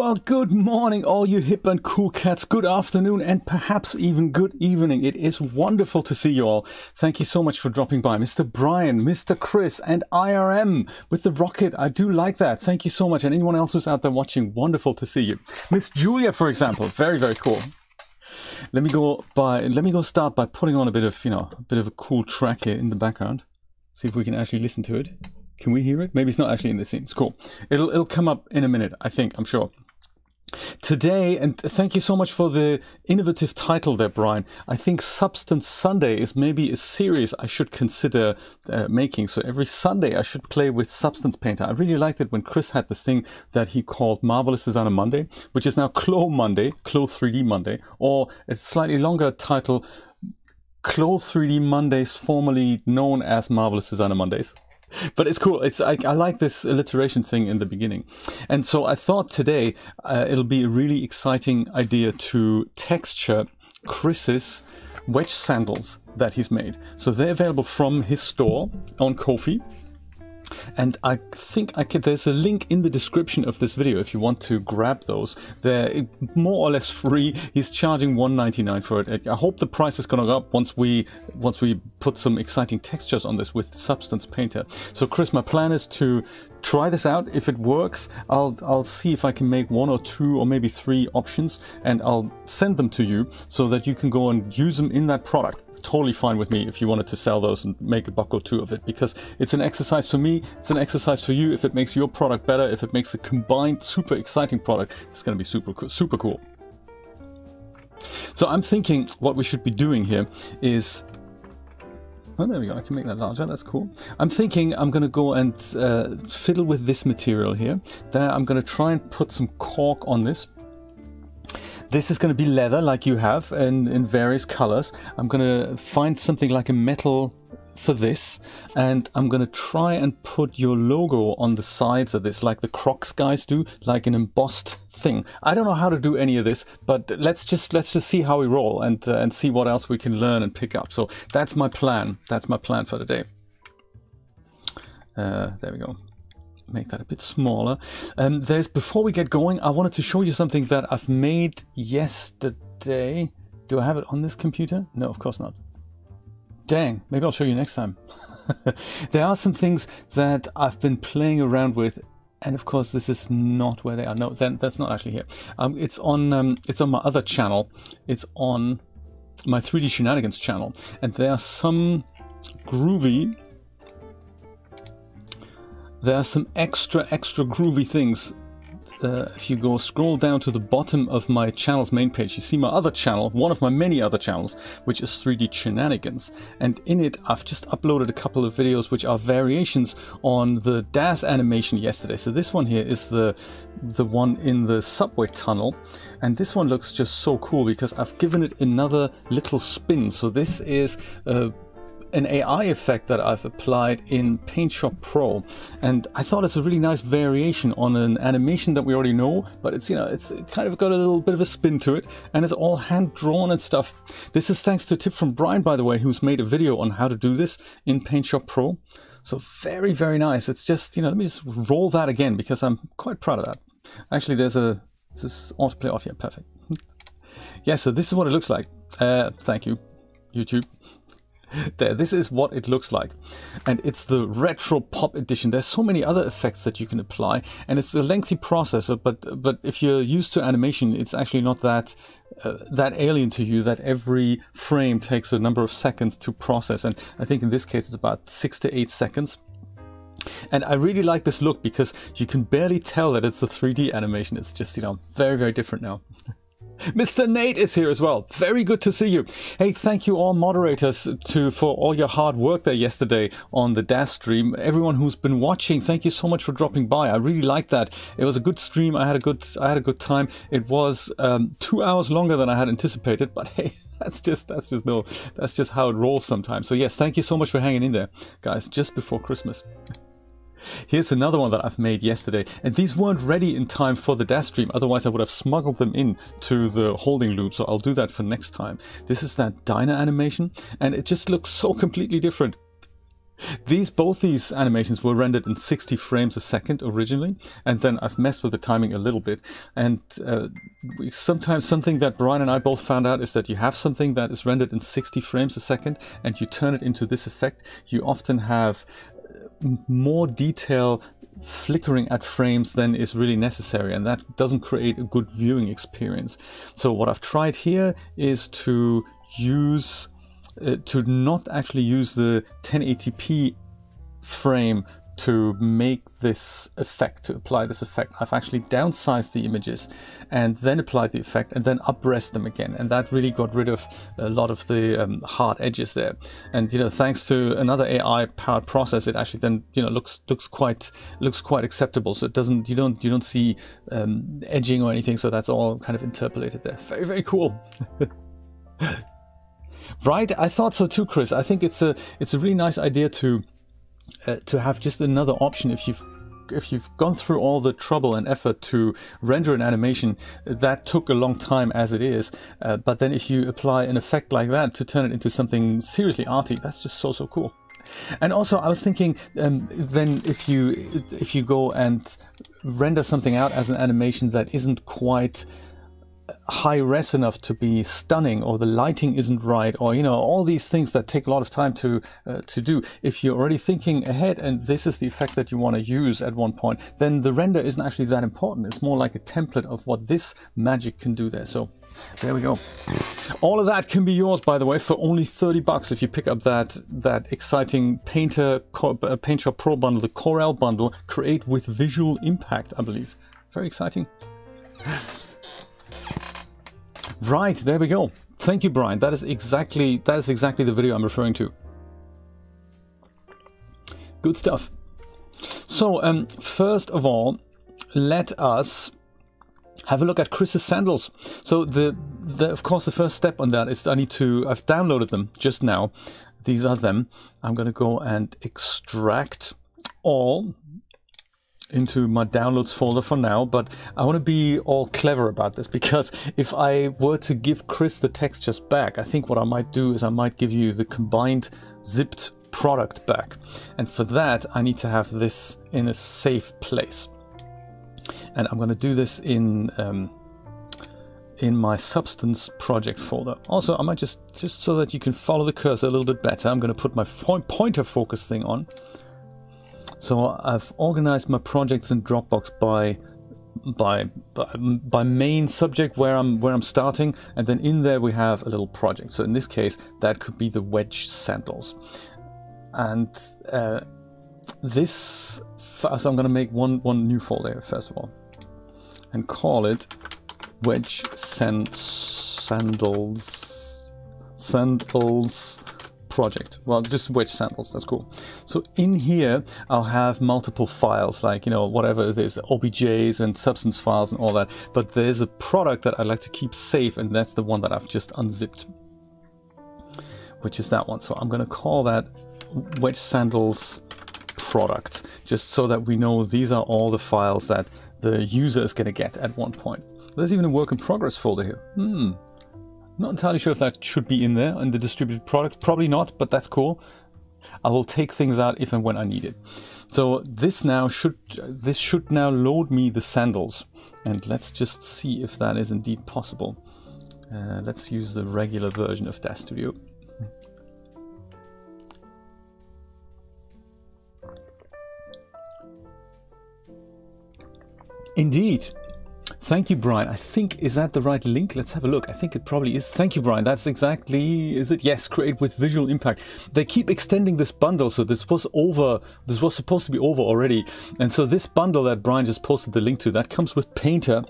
Well, good morning, all you hip and cool cats. Good afternoon, and perhaps even good evening. It is wonderful to see you all. Thank you so much for dropping by. Mr. Brian, Mr. Chris, and IRM with the rocket. I do like that. Thank you so much. And anyone else who's out there watching, wonderful to see you. Miss Julia, for example, very, very cool. Let me go by, let me go start by putting on a bit of, you know, a bit of a cool track here in the background. See if we can actually listen to it. Can we hear it? Maybe it's not actually in the scene. It's cool. It'll it'll come up in a minute, I think, I'm sure. Today, and thank you so much for the innovative title there, Brian. I think Substance Sunday is maybe a series I should consider uh, making. So every Sunday I should play with Substance Painter. I really liked it when Chris had this thing that he called Marvelous Designer Monday, which is now Clo Monday, Clo 3D Monday, or a slightly longer title, Clo 3D Mondays, formerly known as Marvelous Designer Mondays but it's cool. It's I, I, like this alliteration thing in the beginning, and so I thought today uh, it'll be a really exciting idea to texture Chris's wedge sandals that he's made. So they're available from his store on Ko-fi. And I think I could, there's a link in the description of this video if you want to grab those. They're eh, more or less free. He's charging 1.99 for it. I hope the price is going to go up once we once we put some exciting textures on this with Substance Painter. So Chris, my plan is to try this out. If it works, I'll I'll see if I can make one or two or maybe three options and I'll send them to you so that you can go and use them in that product totally fine with me if you wanted to sell those and make a buck or two of it because it's an exercise for me, it's an exercise for you. If it makes your product better, if it makes a combined super exciting product, it's going to be super cool, super cool. So I'm thinking what we should be doing here is Oh, there we go. I can make that larger. That's cool. I'm thinking I'm going to go and uh, fiddle with this material here. Then I'm going to try and put some cork on this this is going to be leather like you have in, in various colors. I'm going to find something like a metal for this and I'm going to try and put your logo on the sides of this like the Crocs guys do like an embossed thing. I don't know how to do any of this but let's just let's just see how we roll and uh, and see what else we can learn and pick up. So that's my plan. That's my plan for today uh, there we go make that a bit smaller. Um, there's before we get going, I wanted to show you something that I've made yesterday. Do I have it on this computer? No, of course not. Dang, maybe I'll show you next time. there are some things that I've been playing around with and of course this is not where they are no then that's not actually here um, it's on um, it's on my other channel it's on my 3d shenanigans channel and there are some groovy there are some extra, extra groovy things. Uh, if you go scroll down to the bottom of my channel's main page, you see my other channel, one of my many other channels, which is 3D Shenanigans. And in it, I've just uploaded a couple of videos which are variations on the DAZ animation yesterday. So this one here is the, the one in the subway tunnel. And this one looks just so cool because I've given it another little spin. So this is uh, an AI effect that I've applied in PaintShop Pro and I thought it's a really nice variation on an animation that we already know but it's you know it's kind of got a little bit of a spin to it and it's all hand drawn and stuff. This is thanks to a tip from Brian by the way who's made a video on how to do this in PaintShop Pro. So very very nice. It's just you know let me just roll that again because I'm quite proud of that. Actually there's a this autoplay off here perfect. yeah so this is what it looks like. Uh, thank you YouTube there, this is what it looks like. And it's the retro pop edition. There's so many other effects that you can apply and it's a lengthy process, but but if you're used to animation, it's actually not that uh, that alien to you that every frame takes a number of seconds to process. And I think in this case, it's about six to eight seconds. And I really like this look because you can barely tell that it's a 3D animation. It's just, you know, very, very different now. Mr. Nate is here as well. Very good to see you. Hey, thank you all moderators to for all your hard work there yesterday on the DAZ stream. Everyone who's been watching, thank you so much for dropping by. I really liked that. It was a good stream. I had a good I had a good time. It was um, two hours longer than I had anticipated, but hey, that's just that's just no that's just how it rolls sometimes. So yes, thank you so much for hanging in there, guys. Just before Christmas. Here's another one that I've made yesterday, and these weren't ready in time for the DAZ stream, otherwise I would have smuggled them in to the holding loop, so I'll do that for next time. This is that diner animation, and it just looks so completely different. These both these animations were rendered in 60 frames a second originally, and then I've messed with the timing a little bit. And uh, sometimes something that Brian and I both found out is that you have something that is rendered in 60 frames a second, and you turn it into this effect. You often have more detail flickering at frames than is really necessary and that doesn't create a good viewing experience. So what I've tried here is to use uh, to not actually use the 1080p frame to make this effect, to apply this effect. I've actually downsized the images and then applied the effect and then upres them again. And that really got rid of a lot of the um, hard edges there. And, you know, thanks to another AI powered process, it actually then, you know, looks, looks quite, looks quite acceptable. So it doesn't, you don't, you don't see um, edging or anything. So that's all kind of interpolated there. Very, very cool. right. I thought so too, Chris. I think it's a, it's a really nice idea to, uh, to have just another option if you've if you've gone through all the trouble and effort to render an animation that took a long time as it is uh, but then if you apply an effect like that to turn it into something seriously arty that's just so so cool. And also I was thinking um, then if you if you go and render something out as an animation that isn't quite high res enough to be stunning or the lighting isn't right or you know all these things that take a lot of time to uh, to do. If you're already thinking ahead and this is the effect that you want to use at one point then the render isn't actually that important. It's more like a template of what this magic can do there. So there we go. All of that can be yours by the way for only 30 bucks if you pick up that that exciting painter uh, paint shop pro bundle the corel bundle create with visual impact i believe. Very exciting Right, there we go. Thank you, Brian. That is exactly that is exactly the video I'm referring to. Good stuff. So, um, first of all, let us have a look at Chris's sandals. So the, the of course the first step on that is I need to I've downloaded them just now. These are them. I'm gonna go and extract all into my downloads folder for now, but I want to be all clever about this because if I were to give Chris the text just back, I think what I might do is I might give you the combined zipped product back. And for that, I need to have this in a safe place. And I'm going to do this in um, in my substance project folder. Also, I might just, just so that you can follow the cursor a little bit better, I'm going to put my pointer focus thing on. So I've organized my projects in Dropbox by by, by main subject where I'm where I'm starting, and then in there we have a little project. So in this case, that could be the wedge sandals, and uh, this. So I'm going to make one one new folder first of all, and call it wedge sand sandals sandals project. Well, just wedge sandals, that's cool. So in here, I'll have multiple files, like, you know, whatever there's OBJs and substance files and all that. But there's a product that I like to keep safe, and that's the one that I've just unzipped, which is that one. So I'm to call that wedge sandals product, just so that we know these are all the files that the user is to get at one point. There's even a work in progress folder here. Hmm, not entirely sure if that should be in there in the distributed product. Probably not, but that's cool. I will take things out if and when I need it. So this now should this should now load me the sandals. And let's just see if that is indeed possible. Uh, let's use the regular version of DAZ Studio. Indeed, Thank you, Brian. I think, is that the right link? Let's have a look. I think it probably is. Thank you, Brian. That's exactly, is it? Yes, create with visual impact. They keep extending this bundle. So this was over, this was supposed to be over already. And so this bundle that Brian just posted the link to, that comes with Painter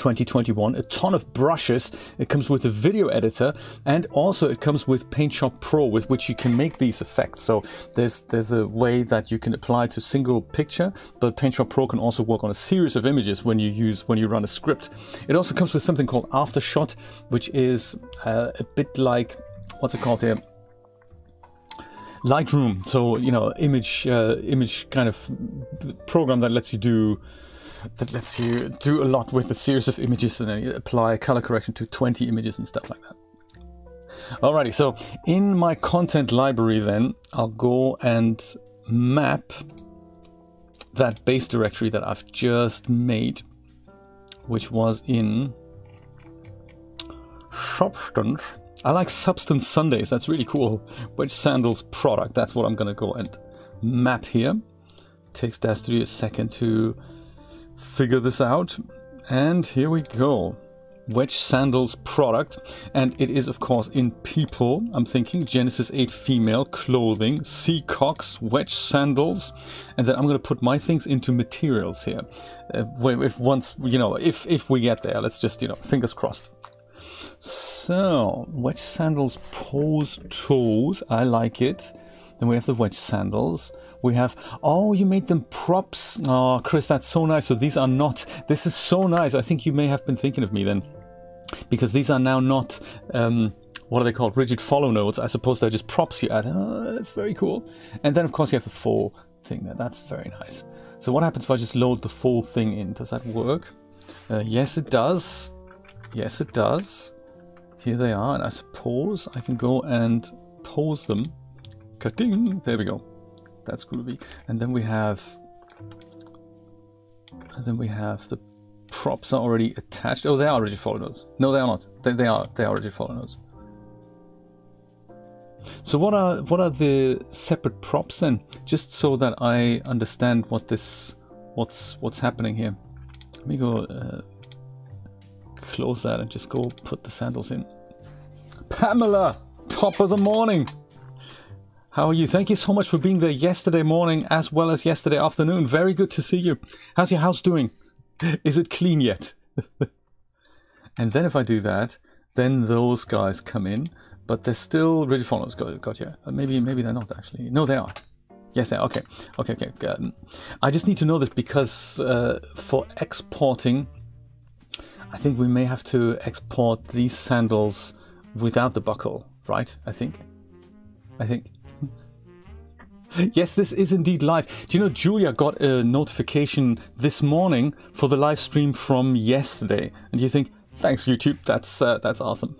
2021, a ton of brushes. It comes with a video editor and also it comes with Paint Shop Pro with which you can make these effects. So there's there's a way that you can apply to single picture, but Paint Shop Pro can also work on a series of images when you use when you run a script. It also comes with something called Aftershot, which is uh, a bit like what's it called here? Lightroom. So you know, image uh, image kind of program that lets you do that lets you do a lot with a series of images and then apply color correction to 20 images and stuff like that. Alrighty, so in my content library then, I'll go and map that base directory that I've just made, which was in Substance. I like Substance Sundays, that's really cool. Wedge Sandals product, that's what I'm gonna go and map here. Takes Dastardly a second to figure this out. And here we go. Wedge Sandals product. And it is, of course, in people. I'm thinking Genesis 8 female clothing, Seacocks, Wedge Sandals. And then I'm going to put my things into materials here. Uh, if once, you know, if, if we get there, let's just, you know, fingers crossed. So, wedge sandals pose toes. I like it. Then we have the wedge sandals. We have, oh, you made them props. Oh, Chris, that's so nice. So these are not, this is so nice. I think you may have been thinking of me then. Because these are now not, um, what are they called? Rigid follow nodes. I suppose they're just props you add. Oh, that's very cool. And then, of course, you have the full thing there. That's very nice. So what happens if I just load the full thing in? Does that work? Uh, yes, it does. Yes, it does. Here they are, and I suppose I can go and pose them. Cutting! There we go. That's groovy. And then we have... And then we have the props are already attached. Oh, they are already follow nodes. No, they are not. They, they are. They are rigid follow nodes. So what are what are the separate props then? Just so that I understand what this what's what's happening here. Let me go uh, close that and just go put the sandals in. Pamela, top of the morning. How are you? Thank you so much for being there yesterday morning as well as yesterday afternoon. Very good to see you. How's your house doing? Is it clean yet? and then if I do that, then those guys come in, but they're still for us. Got, got you. Uh, maybe, maybe they're not actually. No, they are. Yes, they are. Okay, okay, okay. Um, I just need to know this because uh, for exporting I think we may have to export these sandals without the buckle, right? I think. I think. Yes, this is indeed live. Do you know Julia got a notification this morning for the live stream from yesterday? And you think, thanks YouTube, that's uh, that's awesome.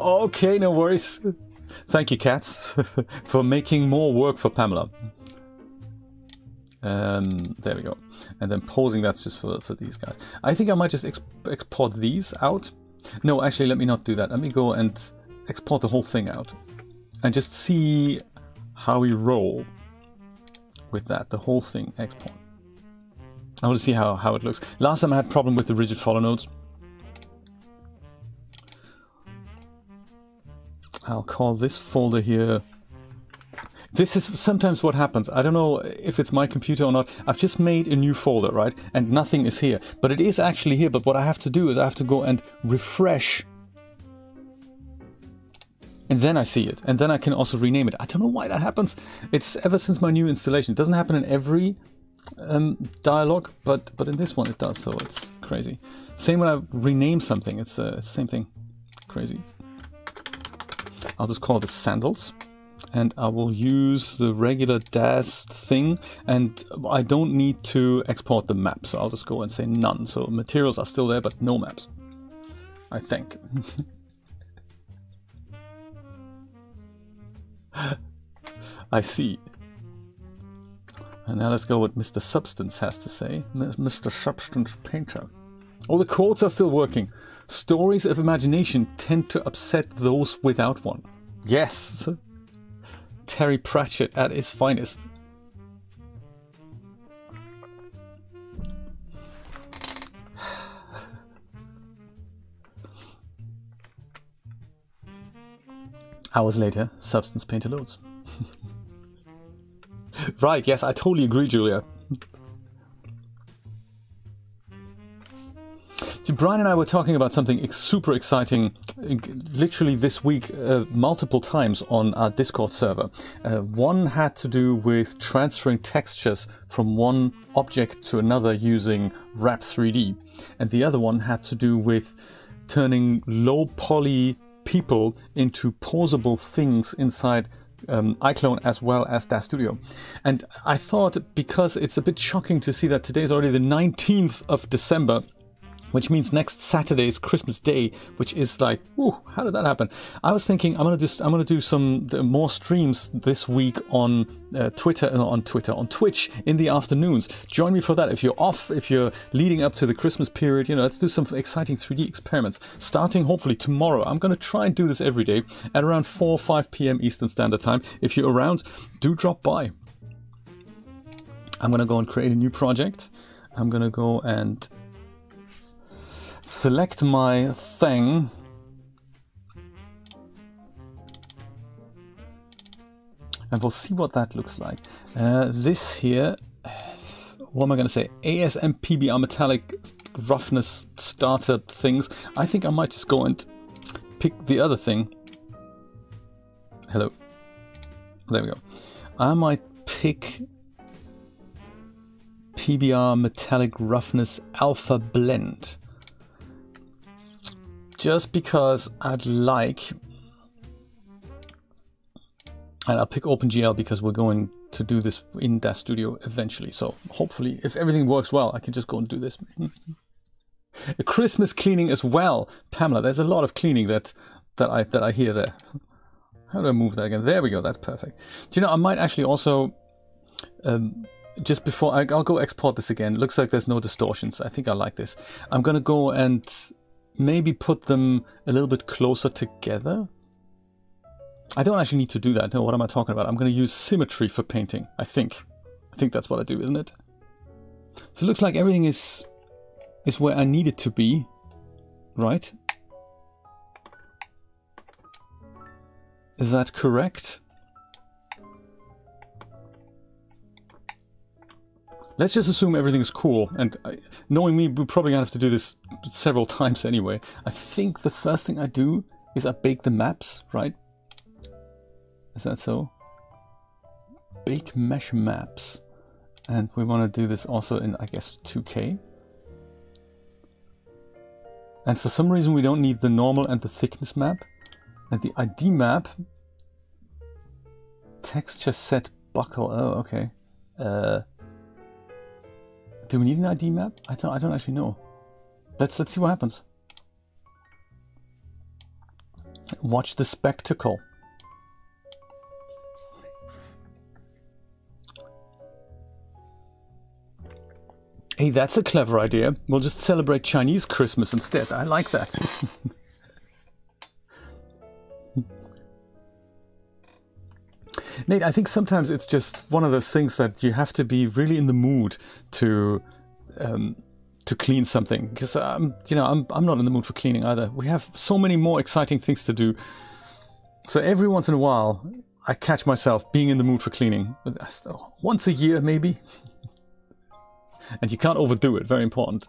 okay, no worries. Thank you, cats, for making more work for Pamela. Um, there we go. And then posing, that's just for, for these guys. I think I might just exp export these out. No, actually, let me not do that. Let me go and export the whole thing out. And just see how we roll with that. The whole thing export. I want to see how, how it looks. Last time I had problem with the rigid follow nodes. I'll call this folder here this is sometimes what happens. I don't know if it's my computer or not. I've just made a new folder, right? And nothing is here. But it is actually here. But what I have to do is I have to go and refresh. And then I see it. And then I can also rename it. I don't know why that happens. It's ever since my new installation. It doesn't happen in every um, dialogue, but, but in this one it does. So it's crazy. Same when I rename something. It's, uh, the same thing. Crazy. I'll just call it sandals and I will use the regular DAZ thing and I don't need to export the map so I'll just go and say none so materials are still there but no maps I think I see and now let's go what Mr. Substance has to say Mr. Substance Painter all the codes are still working stories of imagination tend to upset those without one yes Terry Pratchett at his finest. Hours later, Substance Painter loads. right, yes, I totally agree, Julia. See, Brian and I were talking about something super exciting literally this week uh, multiple times on our Discord server. Uh, one had to do with transferring textures from one object to another using Wrap 3D, and the other one had to do with turning low poly people into posable things inside um, iClone as well as DAZ Studio. And I thought because it's a bit shocking to see that today is already the 19th of December which means next Saturday is Christmas Day, which is like, ooh, how did that happen? I was thinking I'm gonna do I'm gonna do some more streams this week on uh, Twitter, uh, on Twitter, on Twitch in the afternoons. Join me for that. If you're off, if you're leading up to the Christmas period, you know, let's do some exciting 3D experiments. Starting hopefully tomorrow, I'm gonna try and do this every day at around 4 or 5 p.m. Eastern Standard Time. If you're around, do drop by. I'm gonna go and create a new project. I'm gonna go and select my thing. And we'll see what that looks like. Uh, this here, what am I going to say? ASM PBR metallic roughness starter things. I think I might just go and pick the other thing. Hello. There we go. I might pick PBR metallic roughness alpha blend just because I'd like, and I'll pick OpenGL because we're going to do this in that studio eventually. So hopefully, if everything works well, I can just go and do this. a Christmas cleaning as well, Pamela. There's a lot of cleaning that that I that I hear there. How do I move that again? There we go. That's perfect. Do you know? I might actually also. Um, just before I, will go export this again. Looks like there's no distortions. I think I like this. I'm gonna go and maybe put them a little bit closer together. I don't actually need to do that. No, what am I talking about? I'm going to use symmetry for painting, I think. I think that's what I do, isn't it? So it looks like everything is is where I need it to be, right? Is that correct? Let's just assume everything's cool, and uh, knowing me, we're probably gonna have to do this several times anyway. I think the first thing I do is I bake the maps, right? Is that so? Bake mesh maps. And we want to do this also in, I guess, 2K. And for some reason we don't need the normal and the thickness map. And the ID map, texture set buckle, oh, okay. Uh, do we need an ID map? I don't. I don't actually know. Let's let's see what happens. Watch the spectacle. Hey, that's a clever idea. We'll just celebrate Chinese Christmas instead. I like that. Nate, I think sometimes it's just one of those things that you have to be really in the mood to um, to clean something because I'm, you know, I'm I'm not in the mood for cleaning either. We have so many more exciting things to do. So every once in a while, I catch myself being in the mood for cleaning. Once a year, maybe. and you can't overdo it. Very important.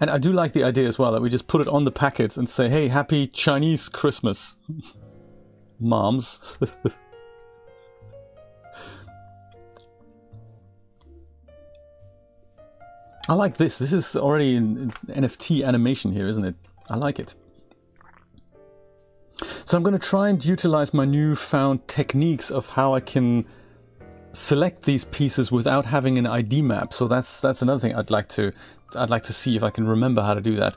And I do like the idea as well that we just put it on the packets and say, hey, happy Chinese Christmas, moms. I like this. This is already an NFT animation here, isn't it? I like it. So I'm going to try and utilize my newfound techniques of how I can select these pieces without having an ID map. So that's that's another thing I'd like to I'd like to see if I can remember how to do that.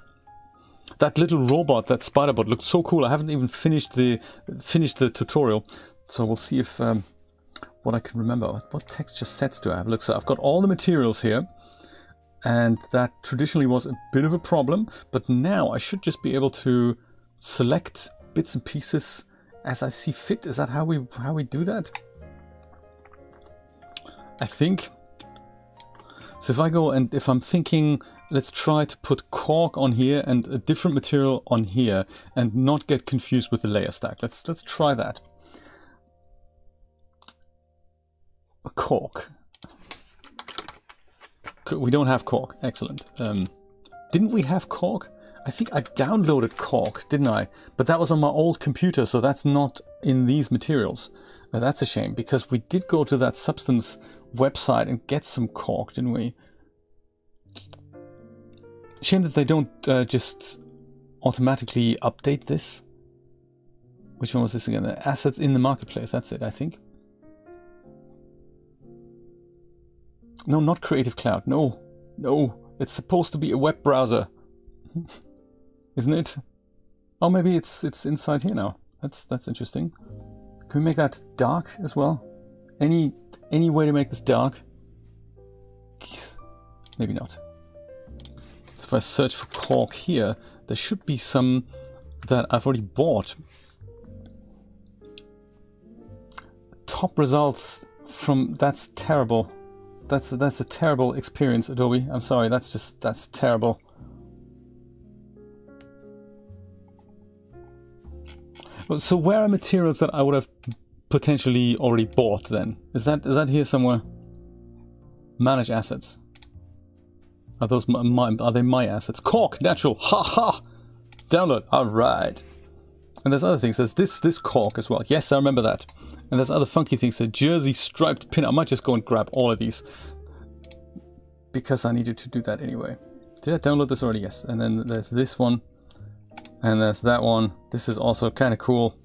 That little robot, that spiderbot, looks so cool. I haven't even finished the finished the tutorial, so we'll see if um, what I can remember. What texture sets do I have? Look, so I've got all the materials here, and that traditionally was a bit of a problem, but now I should just be able to select bits and pieces as I see fit. Is that how we how we do that? I think so if I go and if I'm thinking, let's try to put cork on here and a different material on here and not get confused with the layer stack. Let's, let's try that. A cork. We don't have cork. Excellent. Um, didn't we have cork? I think I downloaded cork, didn't I? But that was on my old computer, so that's not in these materials. Now that's a shame, because we did go to that substance website and get some cork, didn't we? Shame that they don't uh, just automatically update this. Which one was this again? The assets in the marketplace, that's it, I think. No, not Creative Cloud. No, no. It's supposed to be a web browser, isn't it? Oh, maybe it's it's inside here now. That's that's interesting. Can we make that dark as well? Any any way to make this dark? Maybe not. So if I search for cork here, there should be some that I've already bought. Top results from that's terrible. That's a, that's a terrible experience, Adobe. I'm sorry. That's just that's terrible. So where are materials that I would have potentially already bought then? Is that is that here somewhere? Manage assets. Are those my, my are they my assets? Cork, natural, ha ha. Download. All right. And there's other things. There's this this cork as well. Yes, I remember that. And there's other funky things. A jersey striped pin. I might just go and grab all of these because I needed to do that anyway. Did I download this already? Yes. And then there's this one. And there's that one. This is also kind of cool.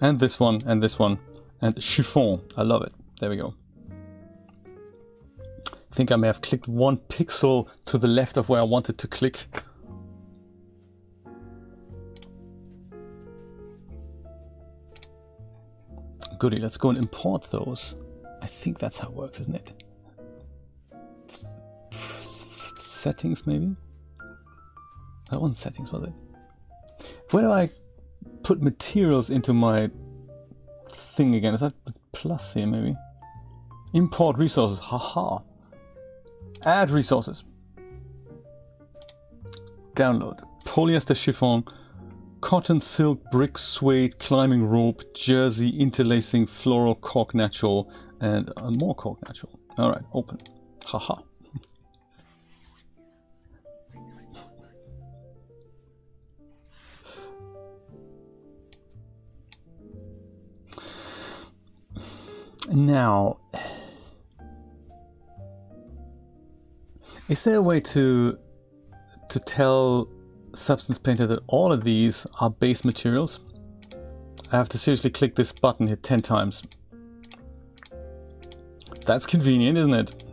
And this one, and this one. And chiffon. I love it. There we go. I think I may have clicked one pixel to the left of where I wanted to click. Goody, let's go and import those. I think that's how it works, isn't it? Settings, maybe? That one's settings, was it? Where do I put materials into my thing again? Is that plus here maybe? Import resources, haha. Add resources. Download. Polyester chiffon, cotton, silk, brick, suede, climbing rope, jersey, interlacing, floral, cork natural, and uh, more cork natural. Alright, open. Haha. Now, is there a way to to tell Substance Painter that all of these are base materials? I have to seriously click this button here 10 times. That's convenient, isn't it?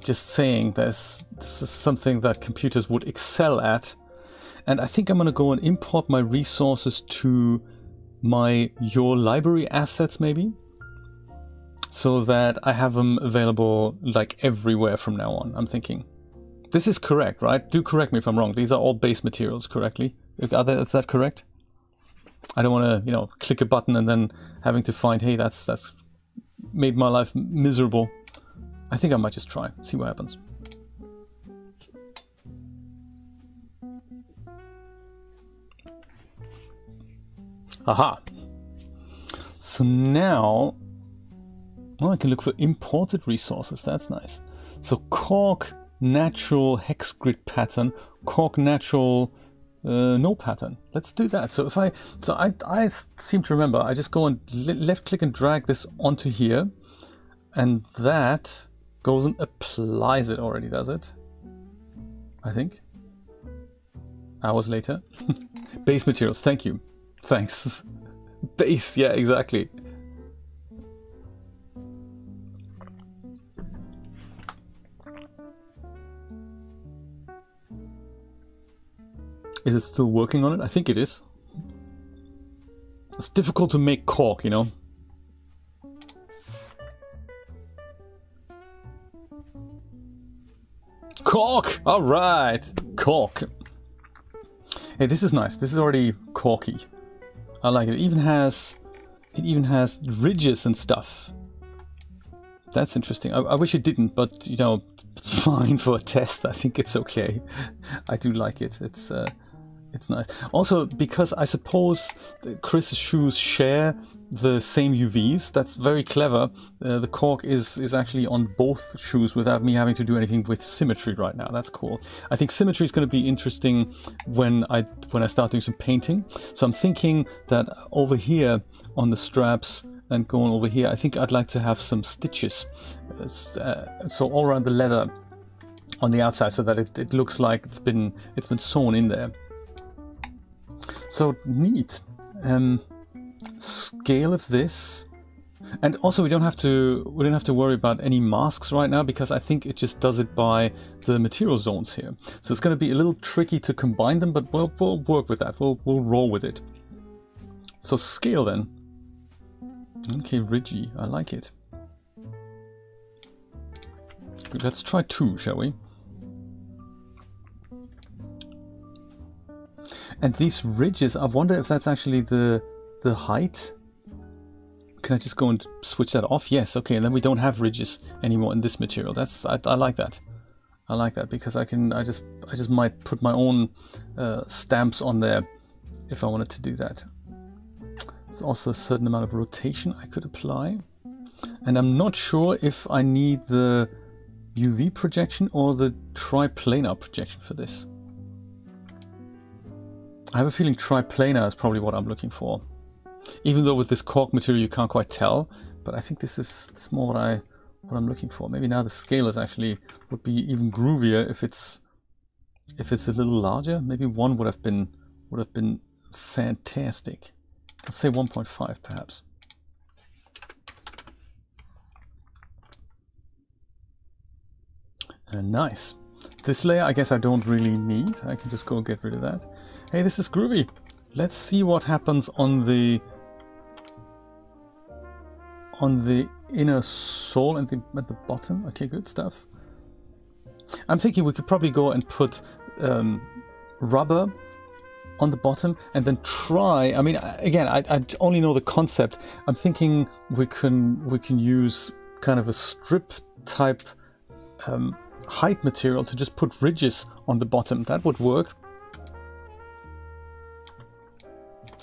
Just saying, this, this is something that computers would excel at. And I think I'm going to go and import my resources to my your library assets maybe? So that I have them available like everywhere from now on I'm thinking. This is correct right? Do correct me if I'm wrong. These are all base materials correctly? Is that correct? I don't want to you know click a button and then having to find hey that's that's made my life miserable. I think I might just try see what happens Aha. So now, well, I can look for imported resources. That's nice. So cork natural hex grid pattern, cork natural uh, no pattern. Let's do that. So if I, so I, I seem to remember, I just go and left click and drag this onto here, and that goes and applies it already, does it? I think. Hours later. Base materials, thank you. Thanks. Base, yeah, exactly. Is it still working on it? I think it is. It's difficult to make cork, you know? Cork! Alright! Cork. Hey, this is nice. This is already corky. I like it. It even has it even has ridges and stuff. That's interesting. I, I, wish it didn't, but you know, it's fine for a test. I think it's okay. I do like it. It's uh, it's nice. Also, because I suppose Chris's shoes share the same UVs. That's very clever. Uh, the cork is is actually on both shoes without me having to do anything with symmetry right now. That's cool. I think symmetry is going to be interesting when I when I start doing some painting. So I'm thinking that over here on the straps and going over here, I think I'd like to have some stitches. Uh, so all around the leather on the outside so that it, it looks like it's been it's been sewn in there. So neat. Um, scale of this And also we don't have to we don't have to worry about any masks right now because I think it just does it by the material zones here. So it's going to be a little tricky to combine them, but we'll, we'll work with that. We'll, we'll roll with it. So scale then. Okay, Ridgy, I like it. Let's try two, shall we? And these ridges, I wonder if that's actually the the height. Can I just go and switch that off? Yes, okay, and then we don't have ridges anymore in this material. That's I, I like that. I like that because I can I just I just might put my own uh, stamps on there if I wanted to do that. There's also a certain amount of rotation I could apply. And I'm not sure if I need the UV projection or the triplanar projection for this. I have a feeling triplanar is probably what I'm looking for. Even though with this cork material you can't quite tell, but I think this is, this is more what, I, what I'm looking for. Maybe now the scalers actually would be even groovier if it's if it's a little larger. Maybe one would have been would have been fantastic. Let's say 1.5 perhaps. And nice. This layer I guess I don't really need. I can just go get rid of that. Hey, this is groovy. Let's see what happens on the on the inner sole and the, at the bottom. Okay, good stuff. I'm thinking we could probably go and put um, rubber on the bottom and then try I mean again I, I only know the concept I'm thinking we can we can use kind of a strip type um, height material to just put ridges on the bottom. That would work.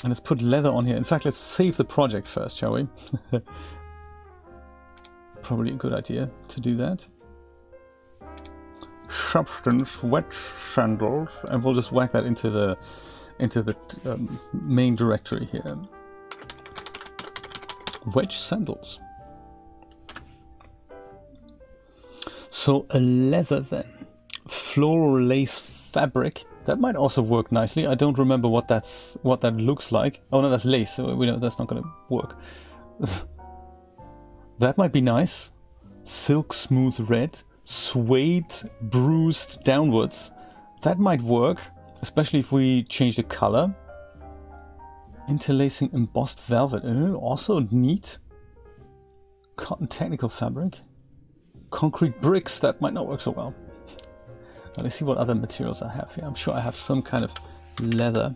And let's put leather on here. In fact, let's save the project first, shall we? Probably a good idea to do that. Substance wedge sandals, and we'll just whack that into the into the um, main directory here. Wedge sandals. So a leather then. Floral lace fabric. That might also work nicely. I don't remember what that's what that looks like. Oh no, that's lace. So we know that's not going to work. that might be nice. Silk smooth red, suede bruised downwards. That might work, especially if we change the color. Interlacing embossed velvet. Also neat. Cotton technical fabric concrete bricks, that might not work so well. Let me see what other materials I have here. I'm sure I have some kind of leather.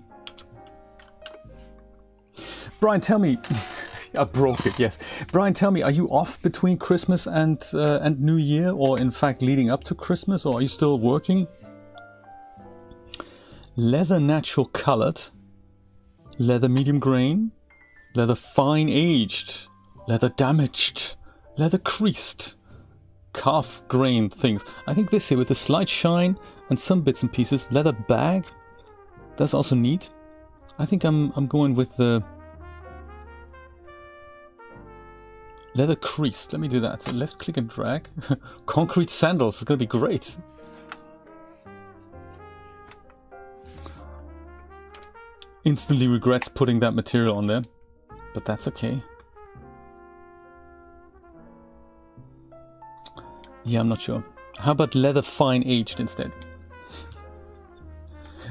Brian, tell me, I broke it, yes. Brian, tell me, are you off between Christmas and, uh, and New Year, or in fact leading up to Christmas, or are you still working? Leather natural colored, leather medium grain, leather fine aged, leather damaged, leather creased, calf grain things. I think this here with the slight shine and some bits and pieces. Leather bag. That's also neat. I think I'm I'm going with the leather creased. Let me do that. Left click and drag. Concrete sandals is gonna be great. Instantly regrets putting that material on there, but that's okay. Yeah, I'm not sure. How about leather fine aged instead?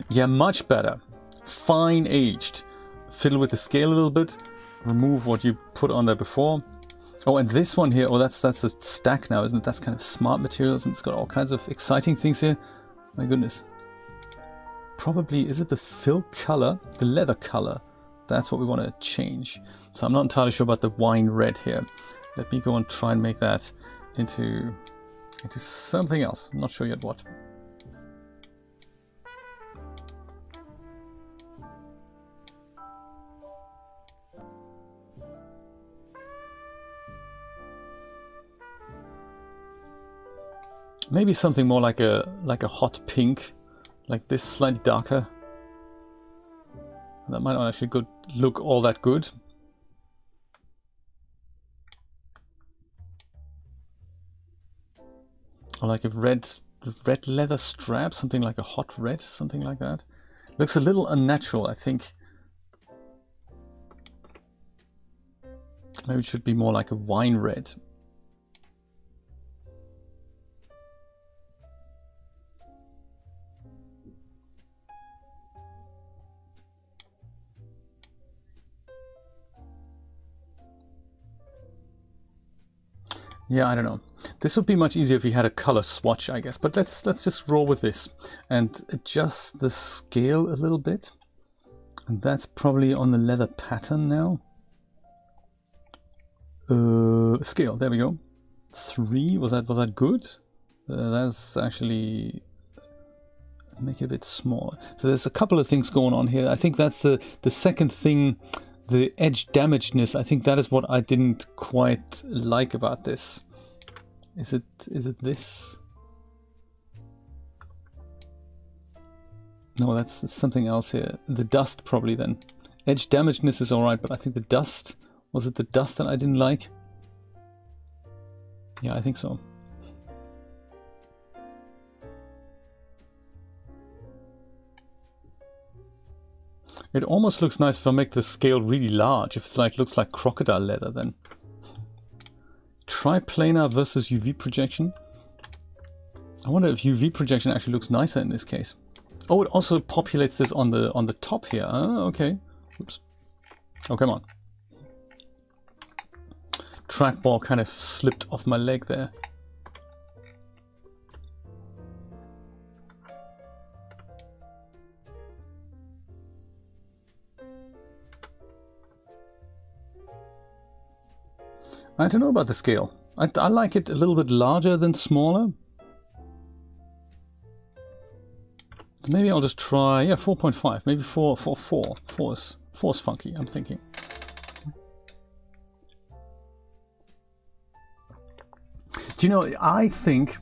yeah, much better. Fine aged. Fiddle with the scale a little bit. Remove what you put on there before. Oh, and this one here, oh, that's that's a stack now, isn't it? That's kind of smart materials and it's got all kinds of exciting things here. My goodness. Probably, is it the fill color? The leather color. That's what we want to change. So I'm not entirely sure about the wine red here. Let me go and try and make that into into something else. I'm not sure yet what. Maybe something more like a like a hot pink, like this, slightly darker. That might not actually good look all that good. Or like a red, red leather strap, something like a hot red, something like that. Looks a little unnatural, I think. Maybe it should be more like a wine red. Yeah, I don't know. This would be much easier if we had a color swatch, I guess. But let's let's just roll with this and adjust the scale a little bit. And that's probably on the leather pattern now. Uh, scale, there we go. Three, was that was that good? Uh, that's actually make it a bit smaller. So there's a couple of things going on here. I think that's the the second thing the edge damagedness, I think that is what I didn't quite like about this. Is it is it this? No, that's something else here. The dust probably then. Edge damagedness is alright, but I think the dust, was it the dust that I didn't like? Yeah, I think so. It almost looks nice if I make the scale really large, if it's like looks like crocodile leather then. Triplanar versus UV projection. I wonder if UV projection actually looks nicer in this case. Oh, it also populates this on the on the top here. Oh, okay. Oops. Oh, come on. Trackball kind of slipped off my leg there. I don't know about the scale. I, I like it a little bit larger than smaller. Maybe I'll just try, yeah, 4.5, maybe 4, 4, 4. 4 is, 4 is funky, I'm thinking. Do you know, I think,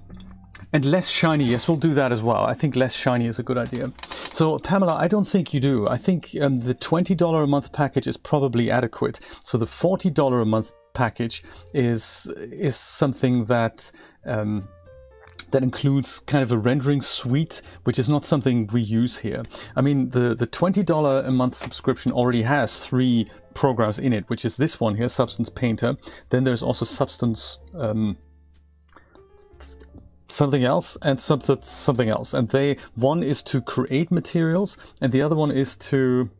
and less shiny, yes, we'll do that as well. I think less shiny is a good idea. So, Pamela, I don't think you do. I think um, the $20 a month package is probably adequate. So the $40 a month package is is something that um, that includes kind of a rendering suite, which is not something we use here. I mean, the, the $20 a month subscription already has three programs in it, which is this one here, Substance Painter. Then there's also Substance um, something else and something something else. And they one is to create materials, and the other one is to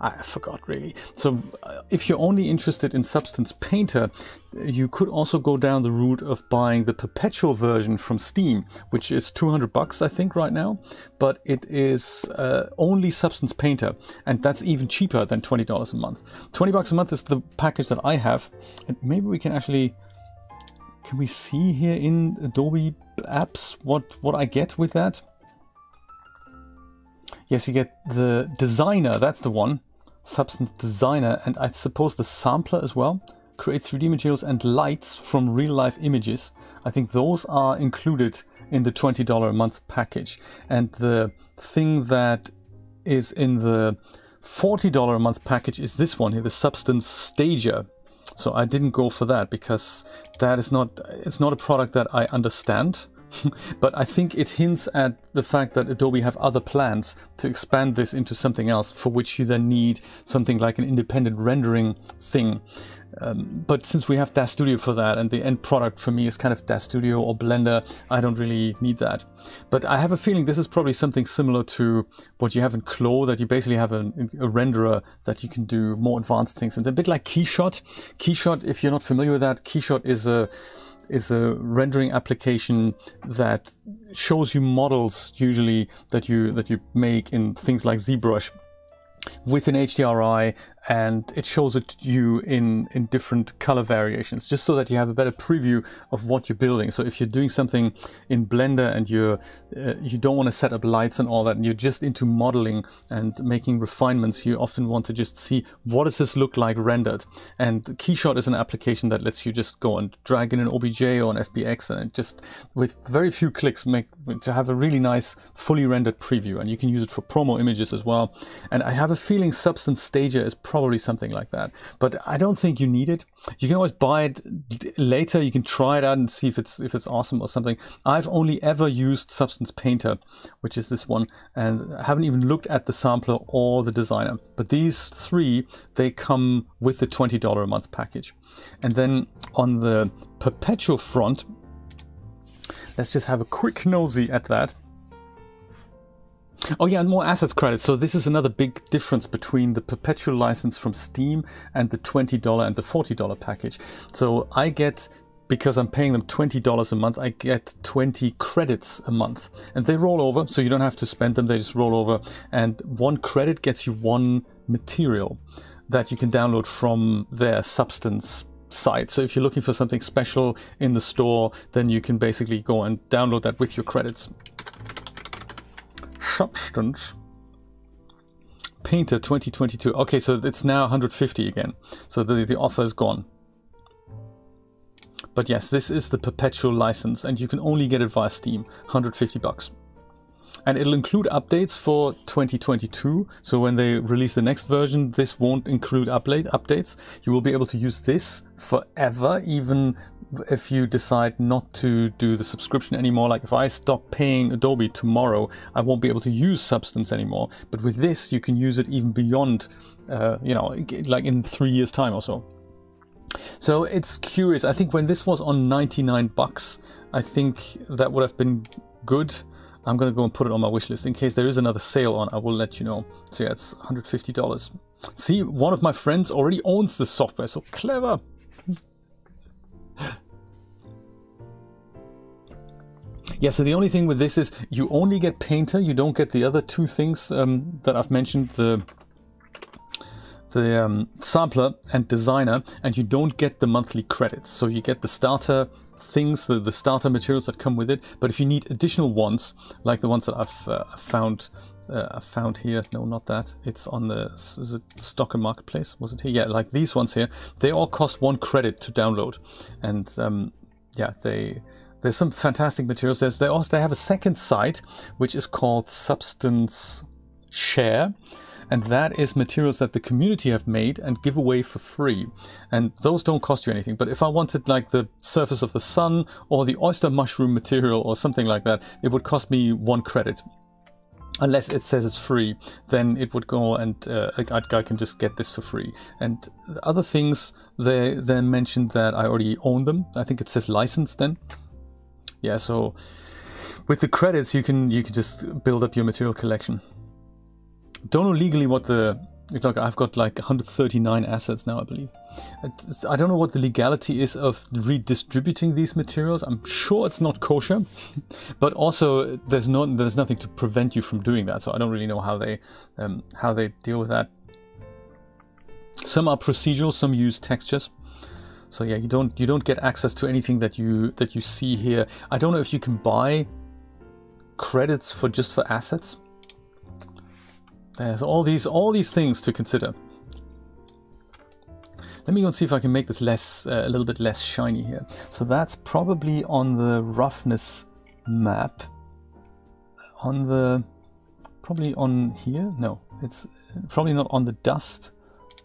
I forgot really. So uh, if you're only interested in Substance Painter, you could also go down the route of buying the perpetual version from Steam, which is 200 bucks I think right now, but it is uh, only Substance Painter, and that's even cheaper than $20 a month. 20 bucks a month is the package that I have, and maybe we can actually can we see here in Adobe apps what what I get with that? Yes, you get the designer, that's the one. Substance Designer, and I suppose the sampler as well. Create 3D materials and lights from real life images. I think those are included in the $20 a month package. And the thing that is in the $40 a month package is this one here, the Substance Stager. So I didn't go for that because that is not, it's not a product that I understand. but I think it hints at the fact that Adobe have other plans to expand this into something else for which you then need something like an independent rendering thing. Um, but since we have DAZ Studio for that and the end product for me is kind of DAZ Studio or Blender, I don't really need that. But I have a feeling this is probably something similar to what you have in Clo, that you basically have a, a renderer that you can do more advanced things. And a bit like Keyshot. Keyshot, if you're not familiar with that, Keyshot is a is a rendering application that shows you models usually that you that you make in things like ZBrush. With an HDRI and it shows it to you in, in different color variations, just so that you have a better preview of what you're building. So if you're doing something in Blender and you're, uh, you don't want to set up lights and all that, and you're just into modeling and making refinements, you often want to just see what does this look like rendered. And Keyshot is an application that lets you just go and drag in an OBJ or an FBX and just with very few clicks make to have a really nice fully rendered preview. And you can use it for promo images as well. And I have a feeling Substance Stager is probably probably something like that. But I don't think you need it. You can always buy it later. You can try it out and see if it's if it's awesome or something. I've only ever used Substance Painter, which is this one, and I haven't even looked at the sampler or the designer. But these three, they come with the $20 a month package. And then on the perpetual front, let's just have a quick nosy at that. Oh yeah, and more assets credits. So this is another big difference between the perpetual license from Steam and the $20 and the $40 package. So I get, because I'm paying them $20 a month, I get 20 credits a month. And they roll over, so you don't have to spend them, they just roll over. And one credit gets you one material that you can download from their Substance site. So if you're looking for something special in the store, then you can basically go and download that with your credits substance. Painter 2022. Okay, so it's now 150 again. So the, the offer is gone. But yes, this is the perpetual license and you can only get it via Steam. 150 bucks. And it'll include updates for 2022. So when they release the next version, this won't include update updates. You will be able to use this forever, even if you decide not to do the subscription anymore, like if I stop paying Adobe tomorrow, I won't be able to use Substance anymore. But with this, you can use it even beyond, uh, you know, like in three years' time or so. So it's curious. I think when this was on 99 bucks, I think that would have been good. I'm going to go and put it on my wish list in case there is another sale on. I will let you know. So yeah, it's $150. See, one of my friends already owns this software. So clever. Yeah, so the only thing with this is you only get Painter, you don't get the other two things um, that I've mentioned, the the um, sampler and designer, and you don't get the monthly credits. So you get the starter things, the, the starter materials that come with it, but if you need additional ones, like the ones that I've uh, found uh, found here. No, not that. It's on the is it Marketplace? Was it here? Yeah, like these ones here. They all cost one credit to download, and um, yeah, they there's some fantastic materials. There's they also they have a second site which is called Substance Share. And that is materials that the community have made and give away for free. And those don't cost you anything. But if I wanted like the surface of the sun or the oyster mushroom material or something like that, it would cost me one credit unless it says it's free, then it would go and uh, I, I, can just get this for free. And other things, they they mentioned that I already own them. I think it says license then. Yeah, so with the credits, you can you can just build up your material collection. Don't know legally what the Look, I've got like 139 assets now, I believe. I don't know what the legality is of redistributing these materials. I'm sure it's not kosher, but also there's no there's nothing to prevent you from doing that. So I don't really know how they um, how they deal with that. Some are procedural, some use textures. So yeah, you don't you don't get access to anything that you that you see here. I don't know if you can buy credits for just for assets. There's all these all these things to consider. Let me go and see if I can make this less uh, a little bit less shiny here. So that's probably on the roughness map. On the probably on here. No, it's probably not on the dust.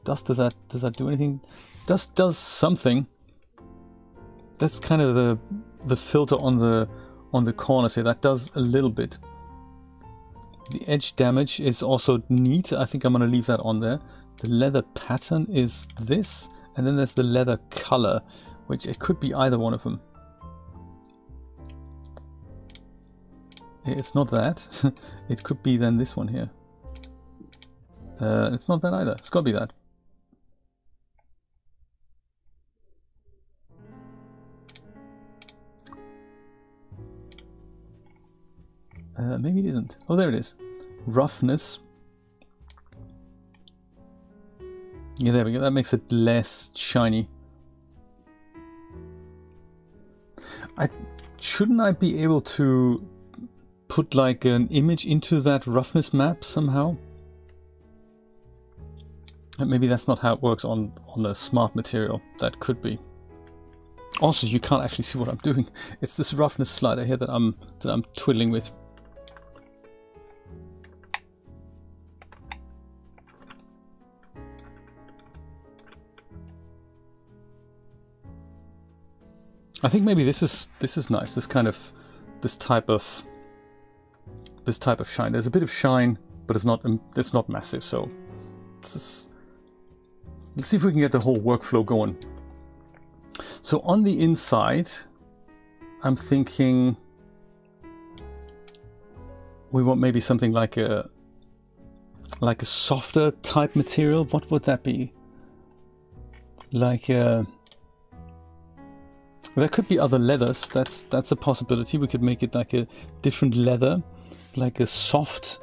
Dust does that does that do anything? Dust does something. That's kind of the the filter on the on the corners here. That does a little bit. The edge damage is also neat. I think I'm going to leave that on there. The leather pattern is this. And then there's the leather color, which it could be either one of them. It's not that. it could be then this one here. Uh, it's not that either. It's got to be that. Uh, maybe it isn't. Oh, there it is. Roughness. Yeah, there we go. That makes it less shiny. I shouldn't I be able to put like an image into that roughness map somehow? Maybe that's not how it works on on a smart material. That could be. Also, you can't actually see what I'm doing. It's this roughness slider here that I'm that I'm twiddling with. I think maybe this is this is nice. This kind of this type of this type of shine. There's a bit of shine, but it's not um, it's not massive. So let's see if we can get the whole workflow going. So on the inside, I'm thinking we want maybe something like a like a softer type material. What would that be? Like a there could be other leathers. That's that's a possibility. We could make it like a different leather, like a soft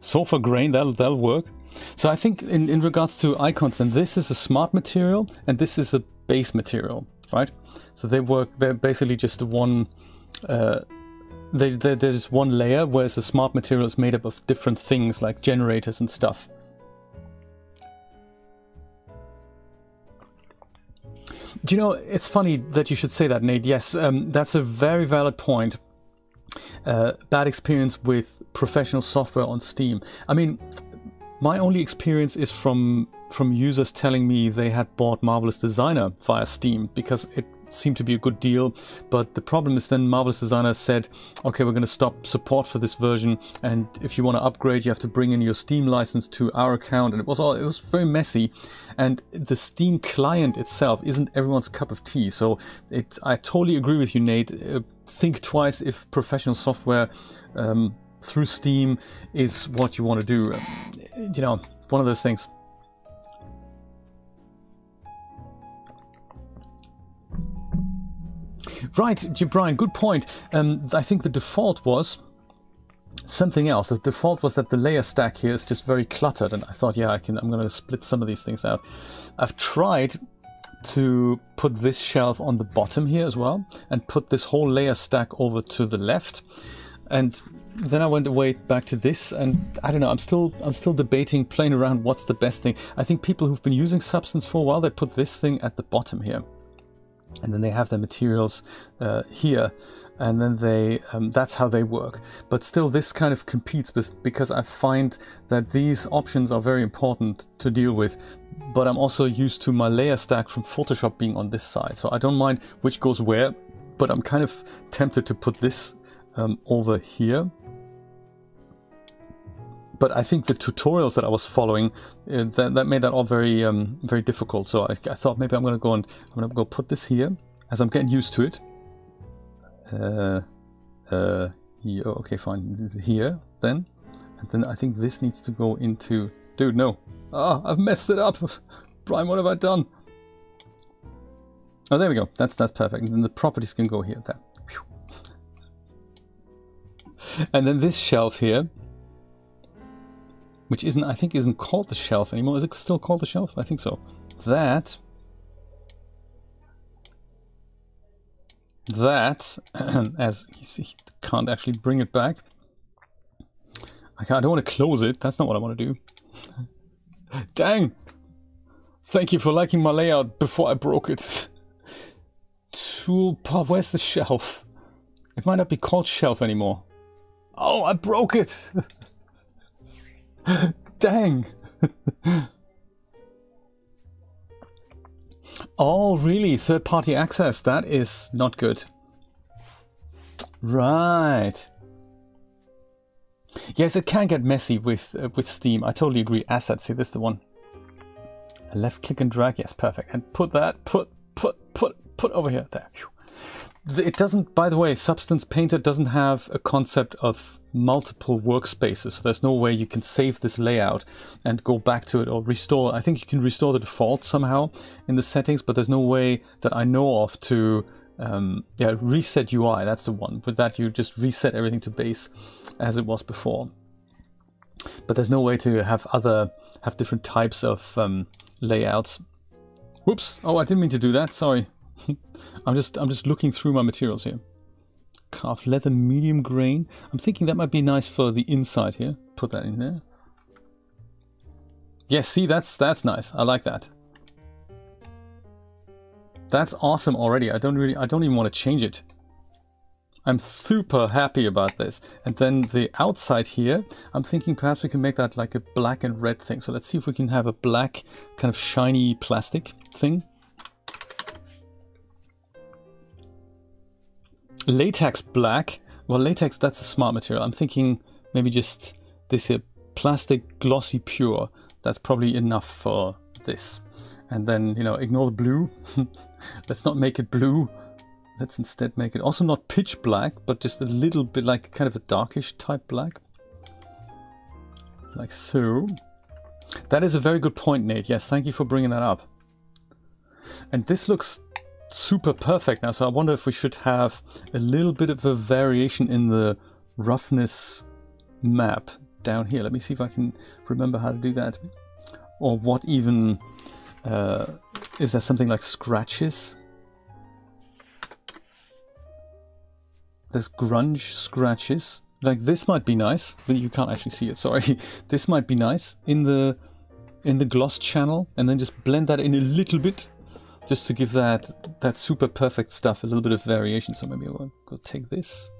sulfur grain. That'll that'll work. So I think in, in regards to icons, then this is a smart material and this is a base material, right? So they work. They're basically just one. Uh, they, they, there's one layer, whereas the smart material is made up of different things like generators and stuff. Do you know, it's funny that you should say that, Nate. Yes, um, that's a very valid point. Uh, bad experience with professional software on Steam. I mean, my only experience is from from users telling me they had bought Marvelous Designer via Steam because it seemed to be a good deal. But the problem is then Marvelous Designer said, okay, we're going to stop support for this version. And if you want to upgrade, you have to bring in your Steam license to our account. And it was all, it was very messy. And the Steam client itself isn't everyone's cup of tea. So it, I totally agree with you, Nate. Uh, think twice if professional software um, through Steam is what you want to do. You know, one of those things. Right, Brian, good point. Um, I think the default was something else. The default was that the layer stack here is just very cluttered, and I thought, yeah, I can. I'm going to split some of these things out. I've tried to put this shelf on the bottom here as well, and put this whole layer stack over to the left. And then I went away back to this, and I don't know. I'm still I'm still debating, playing around. What's the best thing? I think people who've been using Substance for a while, they put this thing at the bottom here and then they have their materials uh, here. And then they um, that's how they work. But still this kind of competes with because i find that these options are very important to deal with. But i'm also used to my layer stack from photoshop being on this side. So i don't mind which goes where but i'm kind of tempted to put this um, over here but I think the tutorials that I was following uh, that, that made that all very um, very difficult. So I, I thought maybe I'm gonna go and I'm gonna go put this here as I'm getting used to it. Uh, uh, here, oh, okay, fine. Here then, and then I think this needs to go into. Dude, no. Ah, oh, I've messed it up. Brian, what have I done? Oh, there we go. That's that's perfect. And then the properties can go here. There. And then this shelf here which isn't, I think, isn't called the shelf anymore. Is it still called the shelf? I think so. That, that, as he can't actually bring it back. I, I don't want to close it. That's not what I want to do. Dang! Thank you for liking my layout before I broke it. Toolpath, where's the shelf? It might not be called shelf anymore. Oh, I broke it! Dang! oh, really? Third party access? That is not good. Right. Yes, it can get messy with uh, with Steam. I totally agree. Assets, see, this is the one. Left click and drag. Yes, perfect. And put that, put, put, put, put over here. There. It doesn't, by the way, Substance Painter doesn't have a concept of multiple workspaces. So there's no way you can save this layout and go back to it or restore. I think you can restore the default somehow in the settings, but there's no way that I know of to um, yeah, reset UI. That's the one. With that, you just reset everything to base as it was before. But there's no way to have other, have different types of um, layouts. Whoops! Oh, I didn't mean to do that. Sorry. I'm just, I'm just looking through my materials here calf leather medium grain. I'm thinking that might be nice for the inside here. Put that in there. Yes, yeah, see, that's that's nice. I like that. That's awesome already. I don't really, I don't even want to change it. I'm super happy about this. And then the outside here, I'm thinking perhaps we can make that like a black and red thing. So let's see if we can have a black kind of shiny plastic thing. Latex black. Well, latex, that's a smart material. I'm thinking maybe just this here, plastic glossy pure. That's probably enough for this. And then, you know, ignore the blue. Let's not make it blue. Let's instead make it also not pitch black, but just a little bit like kind of a darkish type black. Like so. That is a very good point, Nate. Yes, thank you for bringing that up. And this looks super perfect now, so I wonder if we should have a little bit of a variation in the roughness map down here. Let me see if I can remember how to do that. Or what even... Uh, is there something like scratches? There's grunge scratches. Like this might be nice. But you can't actually see it, sorry. this might be nice in the in the gloss channel and then just blend that in a little bit just to give that that super perfect stuff a little bit of variation. So maybe I'll go take this.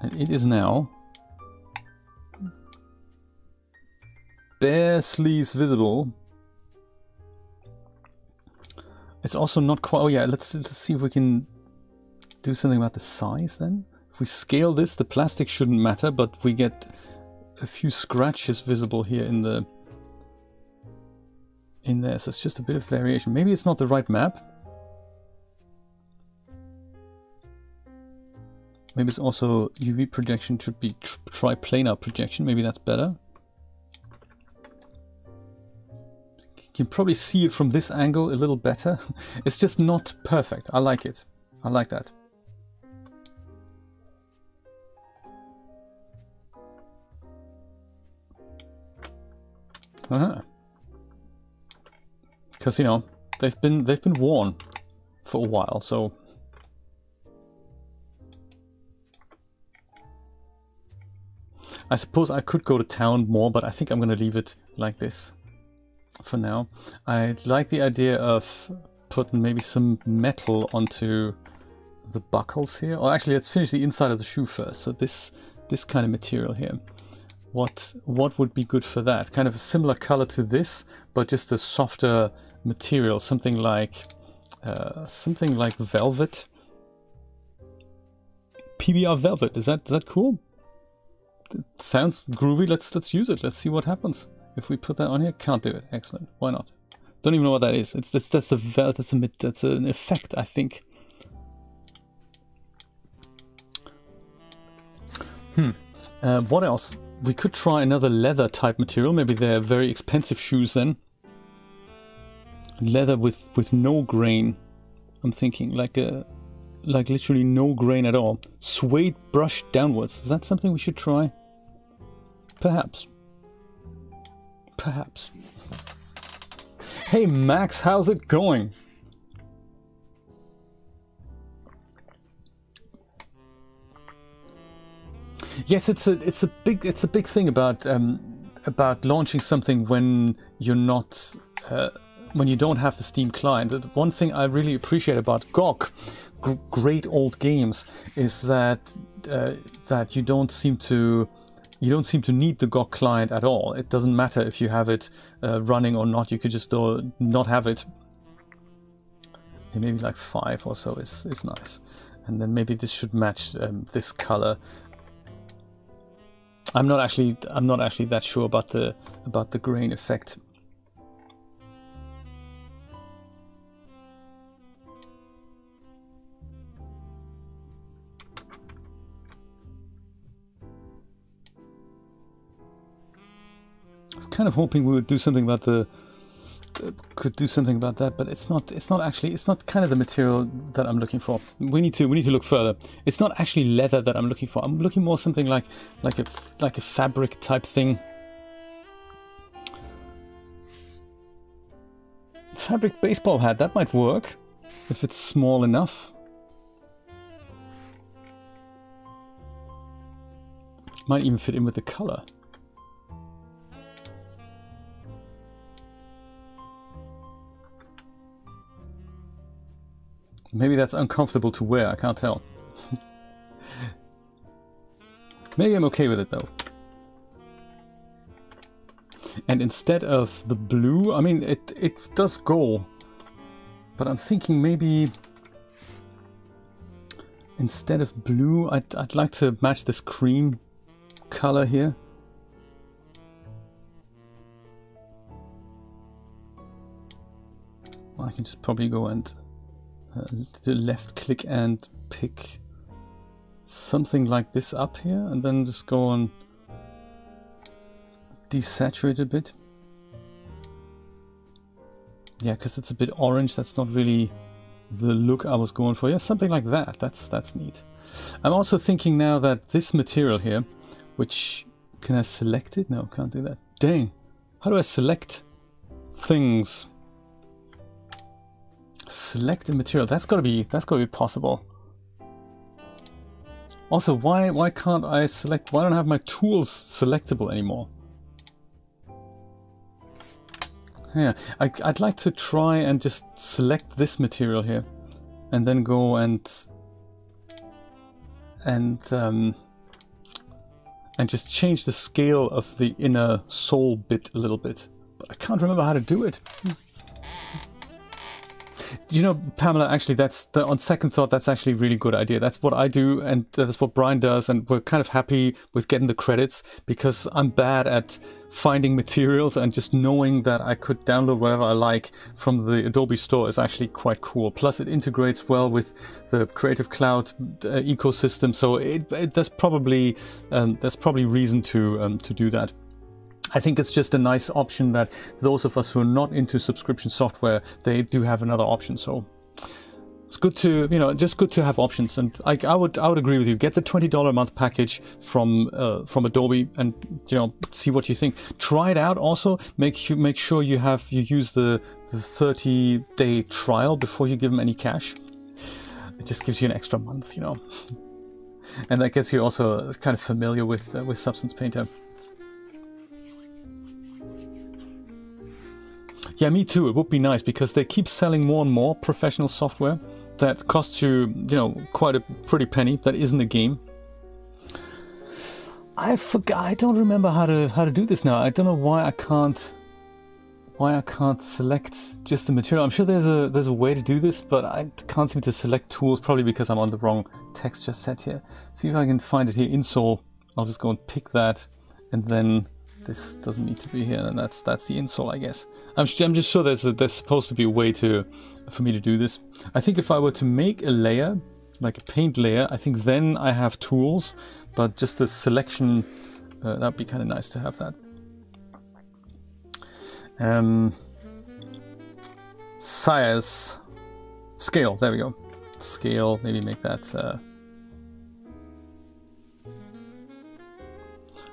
And it is now barely visible. It's also not quite, oh yeah, let's, let's see if we can do something about the size then. If we scale this, the plastic shouldn't matter, but we get a few scratches visible here in the in there, so it's just a bit of variation. Maybe it's not the right map. Maybe it's also UV projection should be triplanar projection. Maybe that's better. You can probably see it from this angle a little better. it's just not perfect. I like it. I like that. Uh -huh because you know they've been they've been worn for a while, so. I suppose I could go to town more, but I think I'm gonna leave it like this for now. I like the idea of putting maybe some metal onto the buckles here. Or actually, let's finish the inside of the shoe first. So this this kind of material here. What what would be good for that? Kind of a similar color to this, but just a softer material, something like uh, something like velvet. PBR velvet, is that is that cool? It sounds groovy. Let's let's use it. Let's see what happens if we put that on here. Can't do it. Excellent. Why not? Don't even know what that is. It's that's that's a that's a that's an effect. I think. Hmm. Uh, what else? We could try another leather type material. Maybe they're very expensive shoes then leather with with no grain. I'm thinking like a like literally no grain at all. Suede brushed downwards. Is that something we should try? Perhaps. Perhaps. Hey Max, how's it going? Yes, it's a it's a big it's a big thing about um, about launching something when you're not uh, when you don't have the Steam client. One thing I really appreciate about GOG, great old games, is that uh, that you don't seem to you don't seem to need the GOG client at all. It doesn't matter if you have it uh, running or not. You could just not have it. And maybe like five or so is is nice. And then maybe this should match um, this color. I'm not actually I'm not actually that sure about the about the grain effect. Kind of hoping we would do something about the could do something about that, but it's not. It's not actually. It's not kind of the material that I'm looking for. We need to. We need to look further. It's not actually leather that I'm looking for. I'm looking more something like like a like a fabric type thing. Fabric baseball hat. That might work if it's small enough. Might even fit in with the color. Maybe that's uncomfortable to wear, I can't tell. Maybe I'm okay with it though. And instead of the blue, I mean, it, it does go. But I'm thinking maybe... instead of blue, I'd, I'd like to match this cream color here. I can just probably go and uh, left click and pick something like this up here and then just go on desaturate a bit. Yeah, because it's a bit orange, that's not really the look I was going for. Yeah, something like that. That's that's neat. I'm also thinking now that this material here, which can I select it? No, can't do that. Dang. How do I select things? Select a material. That's gotta be that's gotta be possible. Also, why why can't I select why don't I have my tools selectable anymore? Yeah, I, would like to try and just select this material here and then go and and um, and just change the scale of the inner sole bit a little bit. But I can't remember how to do it. You know, Pamela, actually, that's the, on second thought, that's actually a really good idea. That's what I do, and that's what Brian does, and we're kind of happy with getting the credits because I'm bad at finding materials and just knowing that I could download whatever I like from the Adobe Store is actually quite cool. Plus, it integrates well with the Creative Cloud uh, ecosystem, so it, it, there's probably um, there's probably reason to um, to do that. I think it's just a nice option that those of us who are not into subscription software, they do have another option. So it's good to you know just good to have options. And I, I would I would agree with you. Get the $20 a month package from uh, from Adobe and you know see what you think. Try it out also. Make you make sure you have you use the, the 30 day trial before you give them any cash. It just gives you an extra month you know. And that gets you also kind of familiar with uh, with Substance Painter Yeah, me too. It would be nice because they keep selling more and more professional software that costs you, you know, quite a pretty penny. That isn't a game. I forgot. I don't remember how to how to do this now. I don't know why I can't why I can't select just the material. I'm sure there's a there's a way to do this, but I can't seem to select tools. Probably because I'm on the wrong texture set here. See if I can find it here. Insole. I'll just go and pick that, and then this doesn't need to be here, and that's that's the insole, I guess. I'm, I'm just sure there's a, there's supposed to be a way to for me to do this. I think if I were to make a layer, like a paint layer, I think then I have tools, but just the selection, uh, that'd be kind of nice to have that. Um, size, scale, there we go. Scale, maybe make that uh,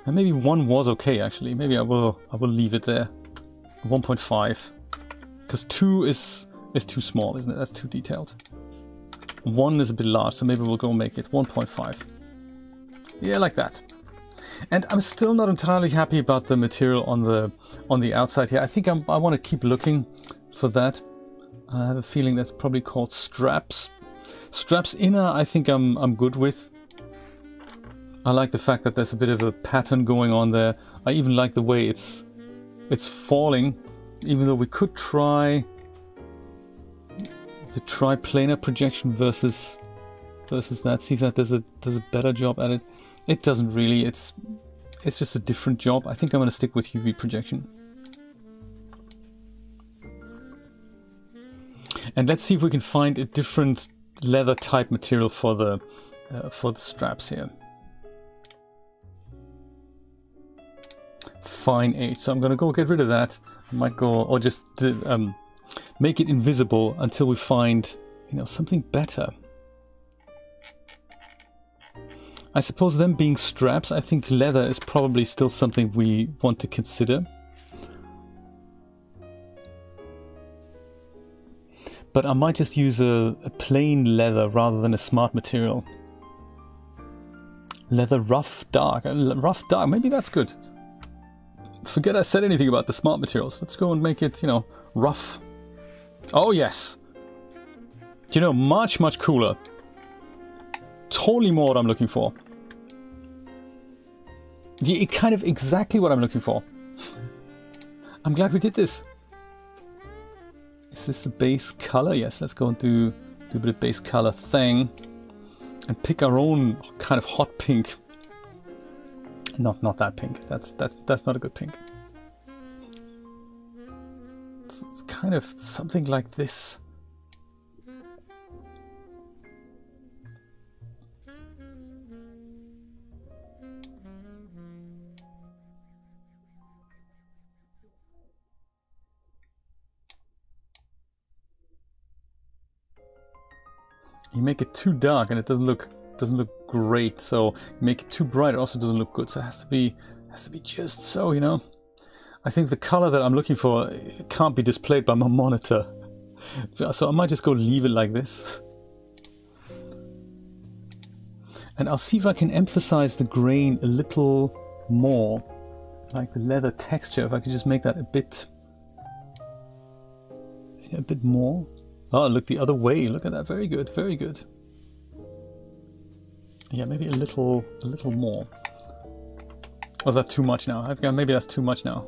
And maybe one was okay actually. Maybe I will I will leave it there. 1.5. Because two is is too small, isn't it? That's too detailed. One is a bit large, so maybe we'll go make it 1.5. Yeah, like that. And I'm still not entirely happy about the material on the on the outside here. I think I'm, I want to keep looking for that. I have a feeling that's probably called straps. Straps inner, I think I'm I'm good with. I like the fact that there's a bit of a pattern going on there. I even like the way it's it's falling, even though we could try the triplanar projection versus versus that. See if that does a does a better job at it. It doesn't really. It's it's just a different job. I think I'm to stick with UV projection. And let's see if we can find a different leather type material for the uh, for the straps here. Fine 8. So I'm going to go get rid of that. I might go, or just um, make it invisible until we find, you know, something better. I suppose them being straps, I think leather is probably still something we want to consider. But I might just use a, a plain leather rather than a smart material. Leather rough dark. Rough dark, maybe that's good forget I said anything about the smart materials. Let's go and make it, you know, rough. Oh, yes. You know, much, much cooler. Totally more what I'm looking for. Yeah, kind of exactly what I'm looking for. I'm glad we did this. Is this the base color? Yes, let's go and do, do a bit of base color thing. and pick our own kind of hot pink. Not not that pink. That's that's that's not a good pink. It's, it's kind of something like this. you make it too dark and it doesn't look doesn't look great. So make it too bright, also doesn't look good. So it has to be has to be just so, you know. I think the color that I'm looking for can't be displayed by my monitor. So I might just go leave it like this. And I'll see if I can emphasize the grain a little more. Like the leather texture, if I could just make that a bit a bit more. Oh, look the other way. Look at that. Very good. Very good. Yeah, maybe a little, a little more. Or is that too much now? Maybe that's too much now.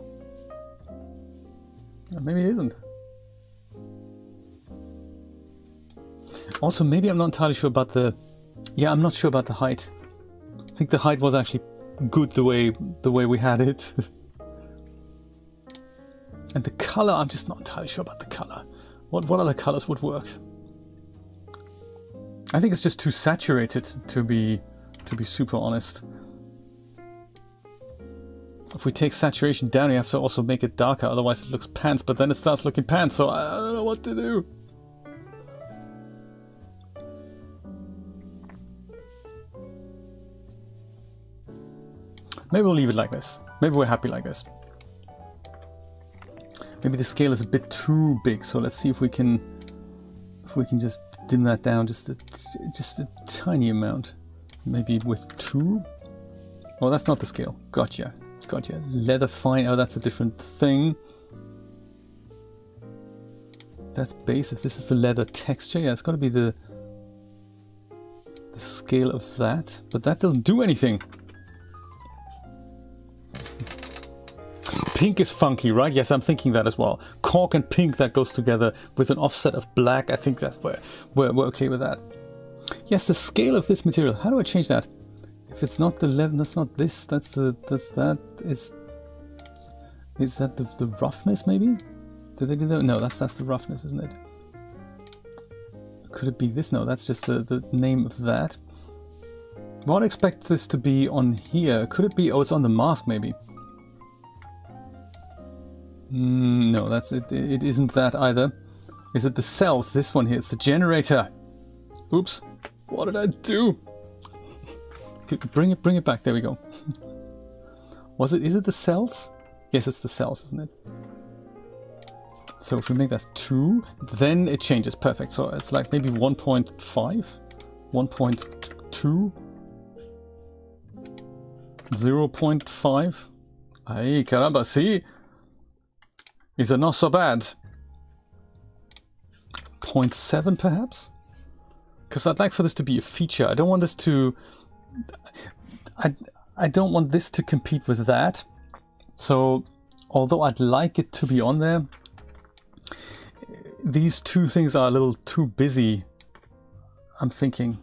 Uh, maybe it isn't. Also, maybe I'm not entirely sure about the... Yeah, I'm not sure about the height. I think the height was actually good the way the way we had it. and the color, I'm just not entirely sure about the color. What, what other colors would work? I think it's just too saturated to be to be super honest. If we take saturation down, you have to also make it darker, otherwise it looks pants, but then it starts looking pants, so I don't know what to do. Maybe we'll leave it like this. Maybe we're happy like this. Maybe the scale is a bit too big, so let's see if we can if we can just dim that down just a, just a tiny amount. Maybe with two? Oh, that's not the scale. Gotcha. Gotcha. Leather fine. Oh, that's a different thing. That's base. If this is the leather texture, yeah, it's got to be the the scale of that. But that doesn't do anything. Pink is funky, right? Yes, I'm thinking that as well. Cork and pink that goes together with an offset of black. I think that's where we're, we're okay with that. Yes, the scale of this material. How do I change that? If it's not the level, that's not this. That's the that's that is is that the, the roughness maybe? Did they do that? No, that's that's the roughness, isn't it? Could it be this? No, that's just the, the name of that. What expect this to be on here? Could it be? Oh, it's on the mask maybe. Mm, no, that's it. It isn't that either. Is it the cells? This one here. It's the generator. Oops. What did I do? Bring it, bring it back. There we go. Was it? Is it the cells? Yes, it's the cells, isn't it? So if we make that 2, then it changes. Perfect. So it's like maybe 1.5, 1.2, 0.5. Ay, caramba, see? Is it not so bad? 0.7 perhaps? Because I'd like for this to be a feature. I don't want this to... I, I don't want this to compete with that. So, although I'd like it to be on there, these two things are a little too busy, I'm thinking.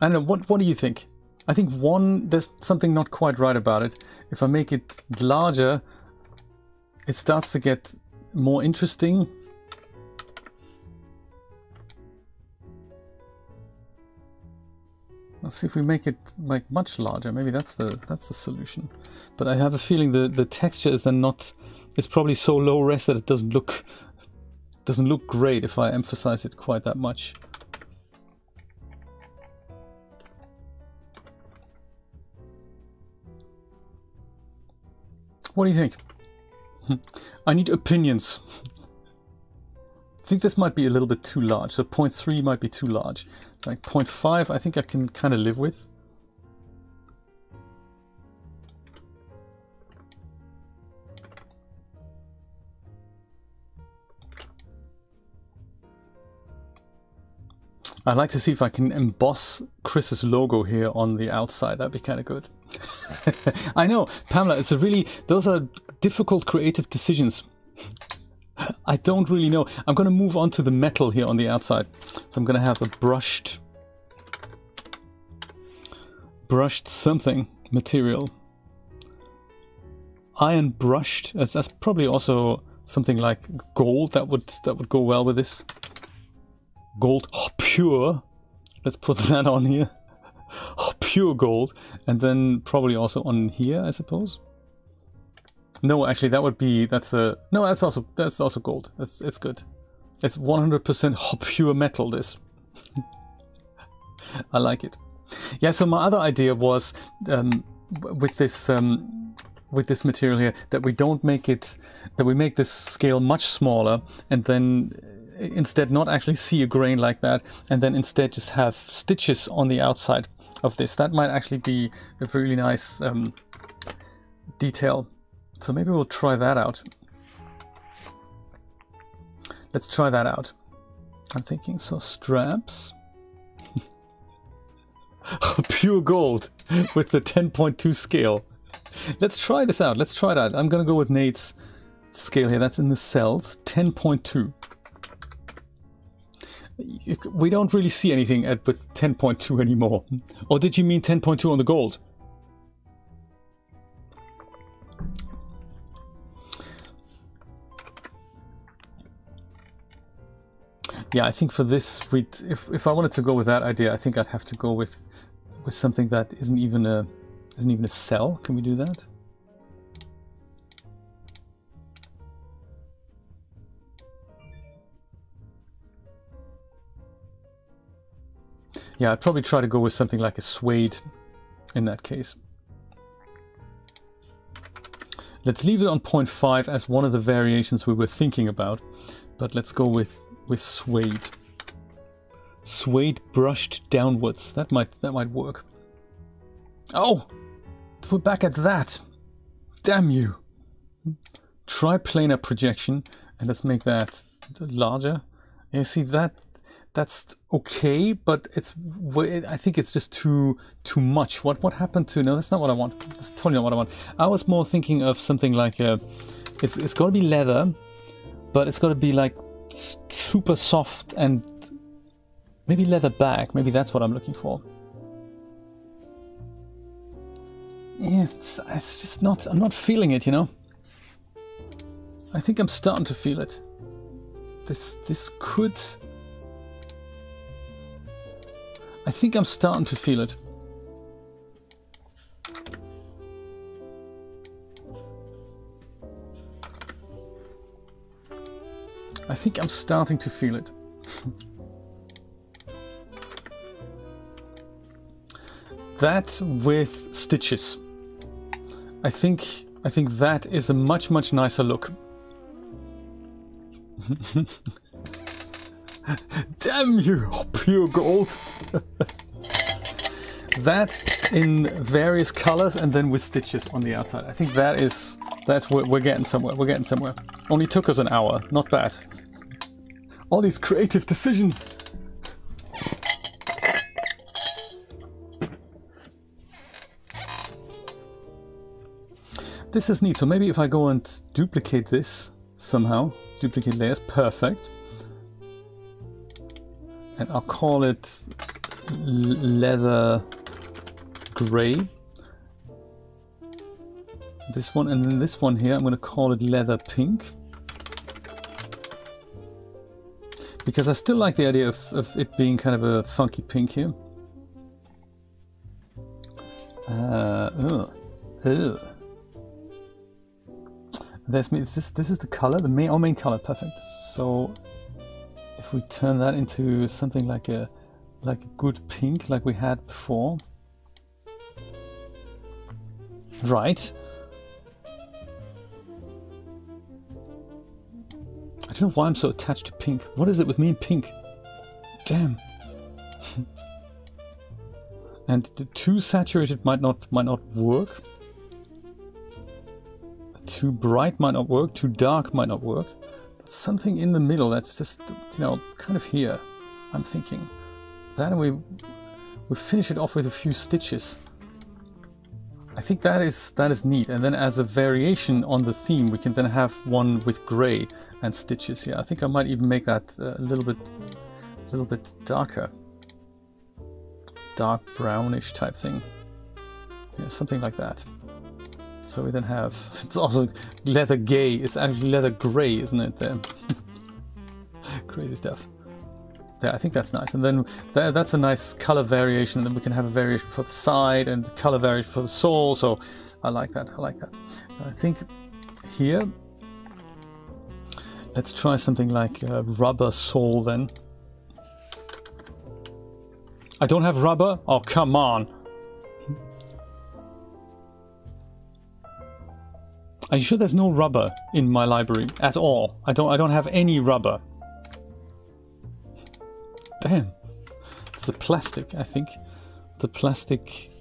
I don't know, what, what do you think? I think one, there's something not quite right about it. If I make it larger, it starts to get more interesting. Let's see if we make it like much larger. Maybe that's the that's the solution. But I have a feeling the the texture is then not. It's probably so low res that it doesn't look doesn't look great if I emphasize it quite that much. What do you think? Hmm. I need opinions. I think this might be a little bit too large. So 0.3 might be too large. Like 0.5 I think I can kind of live with. I'd like to see if I can emboss Chris's logo here on the outside. That'd be kind of good. I know, Pamela, it's a really, those are difficult creative decisions. I don't really know. I'm going to move on to the metal here on the outside. So I'm going to have a brushed brushed something material. Iron brushed. That's, that's probably also something like gold that would that would go well with this. Gold oh, pure. Let's put that on here. Oh, pure gold, and then probably also on here, I suppose. No, actually, that would be that's a no. That's also that's also gold. That's it's good. It's 100% pure metal. This. I like it. Yeah. So my other idea was um, with this um, with this material here that we don't make it that we make this scale much smaller and then uh, instead not actually see a grain like that and then instead just have stitches on the outside of this. That might actually be a really nice um, detail. So maybe we'll try that out. Let's try that out. I'm thinking, so straps. Pure gold with the 10.2 scale. Let's try this out. Let's try that. I'm going to go with Nate's scale here. That's in the cells. 10.2. We don't really see anything at with 10.2 anymore. Or did you mean 10.2 on the gold? Yeah, I think for this, we if if I wanted to go with that idea, I think I'd have to go with with something that isn't even a isn't even a cell. Can we do that? Yeah, I'd probably try to go with something like a suede in that case. Let's leave it on 0.5 as one of the variations we were thinking about, but let's go with, with suede. Suede brushed downwards. That might that might work. Oh! We're back at that. Damn you. Triplanar projection, and let's make that larger. You see that that's okay, but it's I think it's just too too much. What what happened to no? That's not what I want. That's totally not what I want. I was more thinking of something like a, it's it's got to be leather, but it's got to be like super soft and maybe leather back. Maybe that's what I'm looking for. It's it's just not. I'm not feeling it. You know. I think I'm starting to feel it. This this could I think I'm starting to feel it. I think I'm starting to feel it. that with stitches. I think I think that is a much much nicer look. Damn you, pure gold. that in various colors and then with stitches on the outside. I think that is, that's where we're getting somewhere. We're getting somewhere. Only took us an hour, not bad. All these creative decisions. This is neat, so maybe if I go and duplicate this somehow, duplicate layers, perfect and I'll call it leather gray. This one and then this one here, I'm going to call it leather pink. Because I still like the idea of, of it being kind of a funky pink here. Uh, ugh, me. This is this is the color, the main, our main color. Perfect. So if we turn that into something like a like a good pink like we had before. Right. Don't know why I'm so attached to pink. What is it with me and pink? Damn. and the too saturated might not might not work. Too bright might not work. Too dark might not work But something in the middle that's just, you know, kind of here, I'm thinking. Then we, we finish it off with a few stitches. I think that is that is neat. And then as a variation on the theme, we can then have one with gray and stitches here. I think I might even make that uh, a little bit, a little bit darker, dark brownish type thing. Yeah, something like that. So we then have, it's also leather gay, it's actually leather gray, isn't it there? Crazy stuff. Yeah, I think that's nice. And then th that's a nice color variation. And then we can have a variation for the side and color variation for the sole. So I like that, I like that. I think here, let's try something like a rubber sole then. I don't have rubber? Oh, come on. Are you sure there's no rubber in my library at all? I don't I don't have any rubber. Damn. It's a plastic, I think. The plastic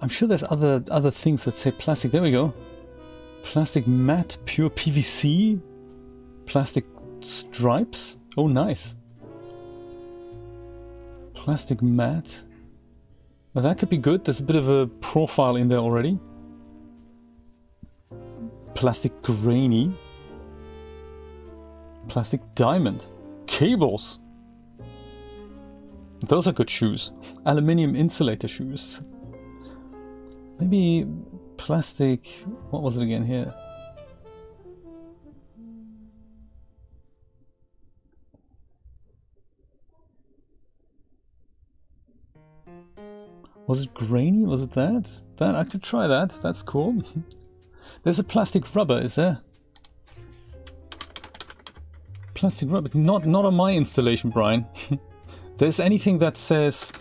I'm sure there's other other things that say plastic. There we go. Plastic matte, pure PVC, plastic stripes. Oh, nice. Plastic matte. Well, that could be good. There's a bit of a profile in there already. Plastic grainy. Plastic diamond. Cables. Those are good shoes. Aluminium insulator shoes. Maybe plastic... What was it again here? Was it grainy? Was it that? That I could try that. That's cool. There's a plastic rubber, is there? Plastic rubber. Not not on my installation, Brian. There's anything that says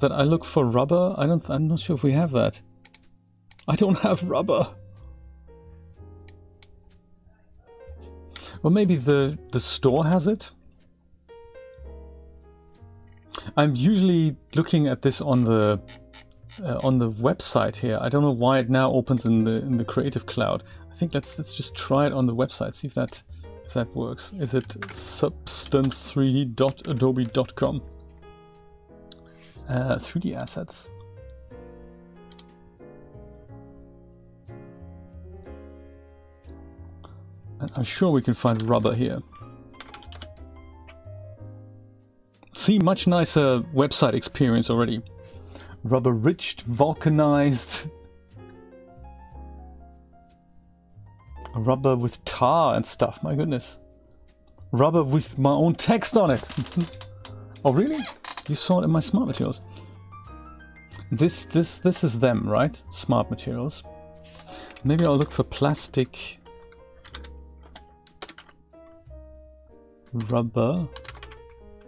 that I look for rubber. I don't. I'm not sure if we have that. I don't have rubber. Well, maybe the the store has it. I'm usually looking at this on the uh, on the website here. I don't know why it now opens in the in the Creative Cloud. I think let's let's just try it on the website. See if that if that works. Is it substance3d.adobe.com? Uh, 3D assets. And I'm sure we can find rubber here. See, much nicer website experience already. Rubber rich, vulcanized. Rubber with tar and stuff, my goodness. Rubber with my own text on it. oh really? You saw it in my smart materials. This this this is them, right? Smart materials. Maybe I'll look for plastic rubber.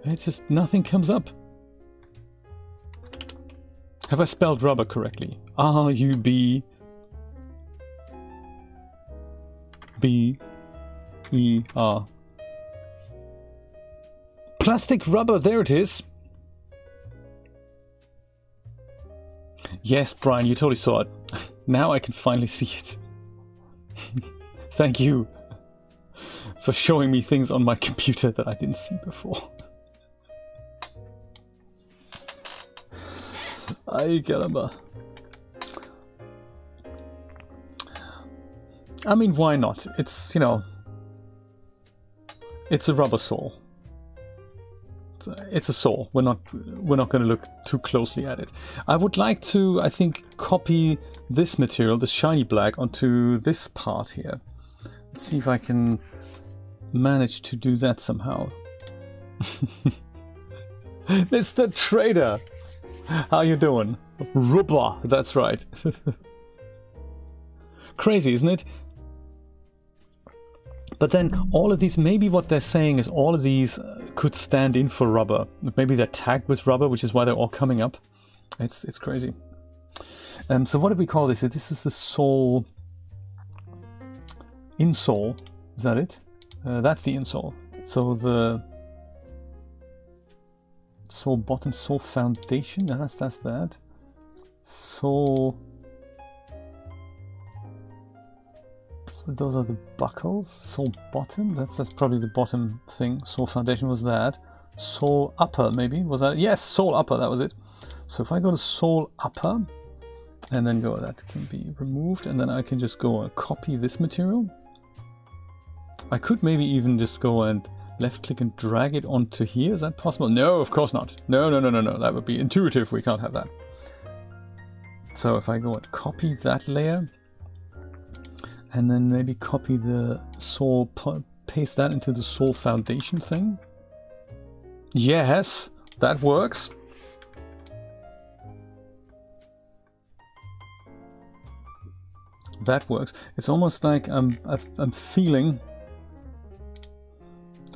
It's just nothing comes up. Have I spelled rubber correctly? R U B B E R. Plastic rubber, there it is. Yes, Brian, you totally saw it. now I can finally see it. Thank you for showing me things on my computer that I didn't see before. I Ay caramba. I mean, why not? It's, you know, it's a rubber sole. It's a, sole. We're not we're not going to look too closely at it. I would like to, I think, copy this material, this shiny black, onto this part here. Let's see if I can manage to do that somehow. Mr. Trader! How you doing? Rubber, that's right. Crazy, isn't it? But then all of these, maybe what they're saying is all of these uh, could stand in for rubber. Maybe they're tagged with rubber, which is why they're all coming up. It's it's crazy. Um, so what do we call this? This is the sole insole. Is that it? Uh, that's the insole. So the sole bottom, sole foundation. That's that's that. Sole. Those are the buckles. Sole bottom. That's that's probably the bottom thing. Sole foundation was that. Sole upper maybe was that? Yes, sole upper. That was it. So if I go to sole upper, and then go that can be removed, and then I can just go and copy this material. I could maybe even just go and left click and drag it onto here. Is that possible? No, of course not. No, no, no, no, no. That would be intuitive. We can't have that. So if I go and copy that layer, and then maybe copy the sole, paste that into the sole foundation thing. Yes, that works. That works. It's almost like I'm, I'm feeling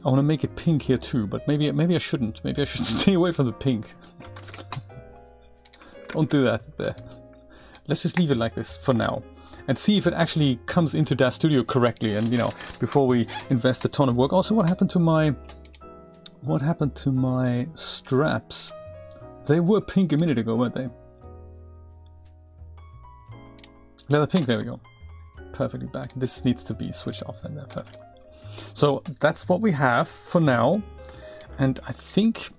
I want to make it pink here too, but maybe maybe I shouldn't. Maybe I should stay away from the pink. Don't do that there. Let's just leave it like this for now and see if it actually comes into DAZ Studio correctly and you know before we invest a ton of work. Also what happened to my what happened to my straps? They were pink a minute ago, weren't they? Leather pink, there we go. Perfectly back. This needs to be switched off then there, perfect. So that's what we have for now. And I think,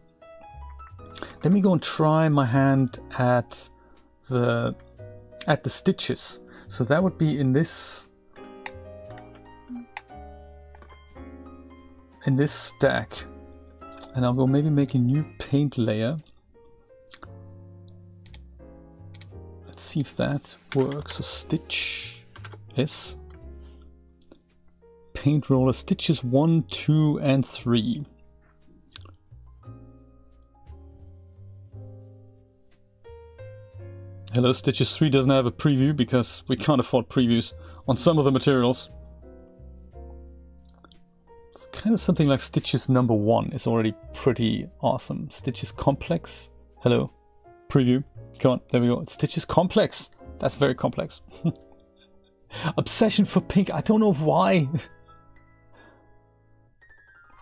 let me go and try my hand at the, at the stitches. So that would be in this, in this stack. And I'll go maybe make a new paint layer. Let's see if that works. So stitch S paint roller stitches 1, 2 and 3. Hello, Stitches 3 doesn't have a preview because we can't afford previews on some of the materials. It's kind of something like Stitches number 1 is already pretty awesome. Stitches Complex. Hello. Preview. Come on, there we go. It's Stitches Complex. That's very complex. Obsession for pink. I don't know why.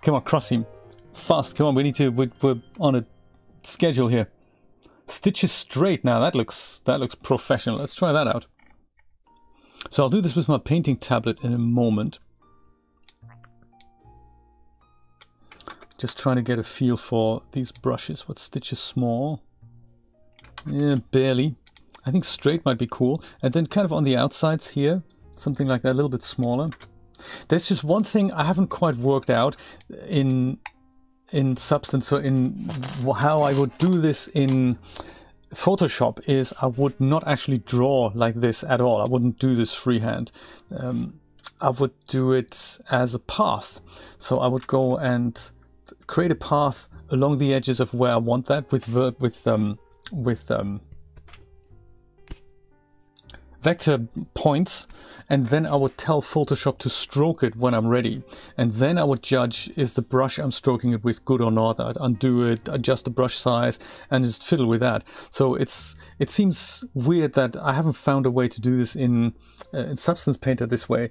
Come on, cross him. Fast, come on, we need to, we're, we're on a schedule here. Stitches straight now, that looks, that looks professional. Let's try that out. So I'll do this with my painting tablet in a moment. Just trying to get a feel for these brushes. What stitches small? Yeah, barely. I think straight might be cool. And then kind of on the outsides here, something like that, a little bit smaller. There's just one thing I haven't quite worked out in in substance, so in how I would do this in Photoshop is I would not actually draw like this at all. I wouldn't do this freehand. Um, I would do it as a path. So I would go and create a path along the edges of where I want that with verb with um, with um, vector points and then I would tell Photoshop to stroke it when I'm ready. And then I would judge is the brush I'm stroking it with good or not. I'd undo it, adjust the brush size and just fiddle with that. So it's it seems weird that I haven't found a way to do this in, uh, in Substance Painter this way.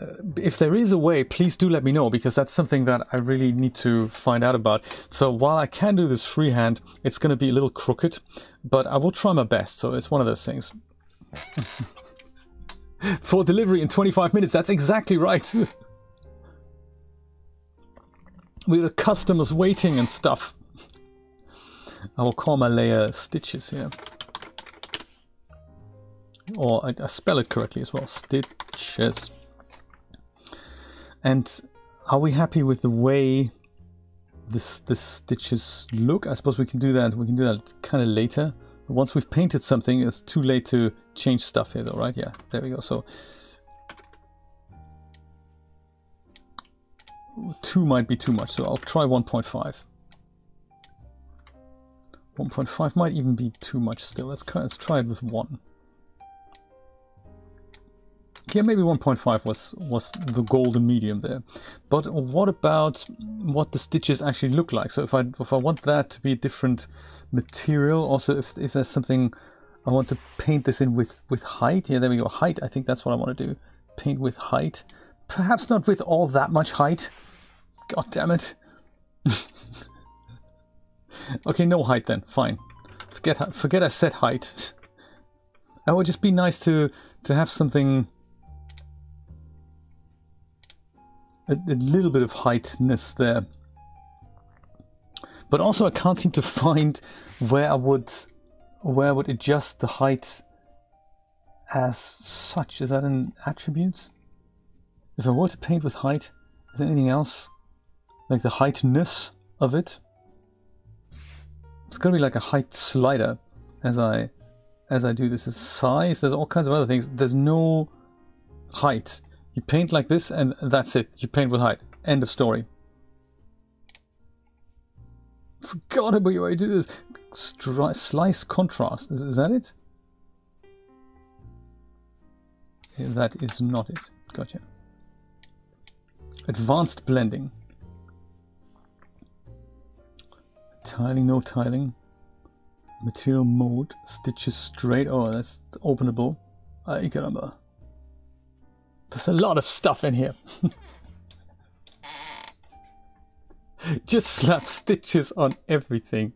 Uh, if there is a way, please do let me know because that's something that I really need to find out about. So while I can do this freehand, it's going to be a little crooked, but I will try my best. So it's one of those things. For delivery in 25 minutes, that's exactly right. we have customers waiting and stuff. I will call my layer stitches here. Or I, I spell it correctly as well, stitches. And are we happy with the way this the stitches look? I suppose we can do that. We can do that kind of later. Once we've painted something, it's too late to change stuff here though, right? Yeah, there we go. So two might be too much, so I'll try 1.5. 1.5 might even be too much still. Let's, let's try it with 1. Yeah, maybe 1.5 was, was the golden medium there. But what about what the stitches actually look like? So if I, if I want that to be a different material, also if, if there's something I want to paint this in with, with height. Yeah, there we go, height. I think that's what I want to do. Paint with height. Perhaps not with all that much height. God damn it. okay, no height then, fine. Forget, forget I said height. That would just be nice to, to have something a, a little bit of heightness there. But also I can't seem to find where I would where would adjust the height as such. Is that an attributes? If I were to paint with height, is there anything else like the heightness of it. It's gonna be like a height slider as I as I do this. There's size, there's all kinds of other things. There's no height. You paint like this and that's it. You paint with height. End of story. It's gotta be a way to do this. Stri slice contrast. Is, is that it? Yeah, that is not it. Gotcha. Advanced blending. Tiling, no tiling. Material mode, stitches straight. Oh, that's openable. Ay caramba. There's a lot of stuff in here. Just slap stitches on everything.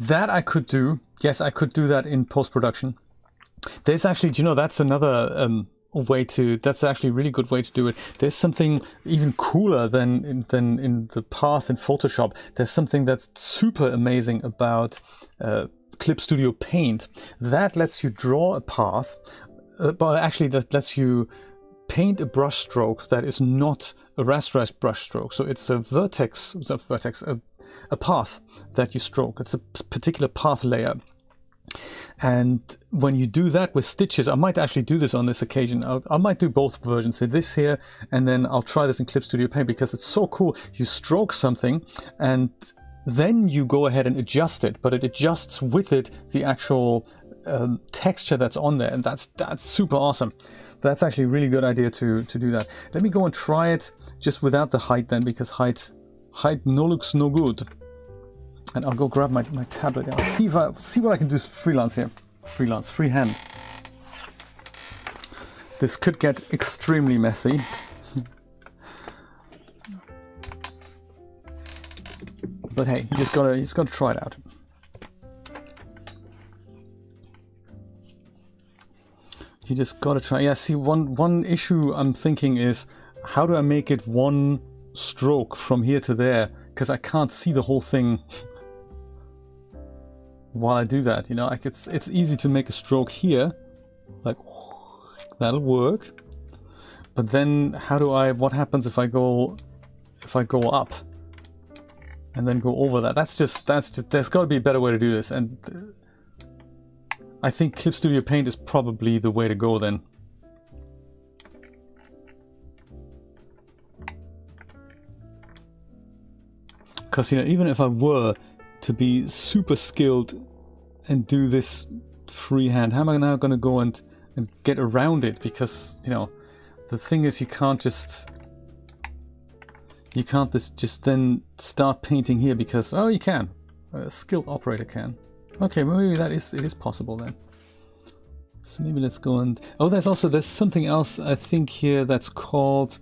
That I could do. Yes, I could do that in post-production. There's actually, do you know, that's another um, way to, that's actually a really good way to do it. There's something even cooler than in, than in the path in Photoshop. There's something that's super amazing about uh, Clip Studio Paint. That lets you draw a path, uh, but actually that lets you paint a brush stroke that is not a rasterized brush stroke. So it's a vertex, it's a vertex, a, a path that you stroke. It's a particular path layer. And when you do that with stitches, I might actually do this on this occasion. I'll, I might do both versions. So this here, and then I'll try this in Clip Studio Paint because it's so cool. You stroke something and then you go ahead and adjust it, but it adjusts with it the actual um, texture that's on there. And that's, that's super awesome. That's actually a really good idea to, to do that. Let me go and try it just without the height then, because height, height no looks no good. And I'll go grab my, my tablet. I'll see if I see what I can do freelance here. Freelance, freehand. This could get extremely messy. but hey, you just gotta you just gotta try it out. You just gotta try. Yeah, see, one one issue I'm thinking is how do I make it one stroke from here to there? Because I can't see the whole thing while I do that. You know, like it's it's easy to make a stroke here, like that'll work. But then, how do I? What happens if I go if I go up and then go over that? That's just that's just. There's got to be a better way to do this, and I think Clip Studio Paint is probably the way to go then. Because, you know, even if I were to be super skilled and do this freehand, how am I now going to go and, and get around it? Because, you know, the thing is you can't just... You can't just, just then start painting here because, oh, you can. A skilled operator can. Okay, maybe that is it is possible then. So maybe let's go and oh, there's also there's something else I think here that's called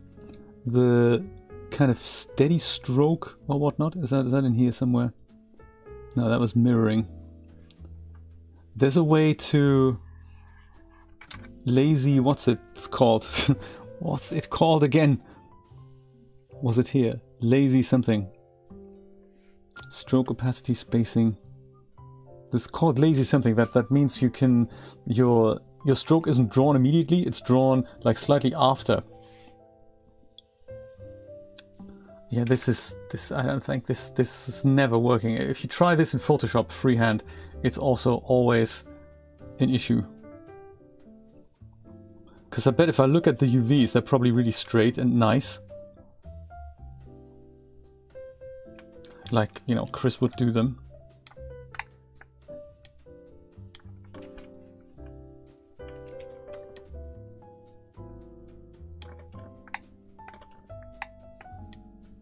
the kind of steady stroke or whatnot. Is that is that in here somewhere? No, that was mirroring. There's a way to lazy. What's it called? what's it called again? Was it here? Lazy something. Stroke opacity spacing. This is called lazy something. That that means you can your your stroke isn't drawn immediately. It's drawn like slightly after. Yeah, this is this. I don't think this this is never working. If you try this in Photoshop freehand, it's also always an issue. Because I bet if I look at the UVs, they're probably really straight and nice. Like, you know, Chris would do them.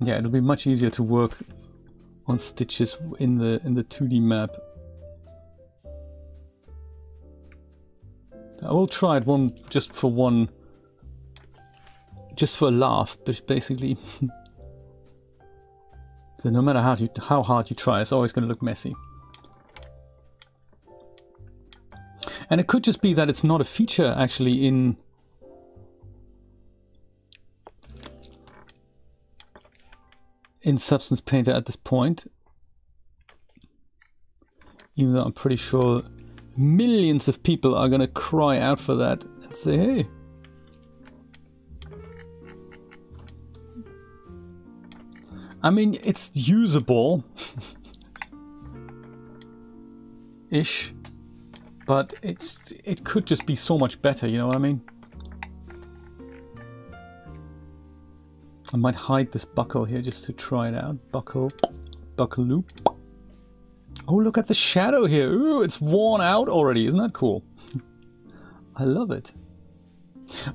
Yeah, it'll be much easier to work on stitches in the in the 2D map. I will try it one just for one, just for a laugh, but basically. so no matter how you how hard you try, it's always going to look messy. And it could just be that it's not a feature actually in in Substance Painter at this point. Even though I'm pretty sure millions of people are going to cry out for that and say, hey. I mean, it's usable. Ish. But it's it could just be so much better, you know what I mean? I might hide this buckle here just to try it out. Buckle. Buckle loop. Oh, look at the shadow here. Ooh, it's worn out already. Isn't that cool? I love it.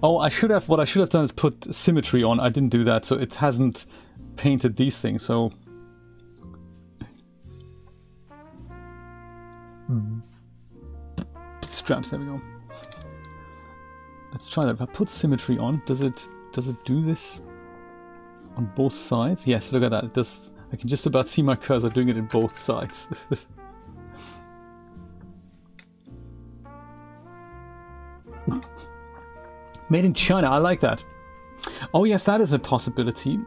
Oh, I should have, what I should have done is put symmetry on. I didn't do that, so it hasn't painted these things, so... Straps, there we go. Let's try that. If I put symmetry on, does it does it do this on both sides? Yes, look at that. Does. I can just about see my cursor doing it in both sides. Made in China, I like that. Oh yes, that is a possibility.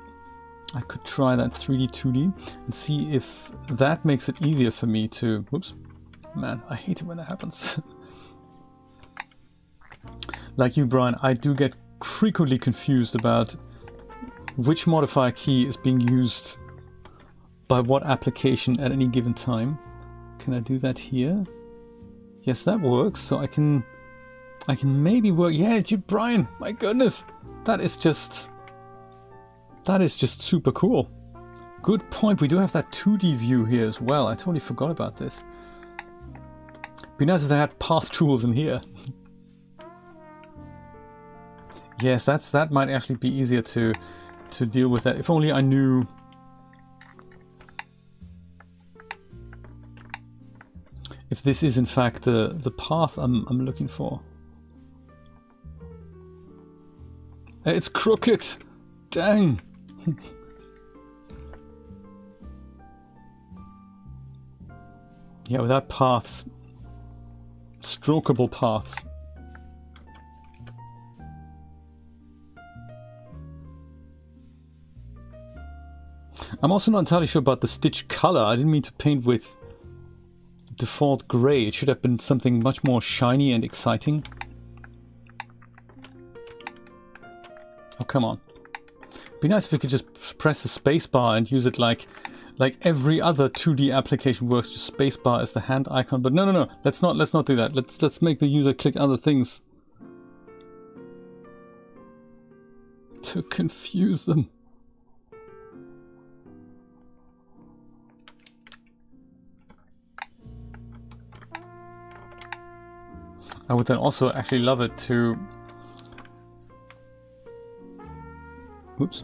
I could try that 3D, 2D and see if that makes it easier for me to... Whoops. Man, I hate it when that happens. like you, Brian, I do get frequently confused about which modifier key is being used by what application at any given time. Can I do that here? Yes, that works. So I can I can maybe work... Yeah, Brian, my goodness. That is just... That is just super cool. Good point. We do have that 2D view here as well. I totally forgot about this. Be nice if they had path tools in here. yes, that's that might actually be easier to to deal with that. If only I knew if this is in fact the the path I'm I'm looking for. It's crooked. Dang. yeah, without paths. Strokeable paths. I'm also not entirely sure about the stitch color. I didn't mean to paint with default gray. It should have been something much more shiny and exciting. Oh, come on. Be nice if we could just press the spacebar and use it like like every other 2D application works, just spacebar as the hand icon. But no, no, no. Let's not. Let's not do that. Let's let's make the user click other things to confuse them. I would then also actually love it to Oops.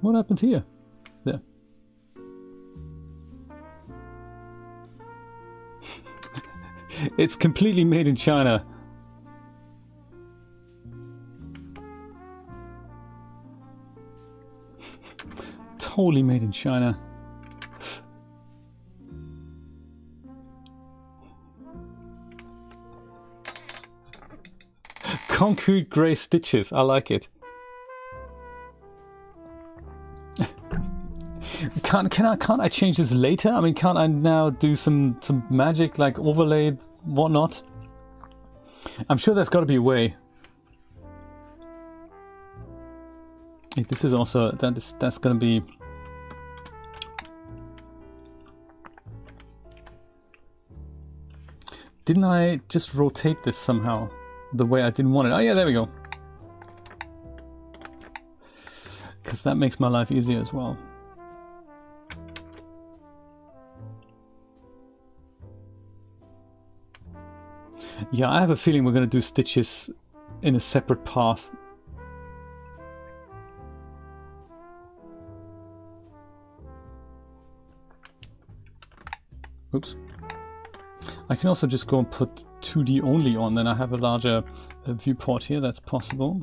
What happened here? There. it's completely made in China. totally made in China. Concrete grey stitches. I like it. can't can I can't I change this later? I mean, can't I now do some some magic like overlay whatnot? I'm sure there's got to be a way. This is also that is that's gonna be. Didn't I just rotate this somehow? The way I didn't want it. Oh yeah, there we go. Because that makes my life easier as well. Yeah, I have a feeling we're going to do stitches in a separate path. Oops. I can also just go and put 2D only on, then I have a larger uh, viewport here, that's possible.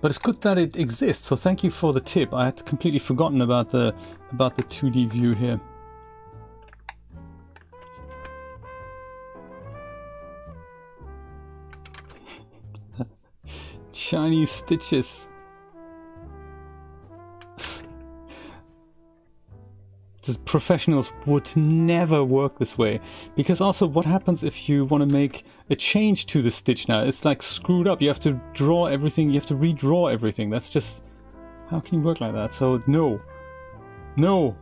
But it's good that it exists, so thank you for the tip. I had completely forgotten about the about the 2D view here. Chinese stitches. The professionals would never work this way. Because also what happens if you want to make a change to the stitch now? It's like screwed up. You have to draw everything you have to redraw everything. That's just how can you work like that? So no. No.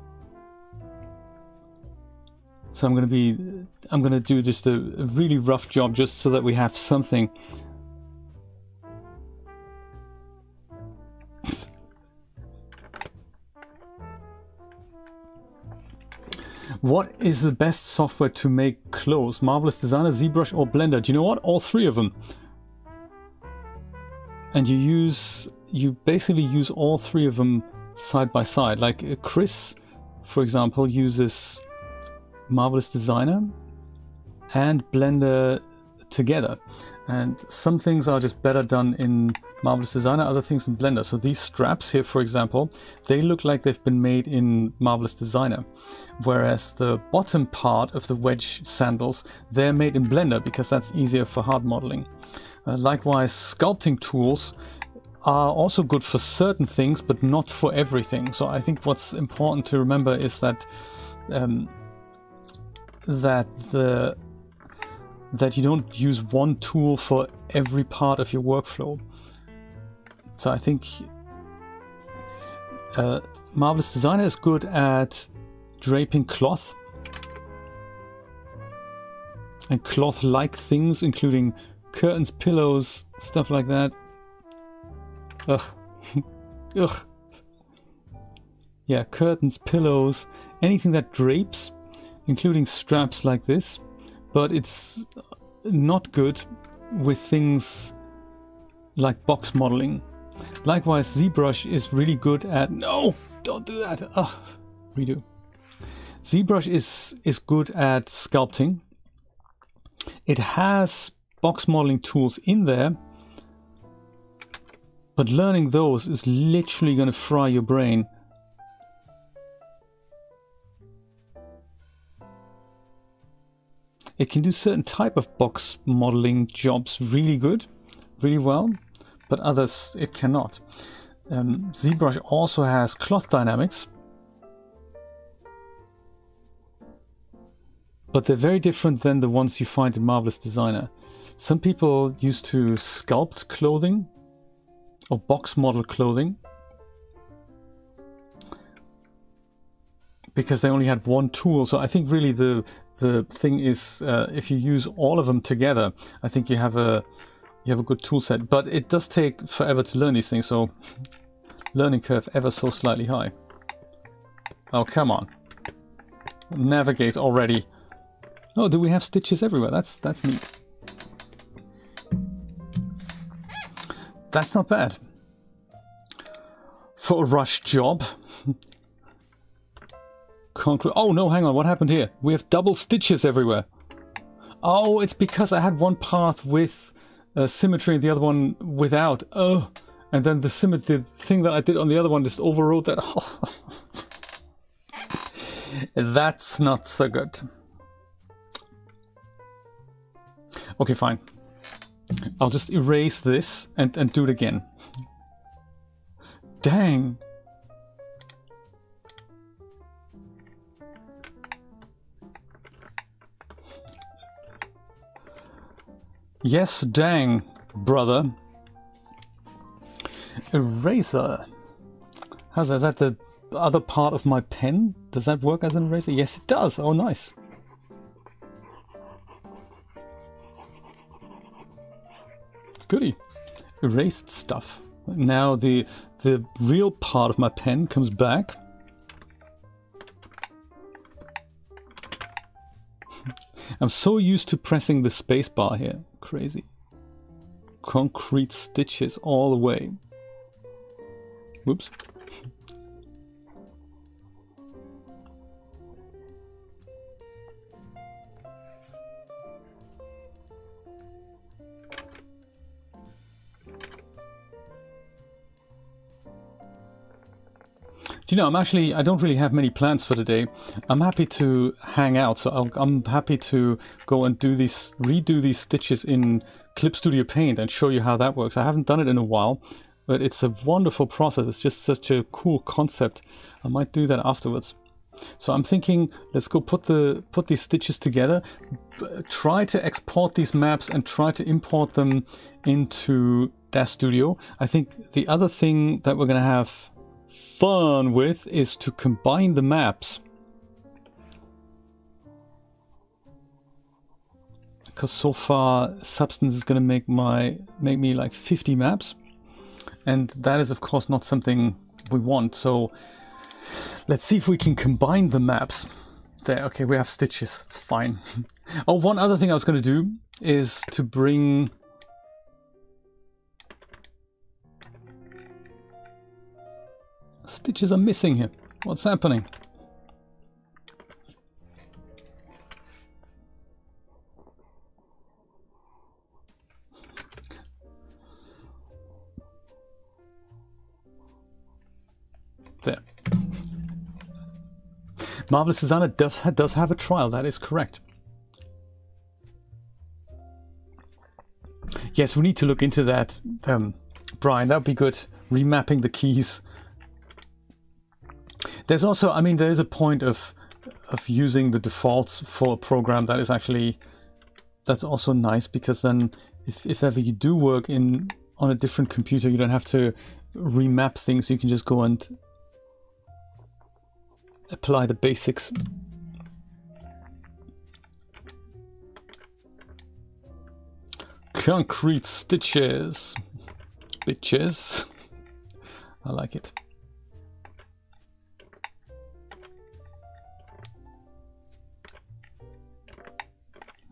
So I'm gonna be I'm gonna do just a, a really rough job just so that we have something What is the best software to make clothes? Marvelous Designer, ZBrush or Blender? Do you know what? All three of them. And you use, you basically use all three of them side by side. Like uh, Chris, for example, uses Marvelous Designer and Blender together. And some things are just better done in Marvelous Designer, other things in Blender. So these straps here, for example, they look like they've been made in Marvelous Designer. Whereas the bottom part of the wedge sandals, they're made in Blender because that's easier for hard modeling. Uh, likewise, sculpting tools are also good for certain things, but not for everything. So I think what's important to remember is that um, that the that you don't use one tool for every part of your workflow. So I think uh, Marvelous Designer is good at draping cloth and cloth-like things, including curtains, pillows, stuff like that. Ugh. Ugh. Yeah, curtains, pillows, anything that drapes, including straps like this but it's not good with things like box modeling. Likewise, ZBrush is really good at... No! Don't do that! Ugh. Redo. ZBrush is, is good at sculpting. It has box modeling tools in there, but learning those is literally going to fry your brain It can do certain type of box modeling jobs really good, really well, but others it cannot. Um, ZBrush also has cloth dynamics, but they're very different than the ones you find in Marvelous Designer. Some people used to sculpt clothing or box model clothing because they only had one tool. So I think really the the thing is, uh, if you use all of them together, I think you have a you have a good tool set. But it does take forever to learn these things, so learning curve ever so slightly high. Oh, come on. Navigate already. Oh, do we have stitches everywhere? That's that's neat. That's not bad. For a rush job. conclude. Oh no, hang on, what happened here? We have double stitches everywhere. Oh, it's because I had one path with uh, symmetry and the other one without. Oh, and then the symmetry the thing that I did on the other one just overrode that. That's not so good. Okay, fine. I'll just erase this and, and do it again. Dang. Yes, dang, brother. Eraser. How's that? Is that the other part of my pen? Does that work as an eraser? Yes, it does. Oh, nice. Goody. Erased stuff. Now the the real part of my pen comes back. I'm so used to pressing the spacebar here crazy. Concrete stitches all the way. Whoops. You know, I'm actually, I don't really have many plans for today. I'm happy to hang out, so i am happy to go and do these, redo these stitches in Clip Studio Paint and show you how that works. I haven't done it in a while, but it's a wonderful process. It's just such a cool concept. I might do that afterwards. So I'm thinking, let's go put the put these stitches together, try to export these maps and try to import them into DAZ Studio. I think the other thing that we're gonna have fun with is to combine the maps. Because so far Substance is gonna make my make me like 50 maps. And that is of course not something we want. So Let's see if we can combine the maps. There, okay, we have stitches, it's fine. oh, one other thing I was going to do is to bring... Stitches are missing here. What's happening? There. Marvelous Susanna does, does have a trial, that is correct. Yes, we need to look into that, um, Brian. That would be good. Remapping the keys. There's also, I mean, there's a point of of using the defaults for a program that is actually that's also nice because then if, if ever you do work in on a different computer, you don't have to remap things. You can just go and apply the basics. Concrete stitches. Bitches. I like it.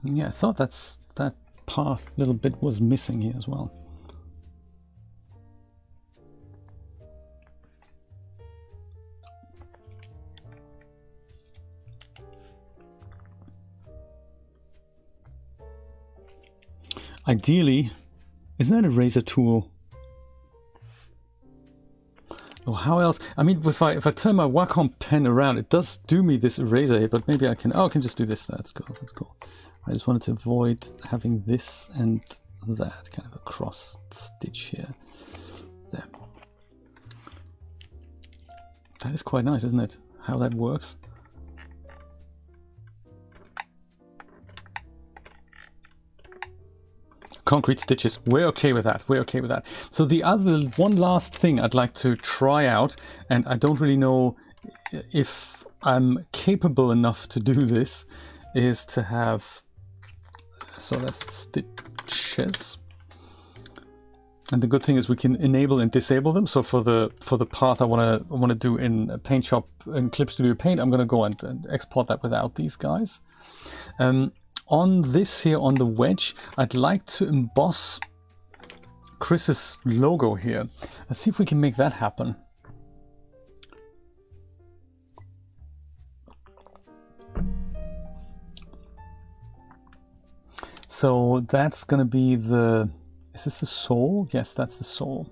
Yeah, I thought that's that path little bit was missing here as well. Ideally, isn't that a razor tool? Or how else? I mean, if I if I turn my Wacom pen around, it does do me this eraser here, but maybe I can. Oh, I can just do this. That's cool. That's cool. I just wanted to avoid having this and that kind of a cross stitch here. There. That is quite nice, isn't it? How that works. concrete stitches. We're okay with that. We're okay with that. So the other one last thing I'd like to try out, and I don't really know if I'm capable enough to do this, is to have, so that's stitches. And the good thing is we can enable and disable them. So for the for the path I want to want to do in Paint Shop and Clip Studio Paint, I'm going to go and, and, export that without these guys. Um, on this here, on the wedge, I'd like to emboss Chris's logo here. Let's see if we can make that happen. So that's gonna be the, is this the sole? Yes, that's the sole.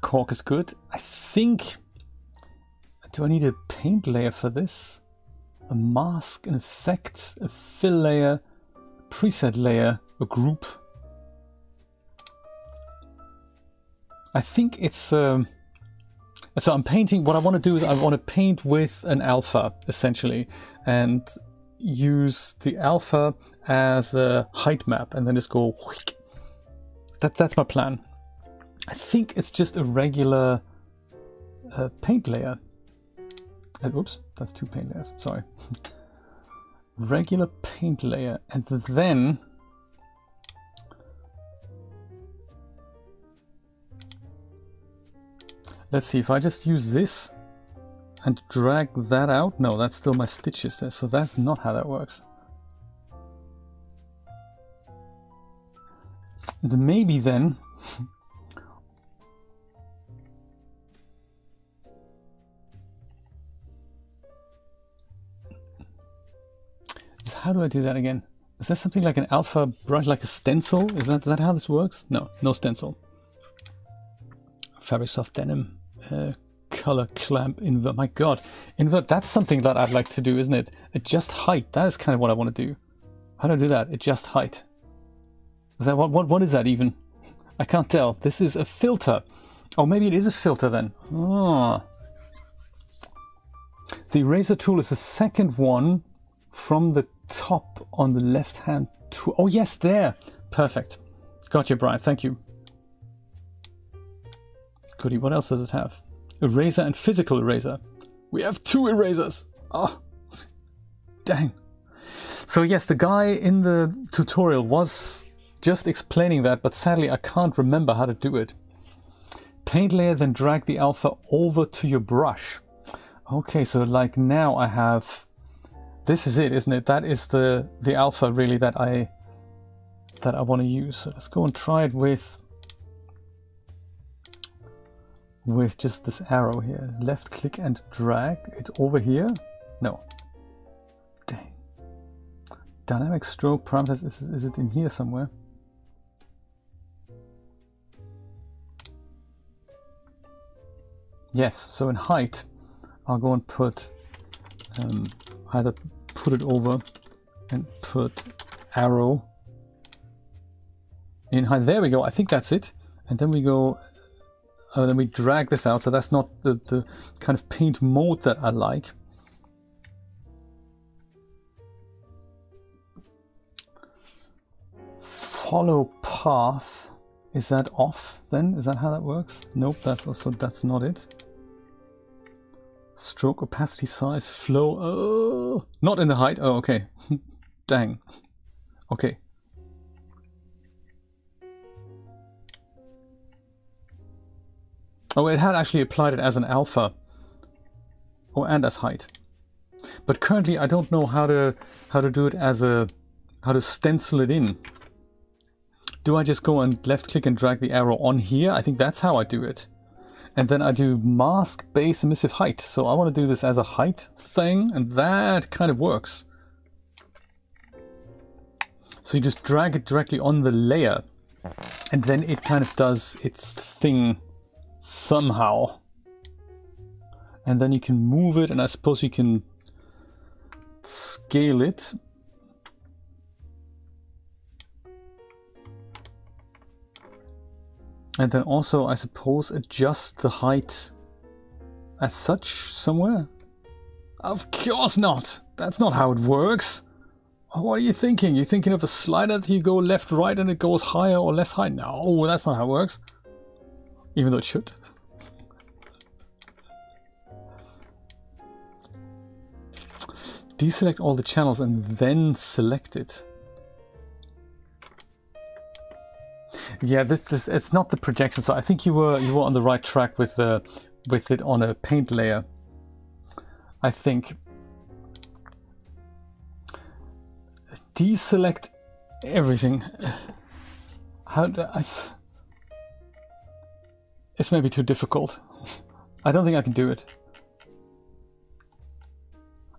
Cork is good. I think do I need a paint layer for this? A mask, an effect, a fill layer, a preset layer, a group. I think it's... Um, so I'm painting, what I want to do is I want to paint with an alpha, essentially, and use the alpha as a height map, and then just go... That, that's my plan. I think it's just a regular uh, paint layer. Uh, oops, that's two paint layers, sorry. Regular paint layer, and then let's see if I just use this and drag that out. No, that's still my stitches there, so that's not how that works. And maybe then how do I do that again? Is that something like an alpha brush, like a stencil? Is that, is that how this works? No, no stencil. Fabric soft denim uh, color clamp invert. My God, invert. That's something that I'd like to do, isn't it? Adjust height. That is kind of what I want to do. How do I do that? Adjust height. Is that what? What? What is that even? I can't tell. This is a filter. Oh, maybe it is a filter then. Oh. The eraser tool is the second one from the top on the left hand tool. Oh, yes, there. Perfect. Got you, Brian. Thank you. Goody, what else does it have? Eraser and physical eraser. We have two erasers. Oh, dang. So yes, the guy in the tutorial was just explaining that, but sadly I can't remember how to do it. Paint layer, then drag the alpha over to your brush. Okay, so like now I have, this is it, isn't it? That is the, the alpha really that I, that I want to use. So let's go and try it with, with just this arrow here. Left click and drag it over here. No. Dang. Dynamic stroke parameters, is, is it in here somewhere? Yes, so in height, I'll go and put um, either put it over and put arrow in height. There we go. I think that's it. And then we go, uh, then we drag this out. So that's not the, the kind of paint mode that I like. Follow path. Is that off then? Is that how that works? Nope, that's also that's not it. Stroke opacity size flow. Oh, not in the height. Oh, okay. Dang. Okay. Oh, it had actually applied it as an alpha. Oh, and as height. But currently I don't know how to how to do it as a how to stencil it in. Do I just go and left click and drag the arrow on here? I think that's how I do it. And then I do mask base emissive height. So I want to do this as a height thing and that kind of works. So you just drag it directly on the layer and then it kind of does its thing somehow. And then you can move it and I suppose you can scale it And then also, I suppose, adjust the height as such somewhere? Of course not! That's not how it works! Oh, what are you thinking? You're thinking of a slider that you go left, right, and it goes higher or less high? No, that's not how it works. Even though it should. Deselect all the channels and then select it. Yeah, this this it's not the projection. So I think you were you were on the right track with the with it on a paint layer. I think. Deselect everything. How do I? It's maybe too difficult. I don't think I can do it.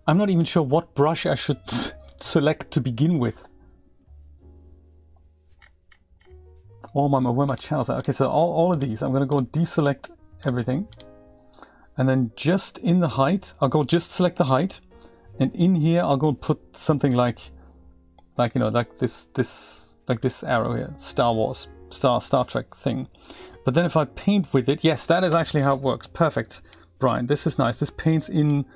I'm not even sure what brush I should select to begin with. all my where my channels are. Okay, so all, all of these, I'm gonna go deselect everything. And then just in the height, I'll go just select the height. And in here, I'll go put something like, like, you know, like this, this, like this arrow here, Star Wars, Star, Star Trek thing. But then if I paint with it, yes, that is actually how it works. Perfect, Brian. This is nice. This paints in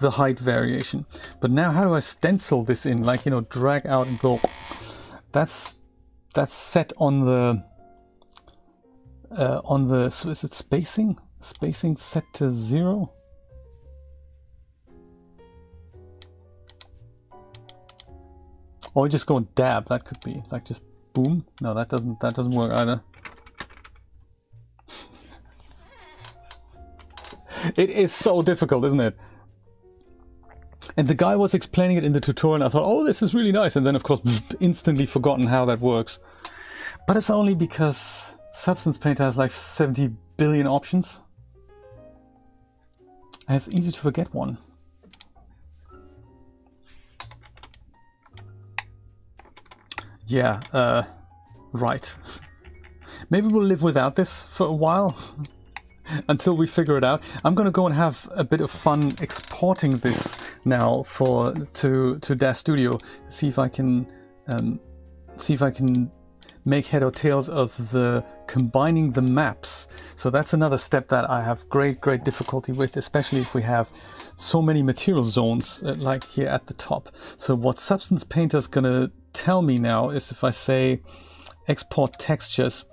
the height variation. But now how do I stencil this in? Like, you know, drag out and go. That's that's set on the uh, on the so is it spacing spacing set to zero or just go and dab that could be like just boom no that doesn't that doesn't work either it is so difficult isn't it and the guy was explaining it in the tutorial and I thought, oh, this is really nice. And then of course, instantly forgotten how that works. But it's only because Substance Painter has like 70 billion options. And it's easy to forget one. Yeah, uh, right. Maybe we'll live without this for a while. until we figure it out. I'm to go and have a bit of fun exporting this now for to to DAZ Studio. See if I can um, see if I can make head or tails of the combining the maps. So that's another step that I have great, great difficulty with, especially if we have so many material zones uh, like here at the top. So what Substance Painter is gonna tell me now is if I say export textures,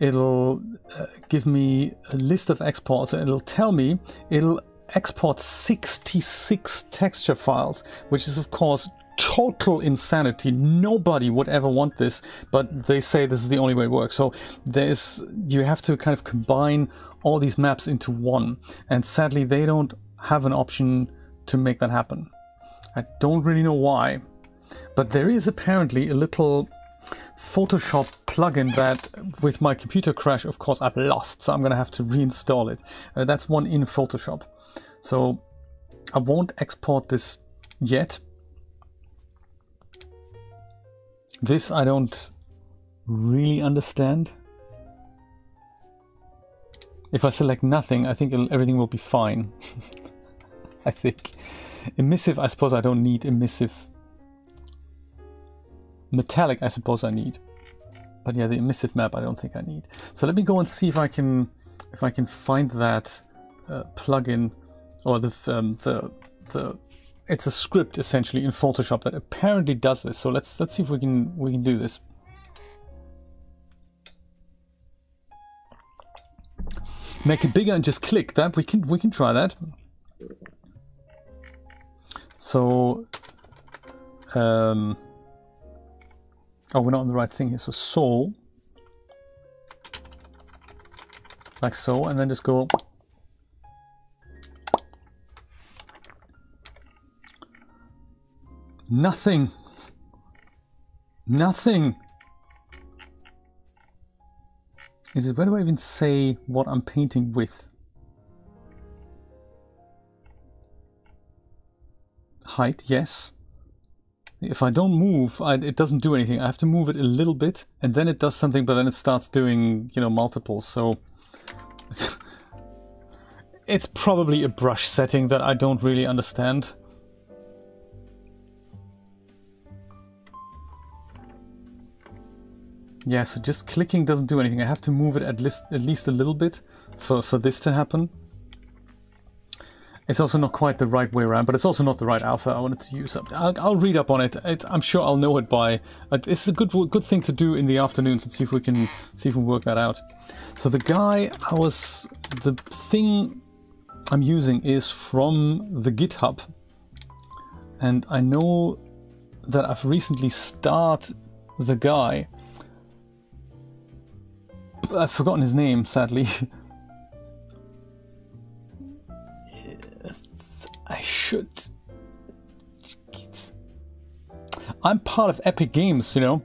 it'll uh, give me a list of exports and it'll tell me it'll export 66 texture files, which is of course total insanity. Nobody would ever want this, but they say this is the only way it works. So there's you have to kind of combine all these maps into one, and sadly they don't have an option to make that happen. I don't really know why, but there is apparently a little Photoshop plugin that with my computer crash, of course, I've lost. So I'm going to have to reinstall it. Uh, that's one in Photoshop. So I won't export this yet. This I don't really understand. If I select nothing, I think everything will be fine. I think. Emissive, I suppose I don't need emissive Metallic, I suppose I need. But yeah, the emissive map I don't think I need. So let me go and see if I can if I can find that uh, plugin or the um, the the it's a script essentially in Photoshop that apparently does this. So let's let's see if we can we can do this. Make it bigger and just click that. We can we can try that. So um Oh, we're not on the right thing here. So soul. Like so, and then just go Nothing. Nothing. Is it, where do I even say what I'm painting with? Height, yes. If I don't move, I, it doesn't do anything. I have to move it a little bit, and then it does something, but then it starts doing, you know, multiples. So it's probably a brush setting that I don't really understand. Yeah, so just clicking doesn't do anything. I have to move it at least, at least a little bit for, for this to happen. It's also not quite the right way around, but it's also not the right alpha I wanted to use. I'll, I'll read up on it. it. I'm sure I'll know it by... Uh, is a good good thing to do in the afternoons and see if we can see if we can work that out. So the guy I was... The thing I'm using is from the GitHub. And I know that I've recently started the guy. I've forgotten his name, sadly. should. I'm part of Epic Games, you know,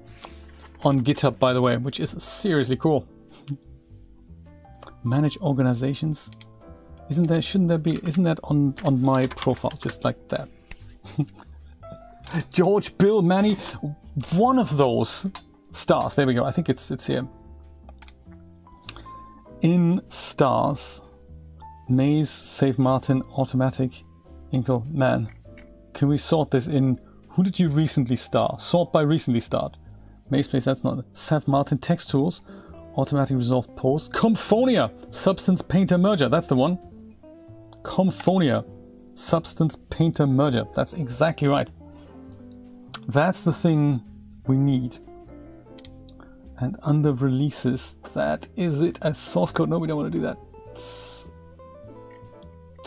on GitHub, by the way, which is seriously cool. Manage organizations. Isn't there? Shouldn't there be? Isn't that on on my profile, just like that? George, Bill, Manny, one of those stars. There we go. I think it's it's here. In stars, Maze, Save Martin, Automatic, Inkle, man, can we sort this in? Who did you recently star? Sort by recently start. MazeSpace, that's not. Sav Martin Text Tools, Automatic Resolve Post. Comphonia, Substance Painter Merger, that's the one. Comphonia, Substance Painter Merger, that's exactly right. That's the thing we need. And under releases, that is it as source code. No, we don't want to do that. It's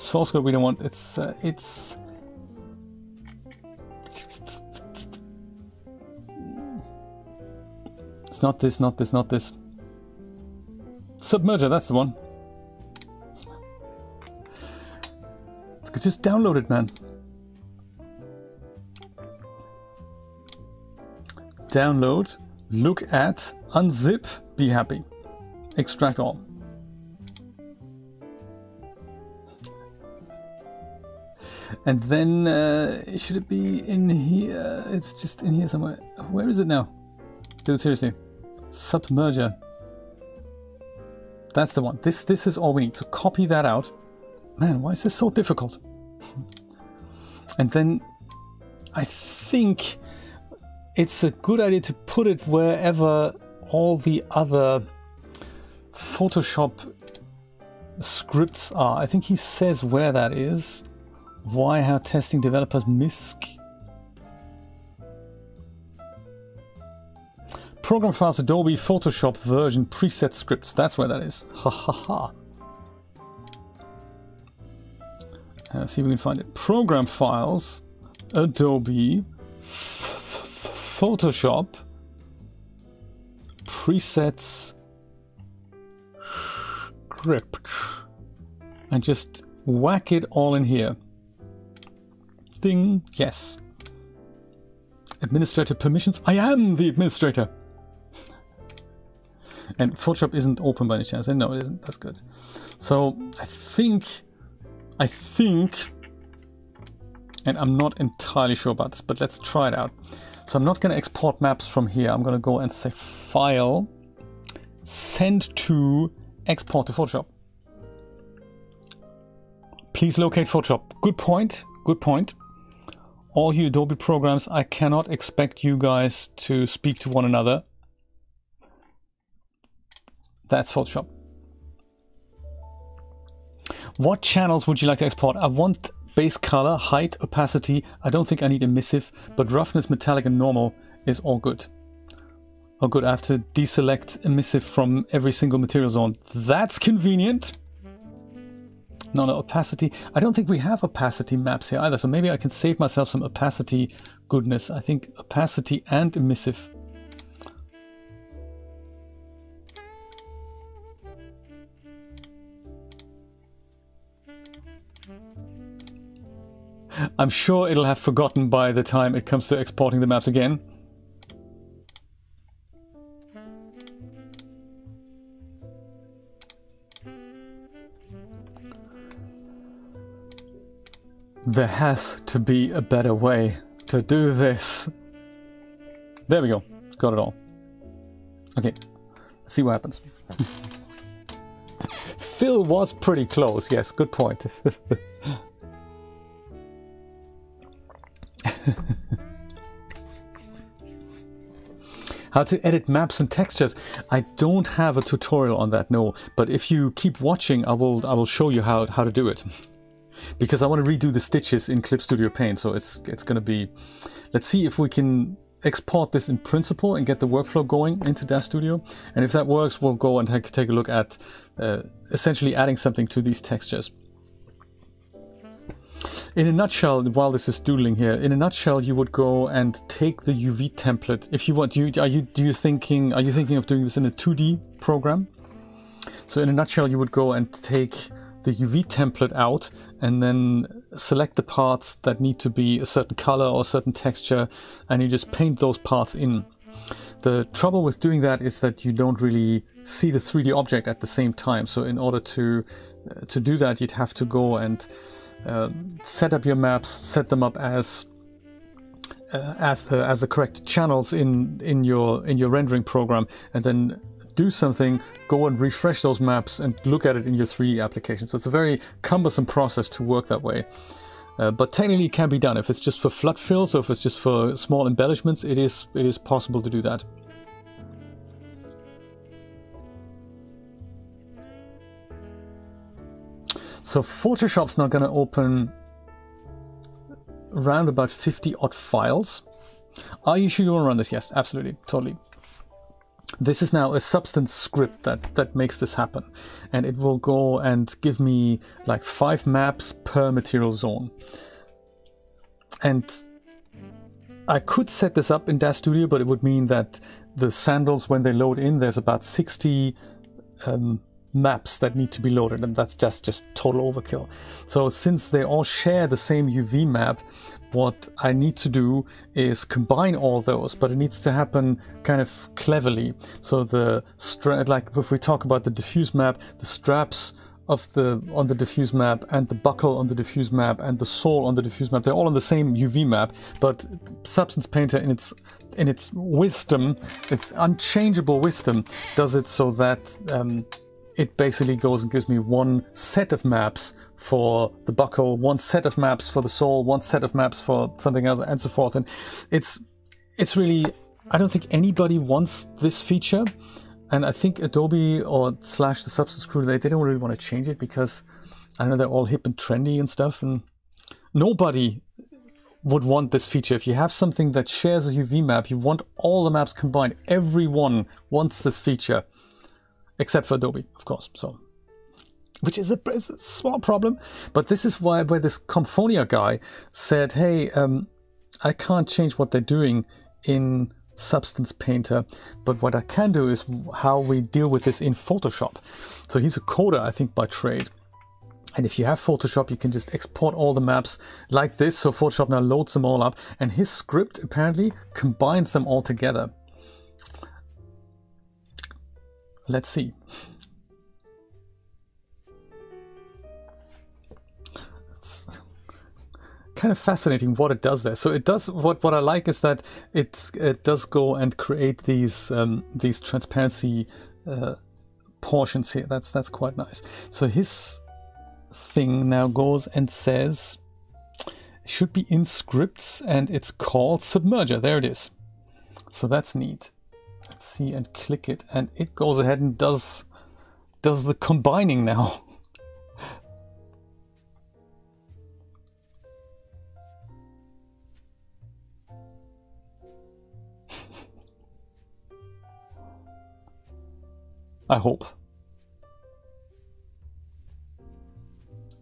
source code we don't want. It's uh, it's it's not this, not this, not this. Submerger, that's the one. Let's just download it, man. Download, look at, unzip, be happy. Extract all. And then, uh, should it be in here? It's just in here somewhere. Where is it now? Dude, seriously. Submerger. That's the one. This, this is all we need. So copy that out. Man, why is this so difficult? and then I think it's a good idea to put it wherever all the other Photoshop scripts are. I think he says where that is. Why are testing developers misc. Program files Adobe Photoshop version preset scripts. That's where that is. Ha ha ha. Let's see if we can find it. Program files Adobe Photoshop presets script and just whack it all in here. Ding, yes. Administrator permissions. I am the administrator. And Photoshop isn't open by any chance. No, it isn't. That's good. So I think, I think, and I'm not entirely sure about this, but let's try it out. So I'm not going to export maps from here. I'm going to go and say File, Send to, Export to Photoshop. Please locate Photoshop. Good point. Good point. All you Adobe programs, I cannot expect you guys to speak to one another. That's Photoshop. What channels would you like to export? I want base color, height, opacity. I don't think I need emissive, but roughness, metallic and normal is all good. Oh good, I have to deselect emissive from every single material zone. That's convenient. No, no, opacity. I don't think we have opacity maps here either, so maybe I can save myself some opacity goodness. I think opacity and emissive. I'm sure it'll have forgotten by the time it comes to exporting the maps again. There has to be a better way to do this. There we go. Got it all. Okay. Let's see what happens. Phil was pretty close. Yes, good point. How to edit maps and textures. I don't have a tutorial on that, no. But if you keep watching, I will I will show you how, how to do it because I want to redo the stitches in Clip Studio Paint. So it's it's going to be, let's see if we can export this in principle and get the workflow going into DAZ Studio. And if that works, we'll go and take a look at uh, essentially adding something to these textures. In a nutshell, while this is doodling here, in a nutshell, you would go and take the UV template. If you want, you are you do you thinking are you thinking of doing this in a 2D program? So in a nutshell, you would go and take the UV template out and then select the parts that need to be a certain color or a certain texture and you just paint those parts in. The trouble with doing that is that you don't really see the 3D object at the same time. So in order to uh, to do that, you'd have to go and uh, set up your maps, set them up as uh, as the as the correct channels in in your in your rendering program, and then do something, go and refresh those maps and look at it in your 3D application. So it's a very cumbersome process to work that way. Uh, but technically it can be done. If it's just for flood fills or if it's just for small embellishments, it is, it is possible to do that. So Photoshop's now going to open around about 50 odd files. Are you sure you want to run this? Yes, absolutely, totally. This is now a substance script that, that makes this happen. And it will go and give me like five maps per material zone. And I could set this up in DAZ Studio, but it would mean that the sandals, when they load in, there's about 60 um, maps that need to be loaded, and that's just, just total overkill. So since they all share the same UV map, what I need to do is combine all those, but it needs to happen kind of cleverly. So the strap, like if we talk about the diffuse map, the straps of the on the diffuse map and the buckle on the diffuse map and the sole on the diffuse map, they're all on the same UV map, but Substance Painter in its in its wisdom, its unchangeable wisdom, does it so that um, it basically goes and gives me one set of maps for the buckle, one set of maps for the sole, one set of maps for something else, and so forth. And it's it's really I don't think anybody wants this feature. And I think Adobe or slash the Substance Crew, they, they don't really want to change it because I know they're all hip and trendy and stuff. And nobody would want this feature. If you have something that shares a UV map, you want all the maps combined. Everyone wants this feature, except for Adobe, of course. So, which is a, a small problem. But this is why where this Comphonia guy said, "Hey, um, I can't change what they're doing in Substance Painter, but what I can do is how we deal with this in Photoshop. So he's a coder, I think, by trade. And if you have Photoshop, you can just export all the maps like this. So Photoshop now loads them all up. And his script apparently combines them all together. Let's see. It's kind of fascinating what it does there. So it does what what I like is that it it does go and create these um, these transparency uh, portions here. That's that's quite nice. So his thing now goes and says should be in scripts and it's called submerger. There it is. So that's neat. See and click it and it goes ahead and does does the combining now. I hope.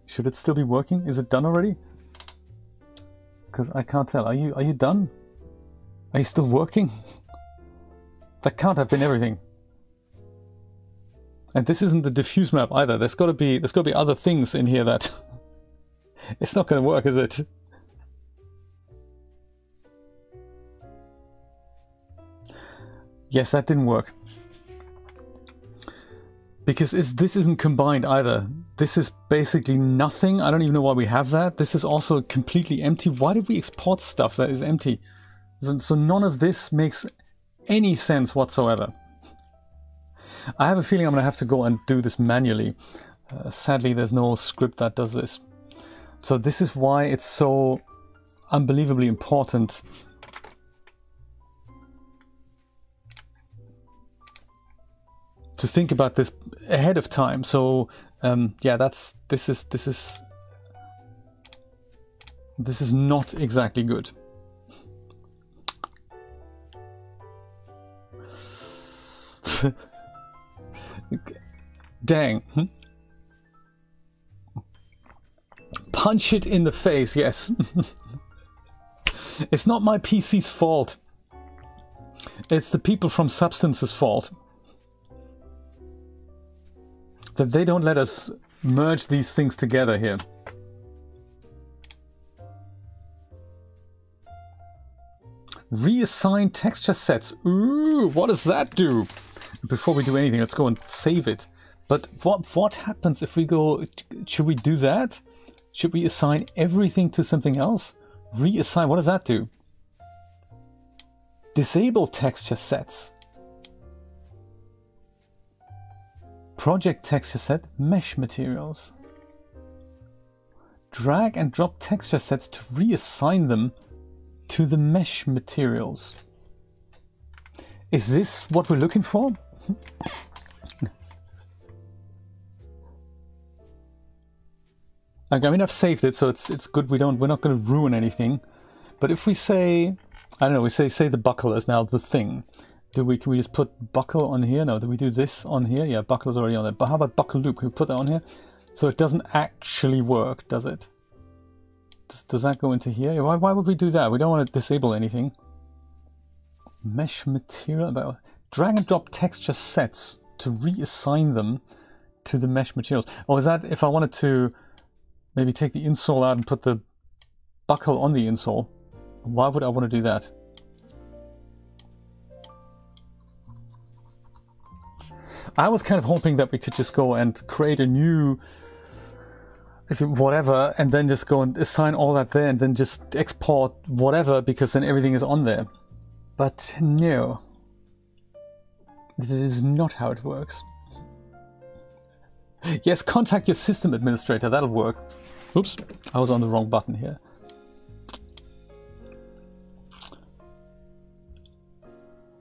Should it still be working? Is it done already? Because I can't tell. Are you are you done? Are you still working? That can't have been everything. And this isn't the diffuse map either. There's gotta be there's gotta be other things in here that it's not gonna work, is it? Yes, that didn't work because is this isn't combined either. This is basically nothing. I don't even know why we have that. This is also completely empty. Why did we export stuff that is empty? So none of this makes any sense whatsoever. I have a feeling I'm going to have to go and do this manually. Uh, sadly, there's no script that does this. So this is why it's so unbelievably important to think about this ahead of time. So um, yeah, that's this is this is this is not exactly good. Dang. Hmm? Punch it in the face, yes. it's not my PC's fault. It's the people from Substance's fault. that they don't let us merge these things together here. Reassign texture sets. Ooh, what does that do? Before we do anything, let's go and save it. But what what happens if we go, should we do that? Should we assign everything to something else? Reassign, what does that do? Disable texture sets. Project texture set mesh materials. Drag and drop texture sets to reassign them to the mesh materials. Is this what we're looking for? I mean, I've saved it, so it's it's good. We don't we're not going to ruin anything. But if we say, I don't know, we say say the buckle is now the thing, do we, can we just put buckle on here? No, do we do this on here? Yeah, buckle is already on there. But how about buckle loop? Can we put that on here? So it doesn't actually work, does it? Does, does that go into here? Why, why would we do that? We don't want to disable anything. Mesh material, drag and drop texture sets to reassign them to the mesh materials. Or is that if I wanted to maybe take the insole out and put the buckle on the insole? Why would I want to do that? I was kind of hoping that we could just go and create a new whatever and then just go and assign all that there and then just export whatever because then everything is on there. But no, this is not how it works. Yes, contact your system administrator, that'll work. Oops, I was on the wrong button here.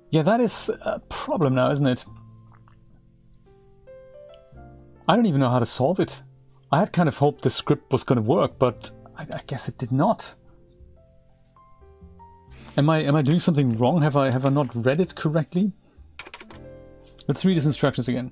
Yeah, that is a problem now, isn't it? I don't even know how to solve it. I had kind of hoped the script was going to work, but I, I, guess it did not. Am I am I doing something wrong? Have I have I not read it correctly? Let's read his instructions again.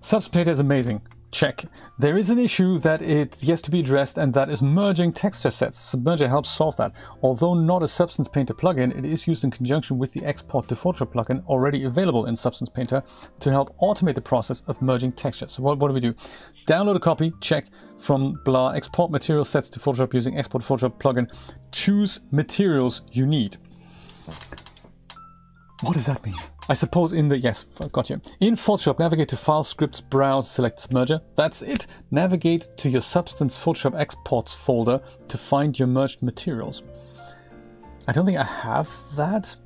Substance Painter is amazing. Check. There is an issue that it's yet to be addressed and that is merging texture sets. Submerger helps solve that. Although not a Substance Painter plugin, it is used in conjunction with the Export to Photoshop plugin already available in Substance Painter to help automate the process of merging textures. So what, what do we do? Download a copy, check from blah, export material sets to Photoshop using Export to Photoshop plugin. Choose materials you need. What does that mean? I suppose in the, yes, got you. In Photoshop, navigate to File, Scripts, Browse, select Merger. That's it. Navigate to your Substance Photoshop Exports folder to find your merged materials. I don't think I have that.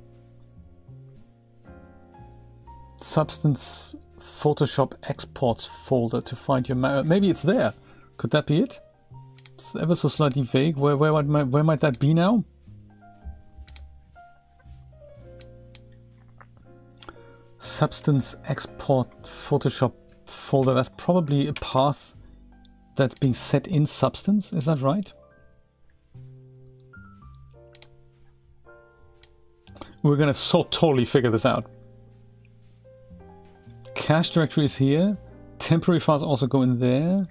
Substance Photoshop Exports folder to find your, uh, maybe it's there. Could that be it? It's ever so slightly vague. Where, where, might, where might that be now? Substance export Photoshop folder. That's probably a path that's being set in Substance. Is that right? We're going to so totally figure this out. Cache directory is here. Temporary files also go in there.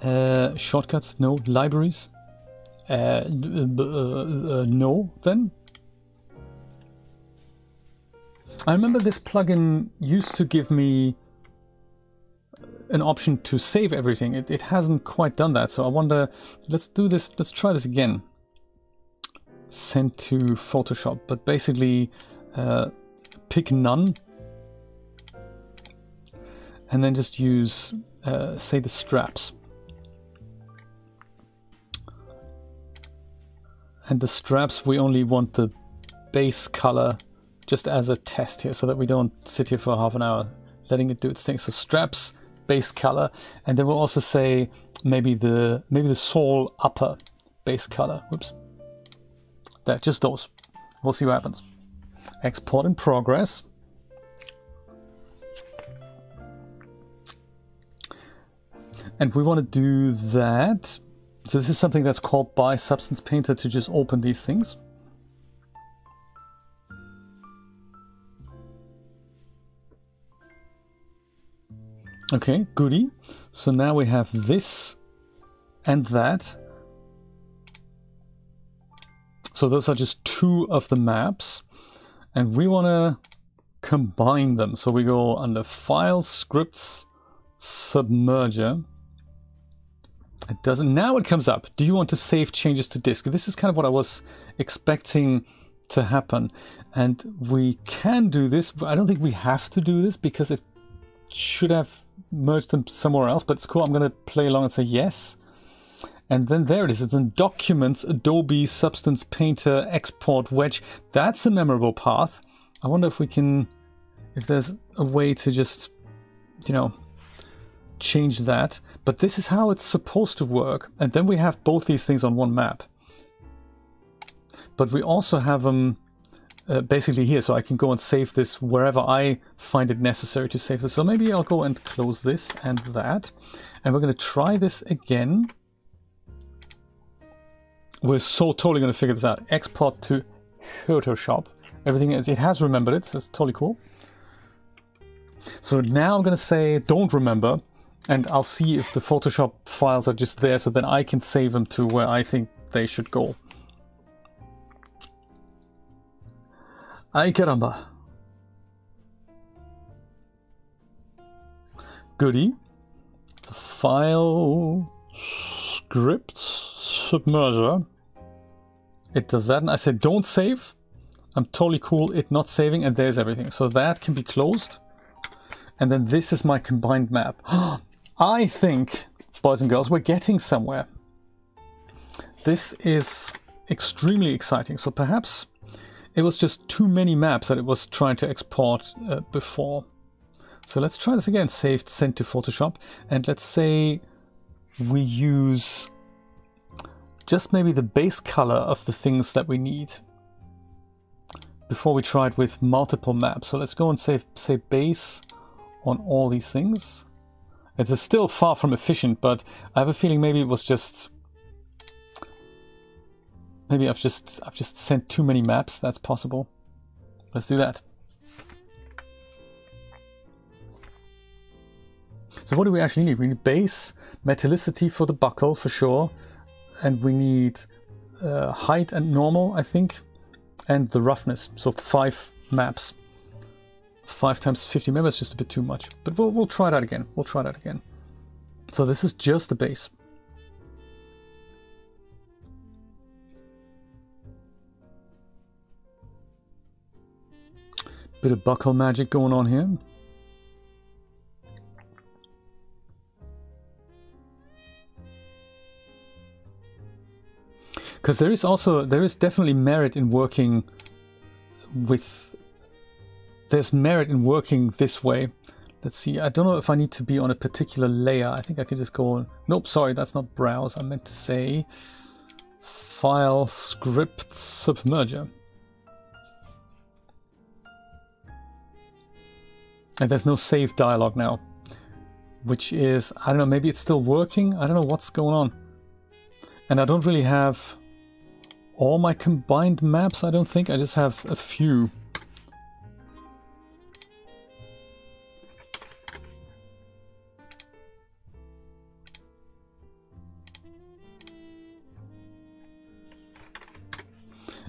Uh, shortcuts, no. Libraries, uh, uh, uh, no, then. I remember this plugin used to give me an option to save everything. It, it hasn't quite done that, so I wonder, let's do this, let's try this again. Send to Photoshop, but basically uh, pick none and then just use, uh, say, the straps. And the straps, we only want the base color just as a test here so that we don't sit here for half an hour letting it do its thing. So straps, base color, and then we'll also say maybe the maybe the sole upper base color. Whoops. There, just those. We'll see what happens. Export in progress. And we want to do that. So this is something that's called by Substance Painter to just open these things. Okay, goody. So now we have this and that. So those are just two of the maps. And we want to combine them. So we go under File, Scripts, Submerger. It doesn't. Now it comes up. Do you want to save changes to disk? This is kind of what I was expecting to happen. And we can do this. I don't think we have to do this because it should have merged them somewhere else, but it's cool. I'm going to play along and say yes. And then there it is. It's in Documents, Adobe Substance Painter Export Wedge. That's a memorable path. I wonder if we can, if there's a way to just, you know, change that. But this is how it's supposed to work. And then we have both these things on one map. But we also have them uh, basically here, so I can go and save this wherever I find it necessary to save this. So maybe I'll go and close this and that. And we're going to try this again. We're so totally going to figure this out. Export to Photoshop. Everything is, it has remembered it, so it's totally cool. So now I'm going to say don't remember, and I'll see if the Photoshop files are just there, so then I can save them to where I think they should go. Ay caramba. Goody. The file script submerger. It does that and I said don't save. I'm totally cool it not saving and there's everything. So that can be closed. And then this is my combined map. I think, boys and girls, we're getting somewhere. This is extremely exciting. So perhaps it was just too many maps that it was trying to export uh, before. So let's try this again, saved, sent to Photoshop. And let's say we use just maybe the base color of the things that we need. before we try it with multiple maps. So let's go and say, say base on all these things. It is still far from efficient, but I have a feeling maybe it was just... Maybe I've just I've just sent too many maps, that's possible. Let's do that. So what do we actually need? We need base, metallicity for the buckle for sure, and we need uh, height and normal, I think, and the roughness. So five maps. Five times 50 members is just a bit too much, but we'll, we'll try that again. We'll try that again. So this is just the base. Bit of buckle magic going on here. because there is also there is definitely merit in working with there's merit in working this way. Let's see I don't know if I need to be on a particular layer. I think I can just go on nope sorry that's not browse I meant to say file script submerger and there's no save dialog now which is I don't know maybe it's still working I don't know what's going on and I don't really have all my combined maps, I don't think. I just have a few.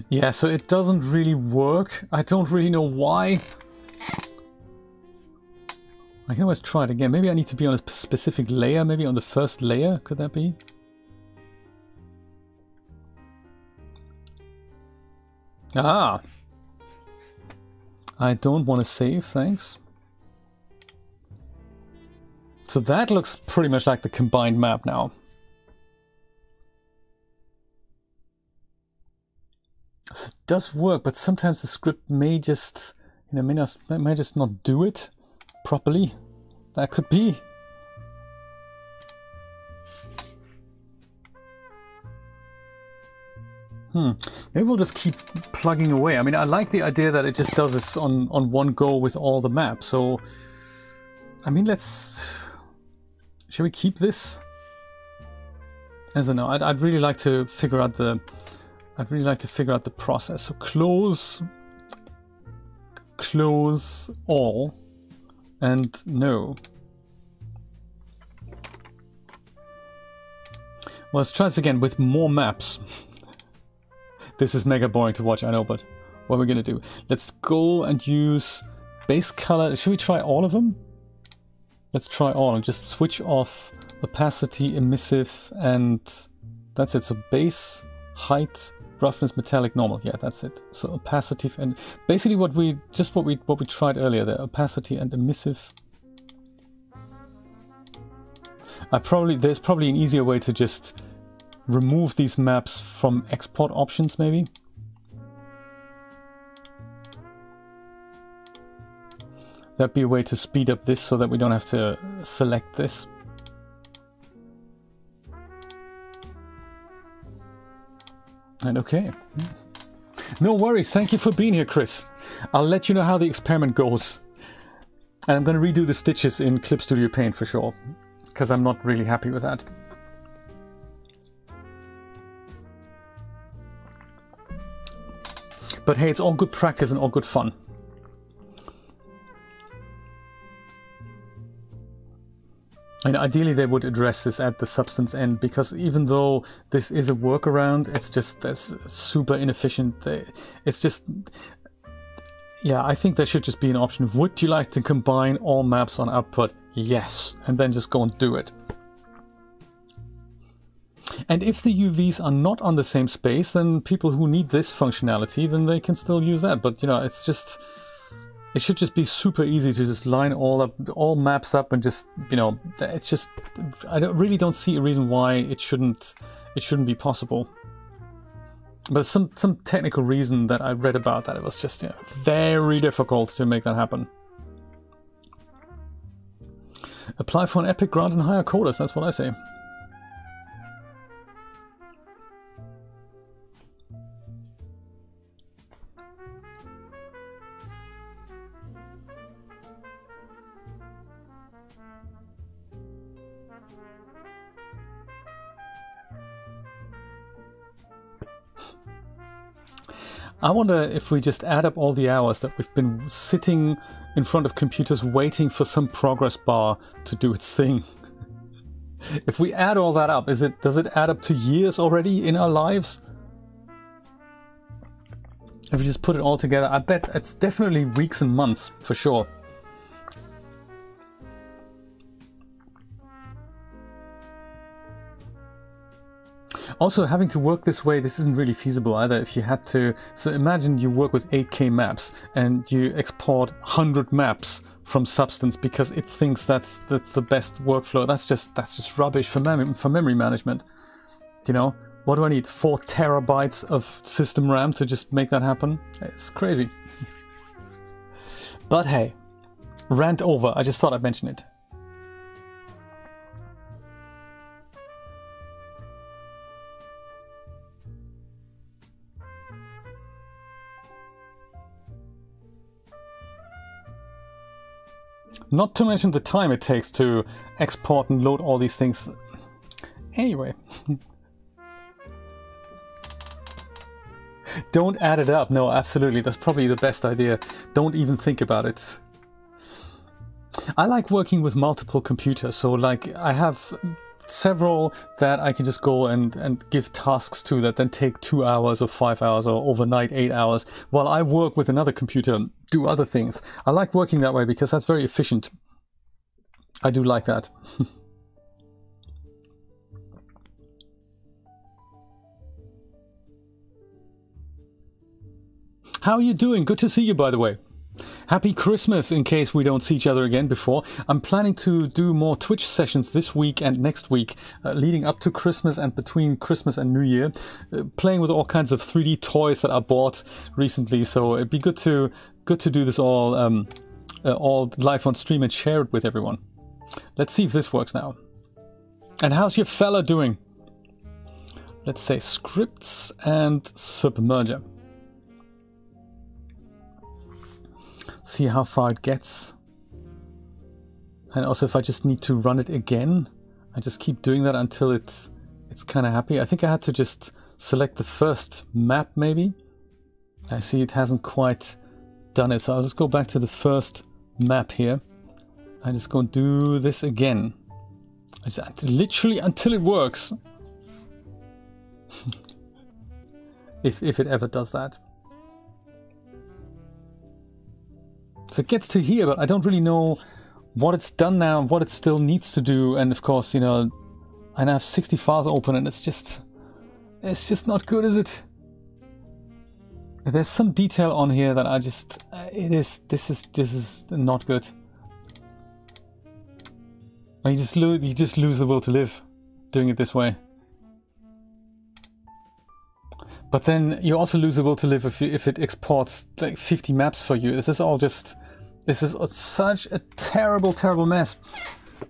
Yeah, so it doesn't really work. I don't really know why. I can always try it again. Maybe I need to be on a specific layer, maybe on the first layer, could that be? Ah! I don't want to save, thanks. So that looks pretty much like the combined map now. So it does work, but sometimes the script may just, you know, may, not, may just not do it properly. That could be. Hmm. Maybe we'll just keep plugging away. I mean, I like the idea that it just does this on, on one go with all the maps. So, I mean, let's... Shall we keep this? I don't know. I'd, I'd really like to figure out the... I'd really like to figure out the process. So close... Close all. And no. Well, let's try this again with more maps. This is mega boring to watch, I know, but what are we gonna do? Let's go and use base color. Should we try all of them? Let's try all and just switch off opacity, emissive, and that's it. So base, height, roughness, metallic, normal. Yeah, that's it. So opacity and basically what we just what we what we tried earlier there. Opacity and emissive. I probably there's probably an easier way to just remove these maps from export options maybe. That'd be a way to speed up this so that we don't have to select this. And okay. No worries, thank you for being here, Chris. I'll let you know how the experiment goes. And I'm going to redo the stitches in Clip Studio Paint for sure, because I'm not really happy with that. But hey, it's all good practice and all good fun. And ideally they would address this at the substance end because even though this is a workaround, it's just that's super inefficient. It's just yeah, I think there should just be an option. Would you like to combine all maps on output? Yes, and then just go and do it. And if the UVs are not on the same space, then people who need this functionality, then they can still use that. But, you know, it's just... It should just be super easy to just line all up, all maps up and just, you know, it's just... I don't, really don't see a reason why it shouldn't, it shouldn't be possible. But some, some technical reason that I read about that it was just you know, very difficult to make that happen. Apply for an Epic grant and hire coders, that's what I say. I wonder if we just add up all the hours that we've been sitting in front of computers waiting for some progress bar to do its thing. if we add all that up, is it does it add up to years already in our lives? If we just put it all together, I bet it's definitely weeks and months for sure. Also, having to work this way, this isn't really feasible either if you had to... So imagine you work with 8k maps and you export 100 maps from Substance because it thinks that's that's the best workflow. That's just that's just rubbish for, mem for memory management. You know, what do I need? 4 terabytes of system RAM to just make that happen? It's crazy. but hey, rant over. I just thought I'd mention it. Not to mention the time it takes to export and load all these things. Anyway. Don't add it up. No, absolutely. That's probably the best idea. Don't even think about it. I like working with multiple computers. So like I have several that I can just go and, and give tasks to that then take two hours or five hours or overnight eight hours while I work with another computer and do other things. I like working that way because that's very efficient. I do like that. How are you doing? Good to see you, by the way. Happy Christmas in case we don't see each other again before. I'm planning to do more Twitch sessions this week and next week, uh, leading up to Christmas and between Christmas and New Year, uh, playing with all kinds of 3D toys that I bought recently. So it'd be good to good to do this all um, uh, all live on stream and share it with everyone. Let's see if this works now. And how's your fella doing? Let's say scripts and submerger. See how far it gets. And also if I just need to run it again, I just keep doing that until it's it's kind of happy. I think I had to just select the first map maybe. I see it hasn't quite done it, so I'll just go back to the first map here. I just go do this again. Just, literally until it works. if, if it ever does that. So it gets to here, but I don't really know what it's done now, what it still needs to do, and of course, you know, I have 60 files open and it's just, it's just not good, is it? There's some detail on here that I just, uh, it is, this is, this is not good. You just lose, you just lose the will to live doing it this way. But then you also lose the will to live if, you, if it exports like 50 maps for you. This is all just this is such a terrible, terrible mess.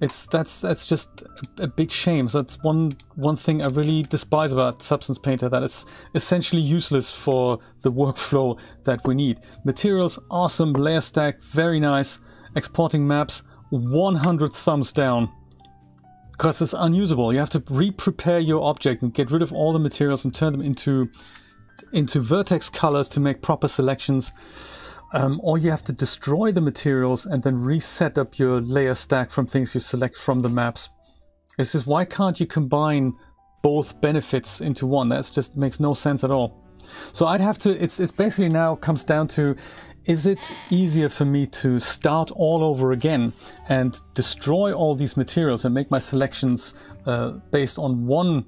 It's that's that's just a, big shame. So that's one one thing I really despise about Substance Painter that it's essentially useless for the workflow that we need. Materials awesome, layer stack very nice. Exporting maps 100 thumbs down because it's unusable. You have to re-prepare your object and get rid of all the materials and turn them into into vertex colors to make proper selections. Um, or you have to destroy the materials and then reset up your layer stack from things you select from the maps. This is why can't you combine both benefits into one? That just makes no sense at all. So I'd have to, it's, it's basically now comes down to, is it easier for me to start all over again and destroy all these materials and make my selections uh, based on one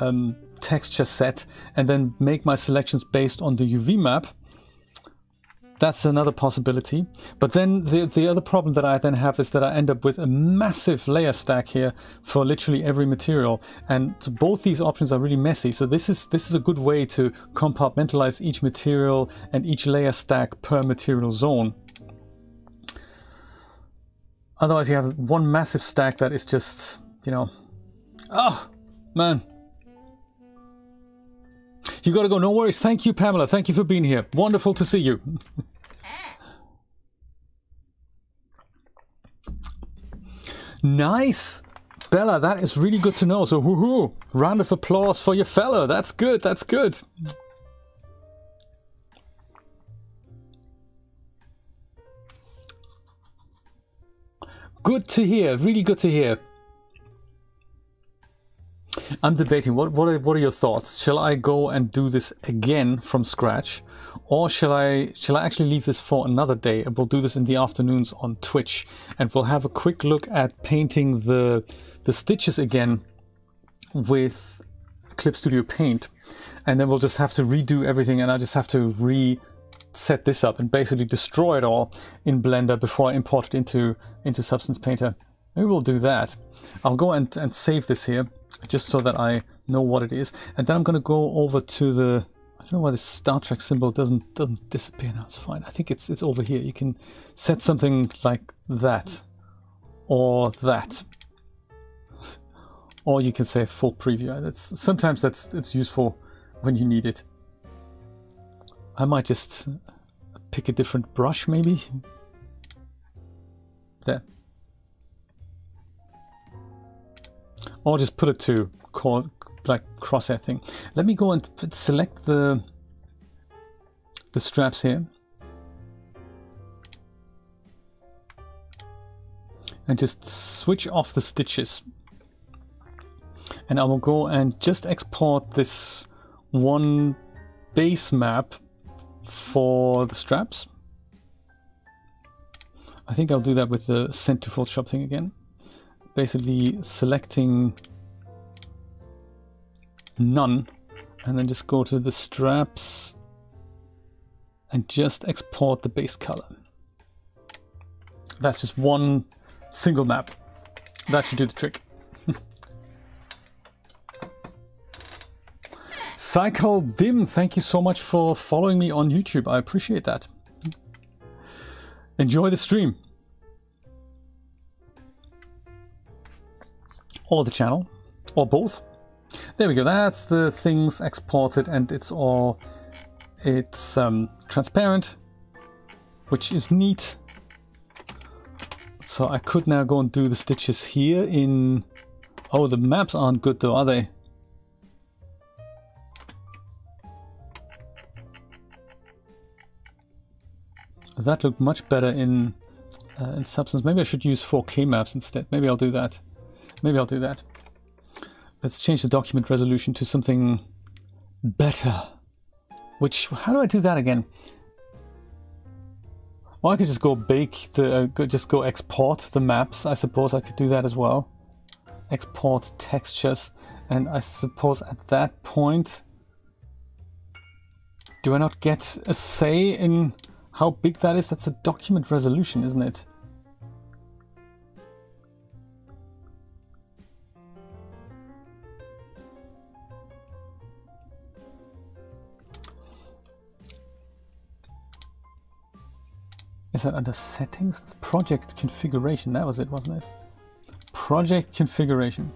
um, texture set and then make my selections based on the UV map? That's another possibility. But then the, the other problem that I then have is that I end up with a massive layer stack here for literally every material. And both these options are really messy. So this is, this is a good way to compartmentalize each material and each layer stack per material zone. Otherwise you have one massive stack that is just, you know, oh, man. You gotta go. No worries. Thank you, Pamela. Thank you for being here. Wonderful to see you. nice. Bella, that is really good to know. So, woohoo! Round of applause for your fellow. That's good. That's good. Good to hear. Really good to hear. I'm debating. What what are, what are your thoughts? Shall I go and do this again from scratch, or shall I shall I actually leave this for another day? And we'll do this in the afternoons on Twitch, and we'll have a quick look at painting the the stitches again with Clip Studio Paint, and then we'll just have to redo everything, and I just have to re set this up and basically destroy it all in Blender before I import it into into Substance Painter. Maybe we'll do that. I'll go and, and save this here just so that I know what it is. And then I'm going to go over to the... I don't know why this Star Trek symbol doesn't doesn't disappear now. It's fine. I think it's it's over here. You can set something like that or that. Or you can say full preview. That's sometimes that's it's useful when you need it. I might just pick a different brush maybe. There. Or just put it to call like crosshair thing. Let me go and select the the straps here. And just switch off the stitches. And I will go and just export this one base map for the straps. I think I'll do that with the send to Photoshop thing again basically selecting none and then just go to the straps and just export the base color. That's just one single map. That should do the trick. Cycle Dim, thank you so much for following me on YouTube. I appreciate that. Enjoy the stream. Or the channel, or both. There we go, that's the things exported and it's all, it's um, transparent, which is neat. So I could now go and do the stitches here in, oh the maps aren't good though, are they? That looked much better in, uh, in Substance. Maybe I should use 4K maps instead. Maybe I'll do that. Maybe I'll do that. Let's change the document resolution to something better. Which, how do I do that again? Well, I could just go bake the, uh, just go export the maps. I suppose I could do that as well. Export textures. And I suppose at that point, do I not get a say in how big that is? That's a document resolution, isn't it? Is that under settings? Project configuration. That was it, wasn't it? Project configuration.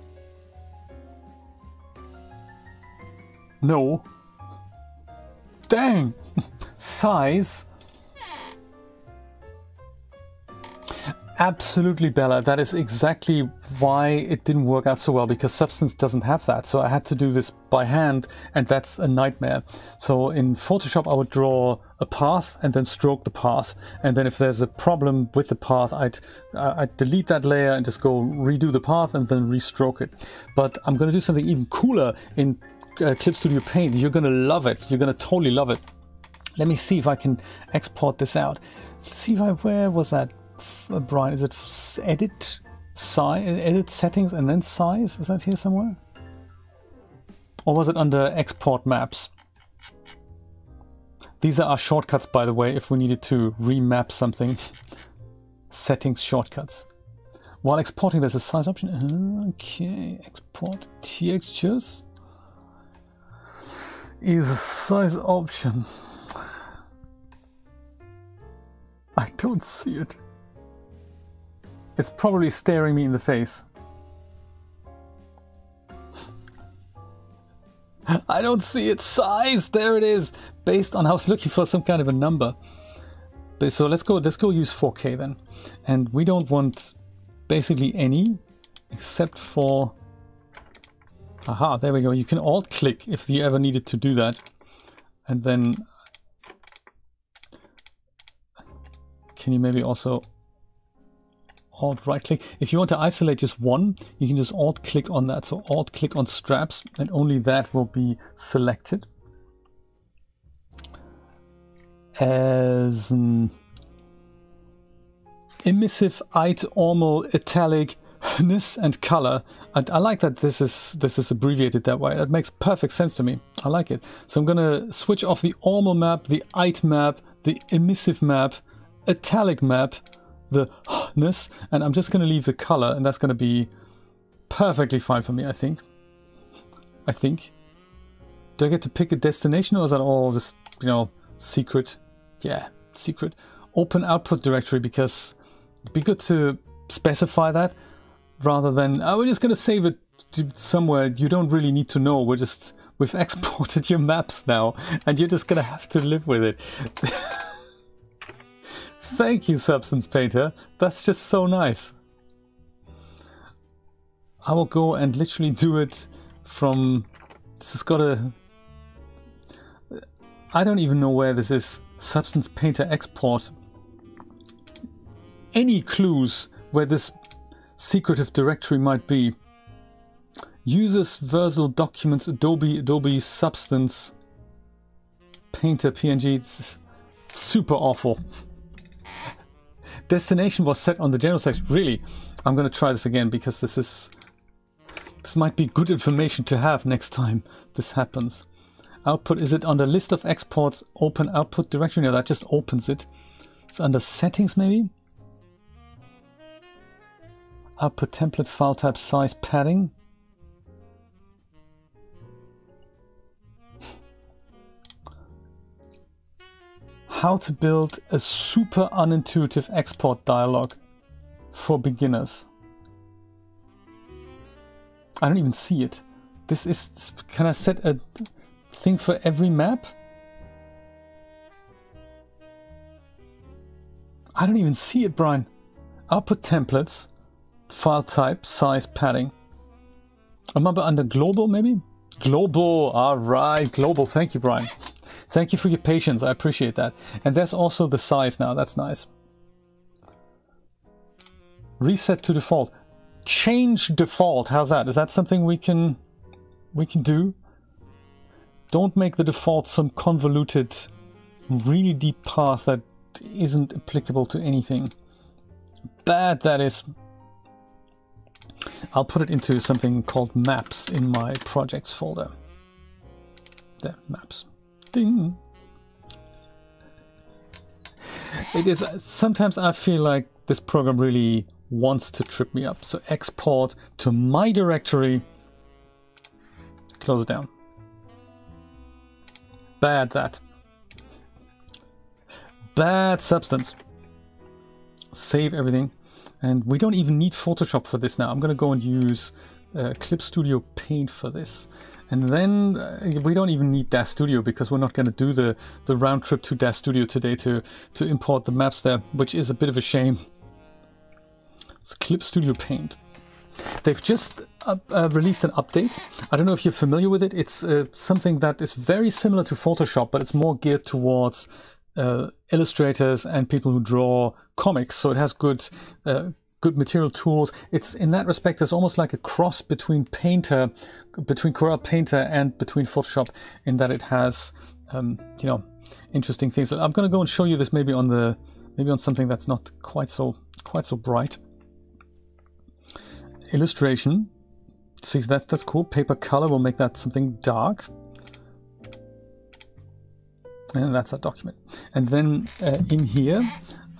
No. Dang! Size. Absolutely, Bella. That is exactly why it didn't work out so well because Substance doesn't have that. So I had to do this by hand and that's a nightmare. So in Photoshop, I would draw a path and then stroke the path. And then if there's a problem with the path, I'd, uh, I'd delete that layer and just go redo the path and then restroke it. But I'm going to do something even cooler in uh, Clip Studio Paint. You're going to love it. You're going to totally love it. Let me see if I can export this out. Let's see if I, where was that? Uh, Brian, is it edit size, edit settings and then size? Is that here somewhere? Or was it under export maps? These are our shortcuts, by the way, if we needed to remap something. settings shortcuts. While exporting, there's a size option. Okay, export textures is a size option. I don't see it. It's probably staring me in the face. I don't see its size. There it is. Based on I was looking for some kind of a number. So let's go. Let's go use 4K then. And we don't want basically any except for... Aha, there we go. You can alt-click if you ever needed to do that. And then... Can you maybe also alt right click. If you want to isolate just one, you can just alt click on that. So alt click on straps and only that will be selected. As an emissive eit normal italic ness and color. And I like that this is this is abbreviated that way. That makes perfect sense to me. I like it. So I'm gonna switch off the normal map, the eit map, the emissive map, italic map, the ness, and I'm just gonna leave the color, and that's gonna be perfectly fine for me, I think. I think. Do I get to pick a destination, or is that all just, you know, secret? Yeah, secret. Open output directory, because it'd be good to specify that rather than, oh, we're just going to save it somewhere you don't really need to know. We're just, we've exported your maps now and you're just going to have to live with it. Thank you, Substance Painter. That's just so nice. I will go and literally do it from, this has got a, I don't even know where this is. Substance Painter export. Any clues where this secretive directory might be. Users, versluis, Documents, Adobe, Adobe Substance, Painter, PNG. Super awful. Destination was set on the general section. Really? I'm going to try this again because this is... This might be good information to have next time this happens. Output, is it under list of exports, open output directory? No, that just opens it. It's under settings maybe? Output template file type size padding. How to build a super unintuitive export dialog for beginners. I don't even see it. This is, can I set a thing for every map? I don't even see it, Brian. Output templates file type, size, padding. Remember under global maybe? Global, all right, global. Thank you, Brian. Thank you for your patience. I appreciate that. And there's also the size now. That's nice. Reset to default. Change default. How's that? Is that something we can we can do? Don't make the default some convoluted, really deep path that isn't applicable to anything. Bad that is. I'll put it into something called maps in my projects folder. There, maps. Ding. It is, sometimes I feel like this program really wants to trip me up. So export to my directory, close it down. Bad that. Bad substance. Save everything. And we don't even need Photoshop for this now. I'm going to go and use uh, Clip Studio Paint for this. And then uh, we don't even need DAZ Studio because we're not going to do the, the round trip to DAZ Studio today to, to import the maps there, which is a bit of a shame. It's Clip Studio Paint. They've just uh, uh, released an update. I don't know if you're familiar with it. It's uh, something that is very similar to Photoshop, but it's more geared towards uh, illustrators and people who draw comics. So it has good uh, good material tools. It's in that respect, it's almost like a cross between Painter, between Corel Painter and between Photoshop, in that it has um, you know interesting things. I'm going to go and show you this maybe on the maybe on something that's not quite so quite so bright. Illustration. See, that's that's cool. Paper color will make that something dark. And that's a document. And then uh, in here,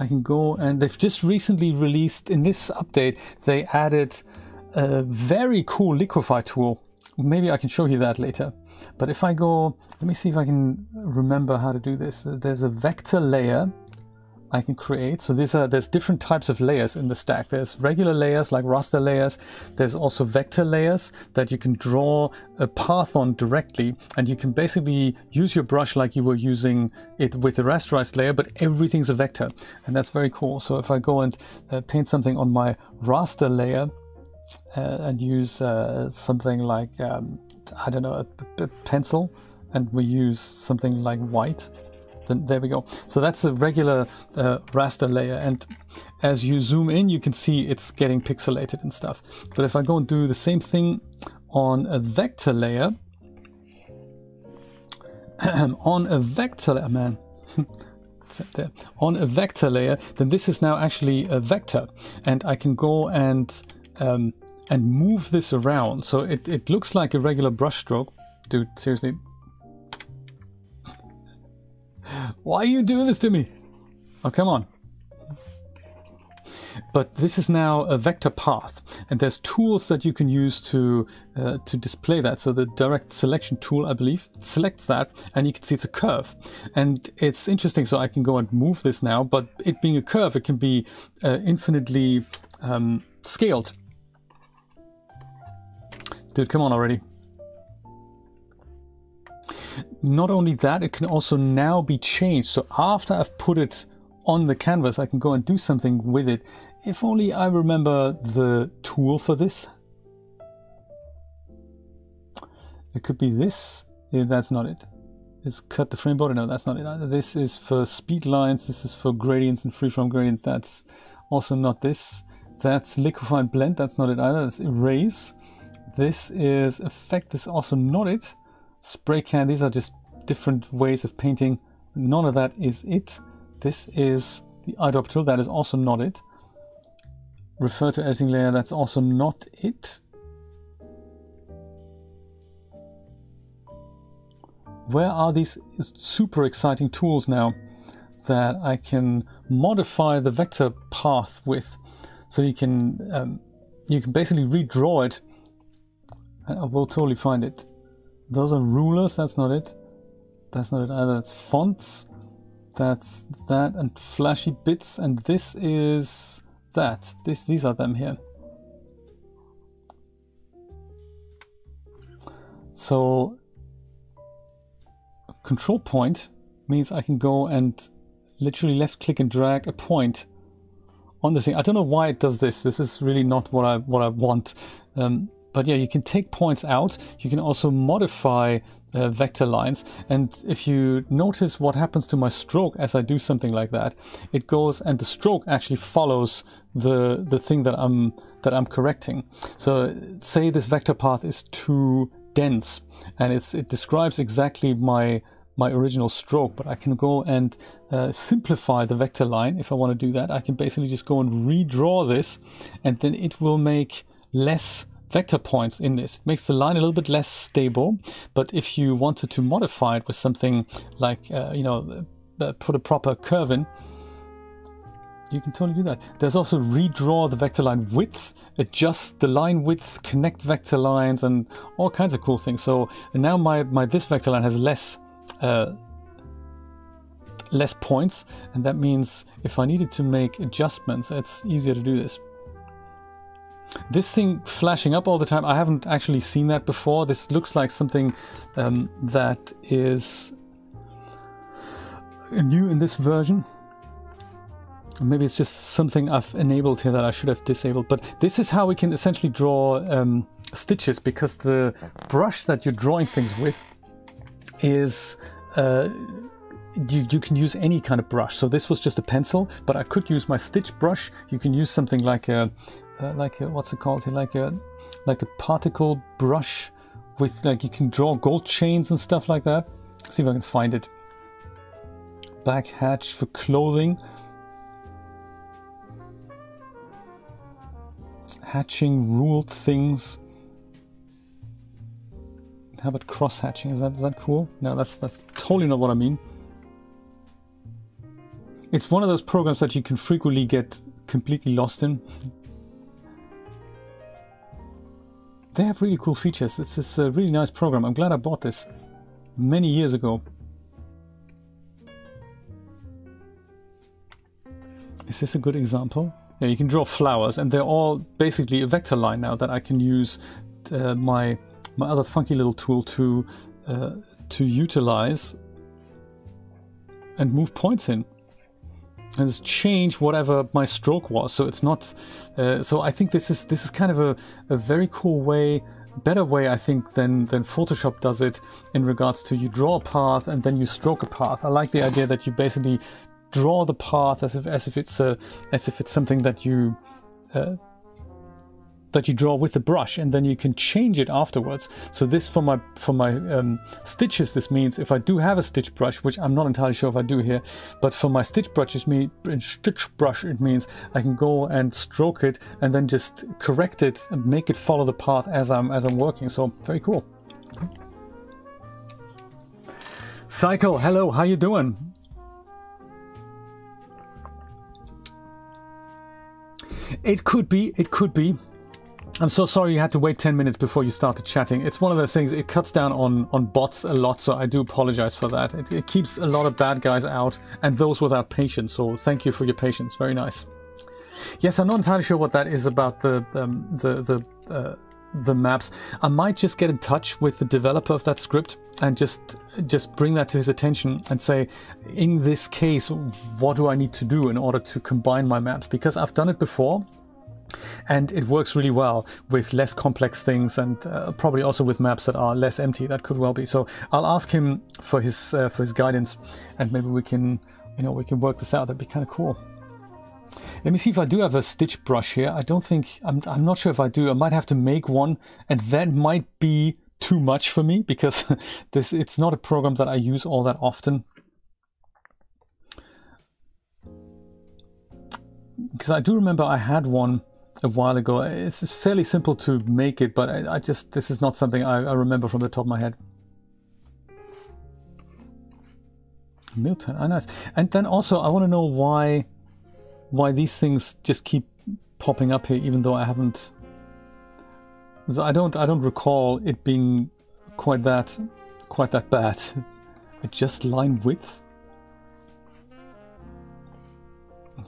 I can go and they've just recently released, in this update, they added a very cool liquify tool. Maybe I can show you that later. But if I go, let me see if I can remember how to do this. There's a vector layer I can create. So these are, there's different types of layers in the stack. There's regular layers like raster layers. There's also vector layers that you can draw a path on directly. And you can basically use your brush like you were using it with the rasterized layer, but everything's a vector. And that's very cool. So if I go and uh, paint something on my raster layer, uh, and use uh, something like um, I don't know a, a, pencil, and we use something like white. There we go. So that's a regular uh, raster layer, and as you zoom in, you can see it's getting pixelated and stuff. But if I go and do the same thing on a vector layer, on a vector layer, man. there. On a vector layer, then this is now actually a vector, and I can go and um, and move this around. So it, it looks like a regular brush stroke. Dude, seriously. Why are you doing this to me? Oh, come on. But this is now a vector path, and there's tools that you can use to uh, to display that. So the direct selection tool, I believe, selects that, and you can see it's a curve. And it's interesting, so I can go and move this now, but it being a curve, it can be uh, infinitely um, scaled. Dude, come on already. Not only that, it can also now be changed. So after I've put it on the canvas, I can go and do something with it. If only I remember the tool for this. It could be this. Yeah, that's not it. It's cut the frame border. No, that's not it either. This is for speed lines. This is for gradients and freeform gradients. That's also not this. That's liquify blend. That's not it either. That's erase. This is effect. This is also not it. Spray can. These are just different ways of painting. None of that is it. This is the eyedrop tool. That is also not it. Refer to editing layer. That's also not it. Where are these super exciting tools now that I can modify the vector path with? So you can um, you can basically redraw it. I will totally find it. Those are rulers. That's not it. That's not it either. It's fonts. That's that and flashy bits. And this is that. This, these are them here. So control point means I can go and literally left click and drag a point on the thing. I don't know why it does this. This is really not what I what I want. Um, but yeah, you can take points out. You can also modify uh, vector lines. And if you notice what happens to my stroke as I do something like that, it goes and the stroke actually follows the the thing that I'm that I'm correcting. So say this vector path is too dense and it's it describes exactly my my original stroke, but I can go and uh, simplify the vector line if I want to do that. I can basically just go and redraw this and then it will make less vector points in this. It makes the line a little bit less stable, but if you wanted to modify it with something like, uh, you know, uh, put a proper curve in, you can totally do that. There's also redraw the vector line width, adjust the line width, connect vector lines, and all kinds of cool things. So now my, my this vector line has less uh, less points, and that means if I needed to make adjustments, it's easier to do this. This thing flashing up all the time, I haven't actually seen that before. This looks like something um, that is new in this version. Maybe it's just something I've enabled here that I should have disabled. But this is how we can essentially draw um, stitches because the brush that you're drawing things with is uh, you, you can use any kind of brush. So this was just a pencil, but I could use my stitch brush. You can use something like a, uh, like a, what's it called here? Like a, like a particle brush with like, you can draw gold chains and stuff like that. see if I can find it. Back hatch for clothing. Hatching ruled things. How about cross hatching? Is that is that cool? No, that's that's totally not what I mean. It's one of those programs that you can frequently get completely lost in. They have really cool features. This is a really nice program. I'm glad I bought this many years ago. Is this a good example? Yeah, you can draw flowers and they're all basically a vector line now that I can use uh, my my other funky little tool to uh, to utilize and move points in. And just change whatever my stroke was. So it's not. Uh, so I think this is this is kind of a, a very cool way, better way I think than than Photoshop does it in regards to you draw a path and then you stroke a path. I like the idea that you basically draw the path as if as if it's a as if it's something that you uh, that you draw with the brush and then you can change it afterwards. So this for my for my um, stitches this means if I do have a stitch brush, which I'm not entirely sure if I do here, but for my stitch brushes me stitch brush it means I can go and stroke it and then just correct it and make it follow the path as I'm as I'm working. So very cool. Cycle, hello, how you doing? It could be, it could be. I'm so sorry you had to wait 10 minutes before you started chatting. It's one of those things, it cuts down on, on bots a lot, so I do apologize for that. It, it keeps a lot of bad guys out and those without patience, so thank you for your patience. Very nice. Yes, I'm not entirely sure what that is about the um, the the uh, the maps. I might just get in touch with the developer of that script and just just bring that to his attention and say, in this case, what do I need to do in order to combine my maps? Because I've done it before and it works really well with less complex things and uh, probably also with maps that are less empty that could well be so i'll ask him for his uh, for his guidance and maybe we can you know we can work this out that'd be kind of cool let me see if I do have a stitch brush here. I don't think, I'm, I'm not sure if I do. I might have to make one and that might be too much for me because this it's not a program that I use all that often. Because I do remember I had one a while ago. It's fairly simple to make it, but I, I just, this is not something I, I, remember from the top of my head. Mill pen, ah, nice. And then also, I want to know why, why these things just keep popping up here, even though I haven't. I don't, I don't recall it being quite that, quite that bad. Adjust line width.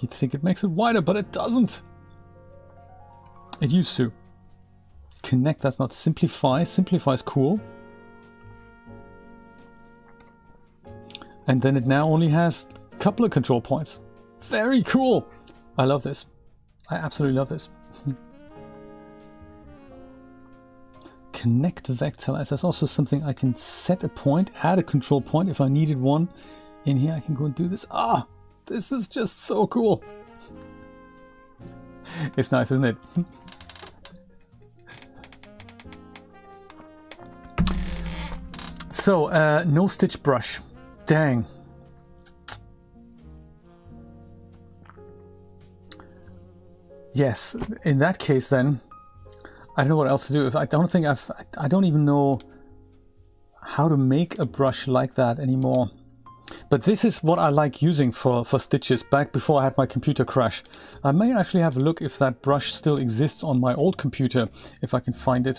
You'd think it makes it wider, but it doesn't. It used to. Connect, that's not simplify. Simplify is cool. And then it now only has a couple of control points. Very cool. I love this. I absolutely love this. Connect vectorize. That's also something I can set a point, add a control point if I needed one. In here I can go and do this. Ah, this is just so cool. It's nice, isn't it? So, uh, no stitch brush. Dang. Yes, in that case then, I don't know what else to do. If I don't think I've, I don't even know how to make a brush like that anymore. But this is what I like using for, for stitches back before I had my computer crash. I may actually have a look if that brush still exists on my old computer, if I can find it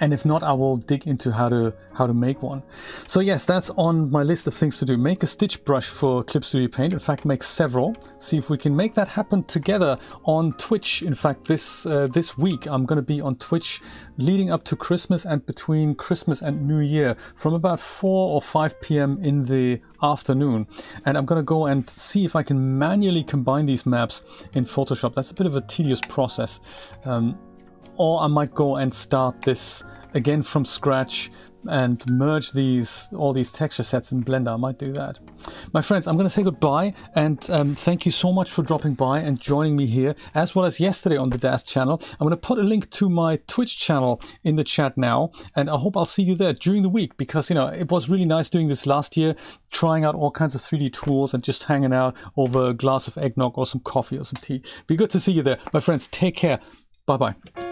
and if not I will dig into how to how to make one. So yes that's on my list of things to do. Make a stitch brush for Clip Studio Paint in fact make several. See if we can make that happen together on Twitch. In fact this uh, this week I'm gonna be on Twitch leading up to Christmas and between Christmas and New Year from about 4 or 5 p.m. in the afternoon. And I'm gonna go and see if I can manually combine these maps in Photoshop. That's a bit of a tedious process. Um, or I might go and start this again from scratch and merge these all these texture sets in Blender. I might do that. My friends, I'm going to say goodbye and um, thank you so much for dropping by and joining me here, as well as yesterday on the DAZ channel. I'm going to put a link to my Twitch channel in the chat now, and I hope I'll see you there during the week because, you know, it was really nice doing this last year, trying out all kinds of 3D tools and just hanging out over a glass of eggnog or some coffee or some tea. Be good to see you there. My friends, take care. Bye-bye.